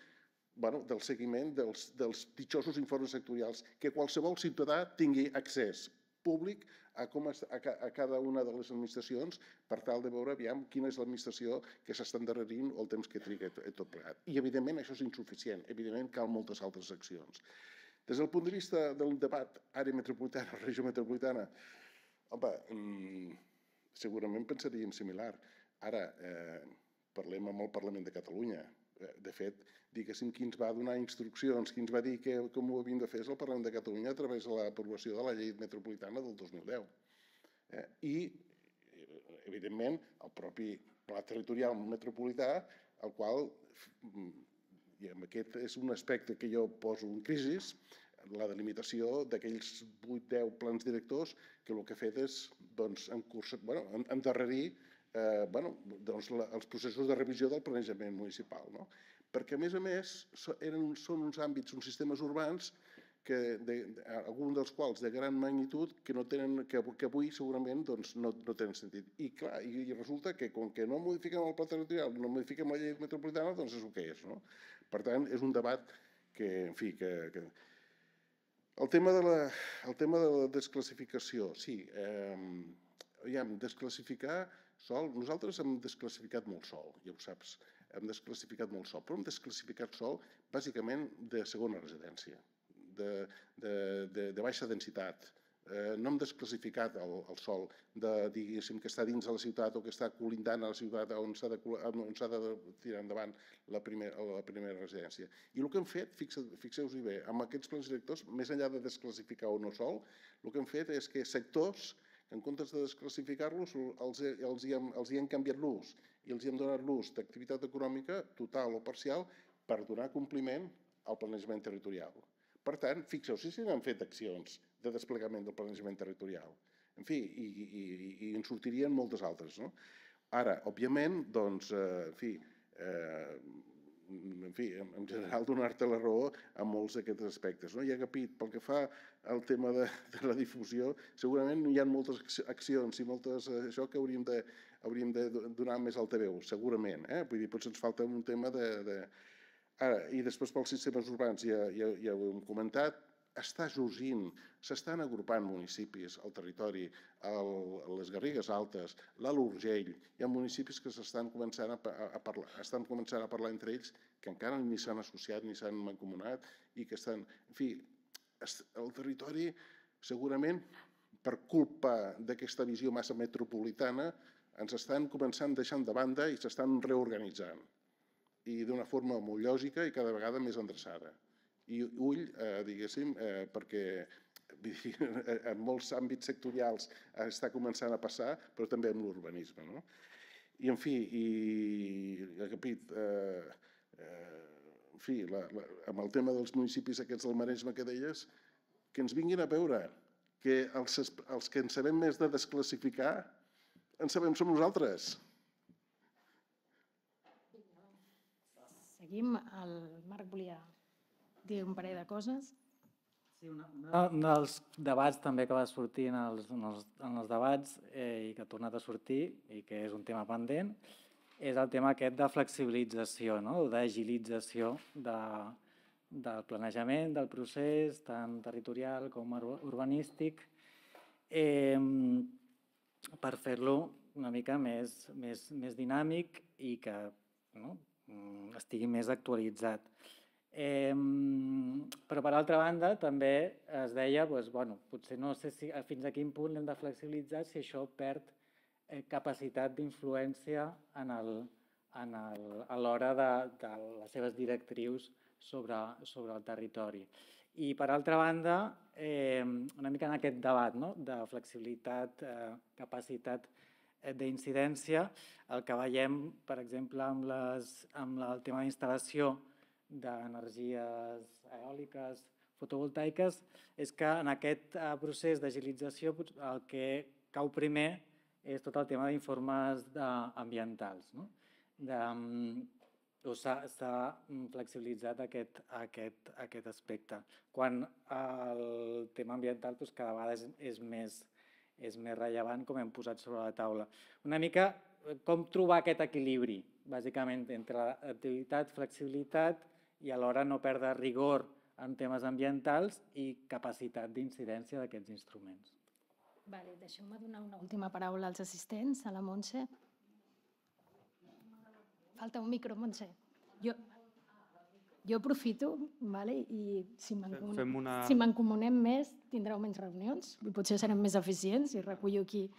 bueno, del seguiment dels, dels ditxosos informes sectorials, que qualsevol ciutadà tingui accés públic a, com a, a cada una de les administracions per tal de veure aviam quina és l'administració que s'està endarrerint o el temps que triga tot plegat. I, evidentment, això és insuficient. Evidentment, cal moltes altres accions. Des del punt de vista del debat àrea metropolitana, regió metropolitana, home, mmm, segurament pensaríem similar. Ara, eh, parlem amb el Parlament de Catalunya. Eh, de fet, diguéssim, qui ens va donar instruccions, qui ens va dir que, com ho havíem de fer és el Parlament de Catalunya a través de l'aprovació de la llei metropolitana del 2010. Eh? I, evidentment, el propi pla territorial metropolità, el qual, mm, i aquest és un aspecte que jo poso en crisi, la delimitació d'aquells 8-10 plans directors que el que ha fet és doncs, encursa, bueno, endarrerir eh, bueno, doncs, la, els processos de revisió del planejament municipal. No? Perquè a més a més eren, són uns àmbits, uns sistemes urbans que de, de, algun dels quals de gran magnitud que, no tenen, que, que avui segurament doncs, no, no tenen sentit. I clar, i, i resulta que com que no modifiquem el pla territorial, no modifiquem la llei metropolitana, doncs és el que és. No? Per tant, és un debat que, en fi, que, que... El tema de la, el tema de la desclassificació, sí. Eh, aviam, desclassificar sol, nosaltres hem desclassificat molt sol, ja ho saps hem desclassificat molt sol, però hem desclassificat sol bàsicament de segona residència, de, de, de, de baixa densitat. Eh, no hem desclassificat el, el sol de, diguéssim, que està dins de la ciutat o que està colindant a la ciutat on s'ha de, on de tirar endavant la primera, la primera residència. I el que hem fet, fixeu-vos bé, amb aquests plans directors, més enllà de desclassificar o no sol, el que hem fet és que sectors en comptes de desclassificar-los, els, els, hi hem, els hi hem canviat l'ús i els hi hem donat l'ús d'activitat econòmica total o parcial per donar compliment al planejament territorial. Per tant, fixeu si s'hi han fet accions de desplegament del planejament territorial. En fi, i, i, i en sortirien moltes altres. No? Ara, òbviament, doncs, eh, en fi, eh, en fi, en general donar-te la raó en molts d'aquests aspectes. No? I agapit, pel que fa al tema de, de la difusió, segurament hi ha moltes accions i moltes eh, això que hauríem de, hauríem de donar més altaveu, segurament. Eh? Vull dir, potser ens falta un tema de... de... Ara, i després pels sistemes urbans, ja, ja, ja ho hem comentat, està sorgint, s'estan agrupant municipis al territori, el, les Garrigues Altes, l'Alt Urgell, hi ha municipis que s'estan començant a, a, a parlar, estan començant a parlar entre ells que encara ni s'han associat ni s'han mancomunat i que estan, en fi, el territori segurament per culpa d'aquesta visió massa metropolitana ens estan començant deixant de banda i s'estan reorganitzant i d'una forma molt lògica i cada vegada més endreçada i ull, eh, diguéssim, eh, perquè en molts àmbits sectorials està començant a passar, però també amb l'urbanisme. No? I, en fi, i, capit, eh, eh, en fi, la, la, amb el tema dels municipis aquests del Maresme que deies, que ens vinguin a veure que els, els que en sabem més de desclassificar, en sabem som nosaltres. Seguim, el Marc volia dir un parell de coses. Sí, una, una, un dels debats també que va sortir en els, en els, en els debats eh, i que ha tornat a sortir i que és un tema pendent és el tema aquest de flexibilització, no? d'agilització de, del planejament, del procés, tant territorial com urbanístic, eh, per fer-lo una mica més, més, més dinàmic i que no? Mm, estigui més actualitzat. Eh, però per altra banda també es deia, doncs, bueno, potser no sé si, fins a quin punt hem de flexibilitzar si això perd eh, capacitat d'influència en el, en el, a l'hora de, de les seves directrius sobre, sobre el territori. I per altra banda, eh, una mica en aquest debat no? de flexibilitat, eh, capacitat eh, d'incidència, el que veiem, per exemple, amb, les, amb el tema d'instal·lació d'energies eòliques, fotovoltaiques, és que en aquest eh, procés d'agilització el que cau primer és tot el tema d'informes ambientals. No? De, mm, o s'ha mm, flexibilitzat aquest, aquest, aquest aspecte. Quan el tema ambiental doncs, cada vegada és, és, més, és més rellevant, com hem posat sobre la taula. Una mica eh, com trobar aquest equilibri, bàsicament, entre activitat, flexibilitat i alhora no perdre rigor en temes ambientals i capacitat d'incidència d'aquests instruments. Vale, Deixeu-me donar una última paraula als assistents, a la Montse. Falta un micro, Montse. Jo, jo aprofito, vale? i si m'encomunem una- si més, tindreu menys reunions, i potser serem més eficients i recullo aquí.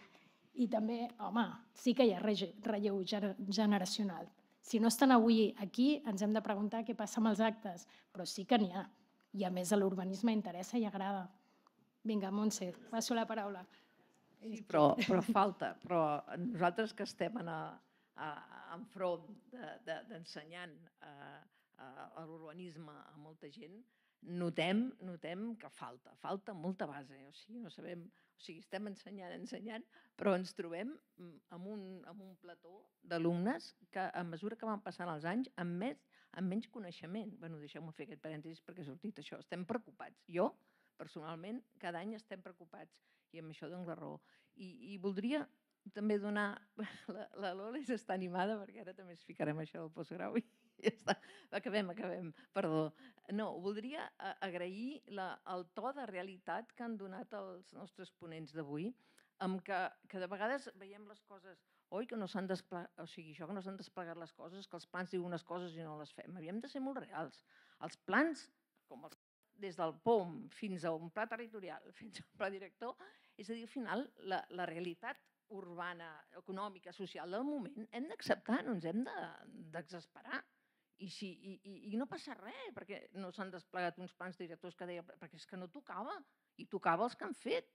I també, home, sí que hi ha relleu gener- generacional. Si no estan avui aquí, ens hem de preguntar què passa amb els actes, però sí que n'hi ha. I a més a l'urbanisme interessa i agrada. Vinga, Montse, passo la paraula. Sí, però, però falta. Però nosaltres que estem en, a, a, enfront de- de- d'ensenyant de, a, a, a l'urbanisme a molta gent, notem, notem que falta, falta molta base. O sigui, no sabem, o sigui, estem ensenyant, ensenyant, però ens trobem mm, amb un, amb un plató d'alumnes que a mesura que van passant els anys amb, més, amb menys coneixement. bueno, deixeu-me fer aquest parèntesis perquè ha sortit això. Estem preocupats. Jo, personalment, cada any estem preocupats i amb això dono la raó. I, i voldria també donar... La, la Lola està animada perquè ara també es ficarem això del postgrau i ja està. Acabem, acabem, perdó. No, voldria a- agrair la, el to de realitat que han donat els nostres ponents d'avui, amb que, que de vegades veiem les coses oi, que no s'han desplegat, o sigui, això que no s'han desplegat les coses, que els plans diuen unes coses i no les fem. Havíem de ser molt reals. Els plans, com els des del POM fins a un pla territorial, fins a un pla director, és a dir, al final, la, la realitat urbana, econòmica, social del moment, hem d'acceptar, no ens hem de- d'exasperar. I, si, i, i, I no passa res, perquè no s'han desplegat uns plans directors que deia, perquè és que no tocava, i tocava els que han fet.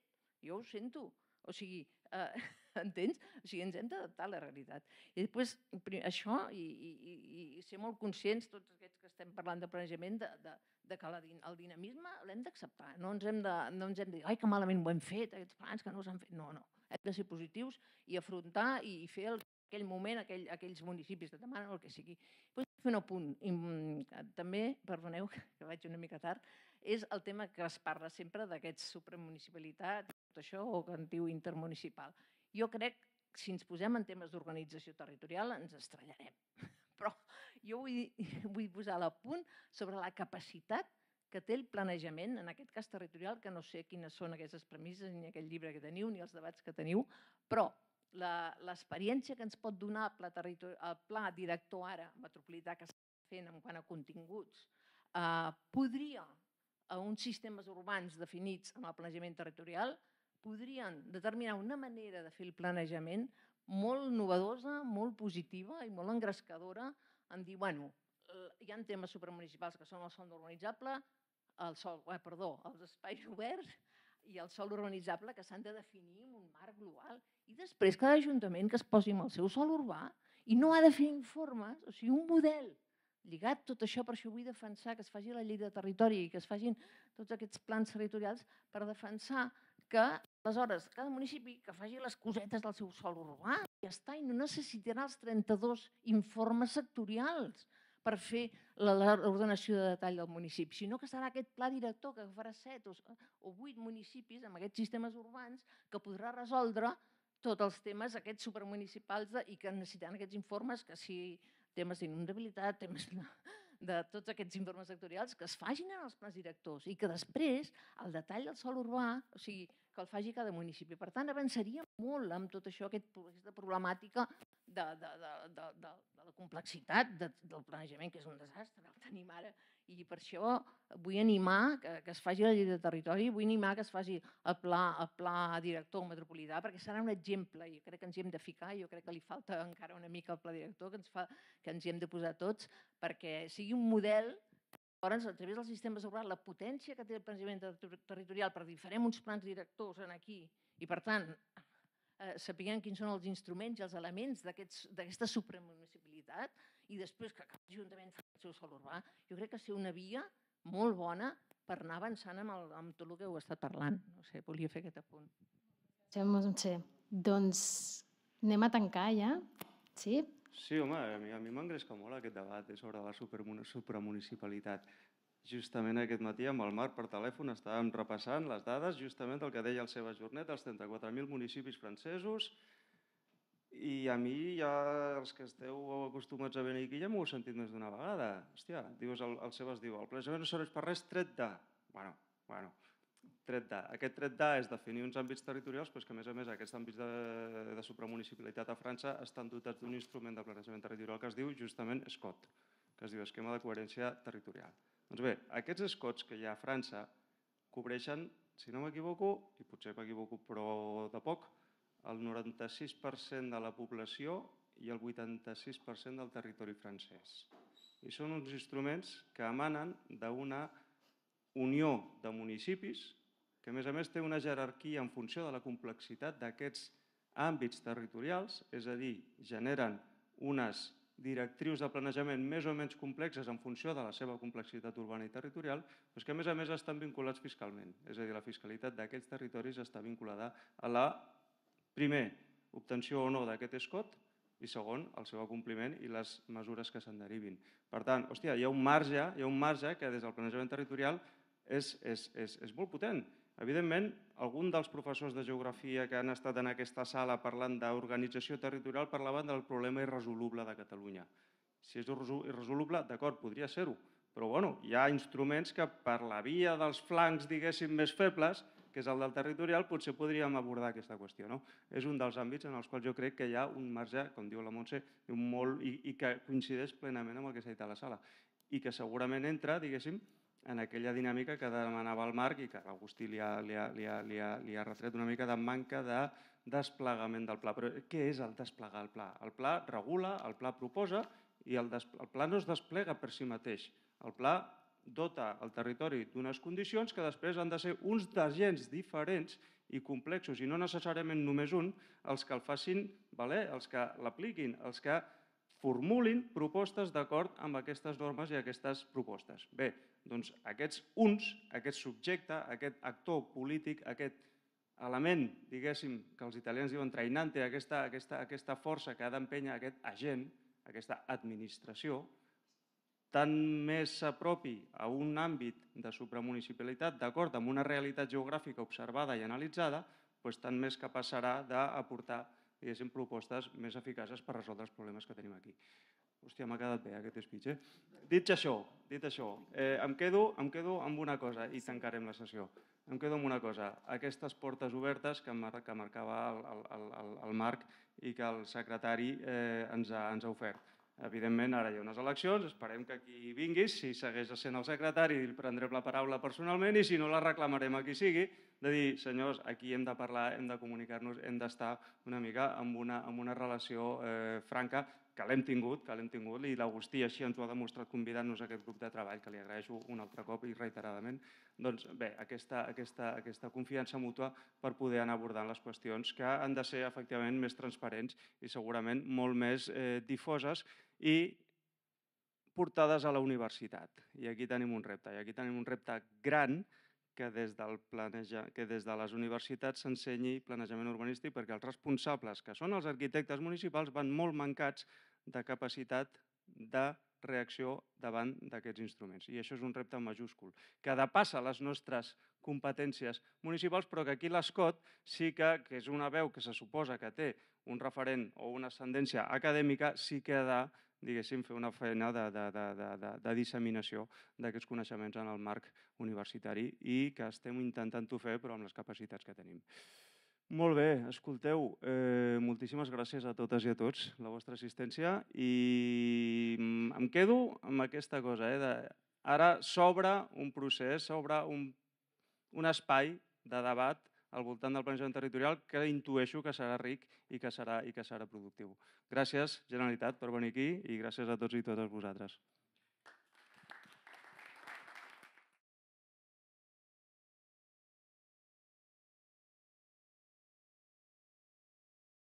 Jo ho sento. O sigui, eh, entens? O sigui, ens hem d'adaptar a la realitat. I després, això, i, i, i, ser molt conscients, tots aquests que estem parlant de planejament, de, de, de que la, el dinamisme l'hem d'acceptar. No, ens hem de, no ens hem de dir, ai, que malament ho hem fet, aquests plans que no s'han fet. No, no. Hem de ser positius i afrontar i, fer el, aquell moment, aquell, aquells municipis que demanen el que sigui. Vull fer un apunt. I, mm, també, perdoneu, que vaig una mica tard, és el tema que es parla sempre d'aquests supramunicipalitats, tot això, o que en diu intermunicipal. Jo crec que si ens posem en temes d'organització territorial ens estrellarem. Però jo vull, vull posar la punt sobre la capacitat que té el planejament, en aquest cas territorial, que no sé quines són aquestes premisses, ni aquell llibre que teniu, ni els debats que teniu, però l'experiència que ens pot donar el pla, el pla director ara metropolità que està fent en quant a continguts, eh, podria, a uns sistemes urbans definits en el planejament territorial, podrien determinar una manera de fer el planejament molt novedosa, molt positiva i molt engrescadora en dir, bueno, hi ha temes supramunicipals que són el no urbanitzable, el sol, eh, perdó, els espais oberts i el sòl urbanitzable que s'han de definir en un marc global. I després cada ajuntament que es posi amb el seu sòl urbà i no ha de fer informes, o sigui, un model lligat tot això, per això vull defensar que es faci la llei de territori i que es facin tots aquests plans territorials per defensar que, aleshores, cada municipi que faci les cosetes del seu sòl urbà i ja està, i no necessitarà els 32 informes sectorials per fer l'ordenació de detall del municipi, sinó que serà aquest pla director que farà 7 o, 8 municipis amb aquests sistemes urbans que podrà resoldre tots els temes aquests supermunicipals i que necessitaran aquests informes, que si temes d'inundabilitat, temes de, de tots aquests informes sectorials, que es facin en els plans directors i que després el detall del sòl urbà, o sigui, que el faci cada municipi. Per tant, avançaria molt amb tot això, aquest, aquesta problemàtica de, de, de, de, de, de la complexitat de, del planejament, que és un desastre, el tenim ara. I per això vull animar que, que es faci la llei de territori, vull animar que es faci el pla, el pla director metropolità, perquè serà un exemple, jo crec que ens hi hem de ficar, jo crec que li falta encara una mica al pla director, que ens, fa, que ens hi hem de posar tots, perquè sigui un model Llavors, a través dels sistemes urbans, la potència que té el planejament ter- territorial per diferent uns plans directors en aquí i, per tant, eh, sapiguem quins són els instruments i els elements d'aquests- d'aquesta supramunicipalitat i després que cada ajuntament fa el seu sol urbà, jo crec que ser una via molt bona per anar avançant amb, el, amb tot el que heu estat parlant. No sé, volia fer aquest apunt. Montse. Doncs anem a tancar ja, sí? Sí, home, a mi, a mi m'engresca molt aquest debat eh, sobre la supramunicipalitat. Justament aquest matí amb el Marc per telèfon estàvem repassant les dades, justament el que deia el Seba Jornet, els 34.000 municipis francesos, i a mi ja, els que esteu acostumats a venir aquí, ja m'ho heu sentit més d'una vegada. Hòstia, dius, el, el Sebas diu, el planejament no serveix per res, tret de... Bueno, bueno, tret de. Aquest tret de és definir uns àmbits territorials, però que a més a més aquests àmbits de, de supramunicipalitat a França estan dotats d'un instrument de planejament territorial que es diu justament SCOT, que es diu Esquema de Coherència Territorial. Doncs bé, aquests SCOTs que hi ha a França cobreixen, si no m'equivoco, i potser m'equivoco però de poc, el 96% de la població i el 86% del territori francès. I són uns instruments que emanen d'una unió de municipis que a més a més té una jerarquia en funció de la complexitat d'aquests àmbits territorials, és a dir, generen unes directrius de planejament més o menys complexes en funció de la seva complexitat urbana i territorial, però que a més a més estan vinculats fiscalment. És a dir, la fiscalitat d'aquests territoris està vinculada a la, primer, obtenció o no d'aquest escot, i segon, el seu acompliment i les mesures que se'n derivin. Per tant, hòstia, hi ha un marge, hi ha un marge que des del planejament territorial és, és, és, és molt potent. Evidentment, algun dels professors de geografia que han estat en aquesta sala parlant d'organització territorial parlaven del problema irresoluble de Catalunya. Si és irresol- irresoluble, d'acord, podria ser-ho, però bueno, hi ha instruments que per la via dels flancs, diguéssim, més febles, que és el del territorial, potser podríem abordar aquesta qüestió. No? És un dels àmbits en els quals jo crec que hi ha un marge, com diu la Montse, molt, i, i que coincideix plenament amb el que s'ha dit a la sala, i que segurament entra, diguéssim, en aquella dinàmica que demanava el Marc i que l'Agustí li, li, li, li, li ha retret una mica de manca de desplegament del pla. Però què és el desplegar el pla? El pla regula, el pla proposa i el, el pla no es desplega per si mateix. El pla dota el territori d'unes condicions que després han de ser uns d'agents diferents i complexos, i no necessàriament només un, els que el facin valer, els que l'apliquin, els que formulin propostes d'acord amb aquestes normes i aquestes propostes. Bé, doncs aquests uns, aquest subjecte, aquest actor polític, aquest element, diguéssim, que els italians diuen trainante, aquesta, aquesta, aquesta força que ha d'empènyer aquest agent, aquesta administració, tant més s'apropi a un àmbit de supramunicipalitat d'acord amb una realitat geogràfica observada i analitzada, doncs tant més capaç serà d'aportar diguéssim, propostes més eficaces per resoldre els problemes que tenim aquí. Hòstia, m'ha quedat bé aquest speech, eh? Dit això, dit això, eh, em, quedo, em quedo amb una cosa i tancarem la sessió. Em quedo amb una cosa, aquestes portes obertes que, mar que marcava el, el, el, el Marc i que el secretari eh, ens, ha, ens ha ofert. Evidentment, ara hi ha unes eleccions, esperem que aquí vinguis, si segueix sent el secretari li prendrem la paraula personalment i si no la reclamarem a qui sigui, de dir, senyors, aquí hem de parlar, hem de comunicar-nos, hem d'estar una mica amb una, amb una relació eh, franca que l'hem tingut, que l'hem tingut, i l'Agustí així ens ho ha demostrat convidant-nos a aquest grup de treball, que li agraeixo un altre cop i reiteradament, doncs bé, aquesta, aquesta, aquesta confiança mútua per poder anar abordant les qüestions que han de ser efectivament més transparents i segurament molt més eh, difoses i portades a la universitat. I aquí tenim un repte, i aquí tenim un repte gran que des, del planeja, que des de les universitats s'ensenyi planejament urbanístic perquè els responsables, que són els arquitectes municipals, van molt mancats de capacitat de reacció davant d'aquests instruments. I això és un repte majúscul, que depassa les nostres competències municipals, però que aquí l'ESCOT sí que, que és una veu que se suposa que té un referent o una ascendència acadèmica, sí que ha de diguéssim, fer una feina de, de, de, de, de, de disseminació d'aquests coneixements en el marc universitari i que estem intentant-ho fer però amb les capacitats que tenim. Molt bé, escolteu, eh, moltíssimes gràcies a totes i a tots la vostra assistència i em quedo amb aquesta cosa. Eh, de, ara s'obre un procés, s'obre un, un espai de debat al voltant del planejament territorial que intueixo que serà ric i que serà, i que serà productiu. Gràcies, Generalitat, per venir aquí i gràcies a tots i totes vosaltres.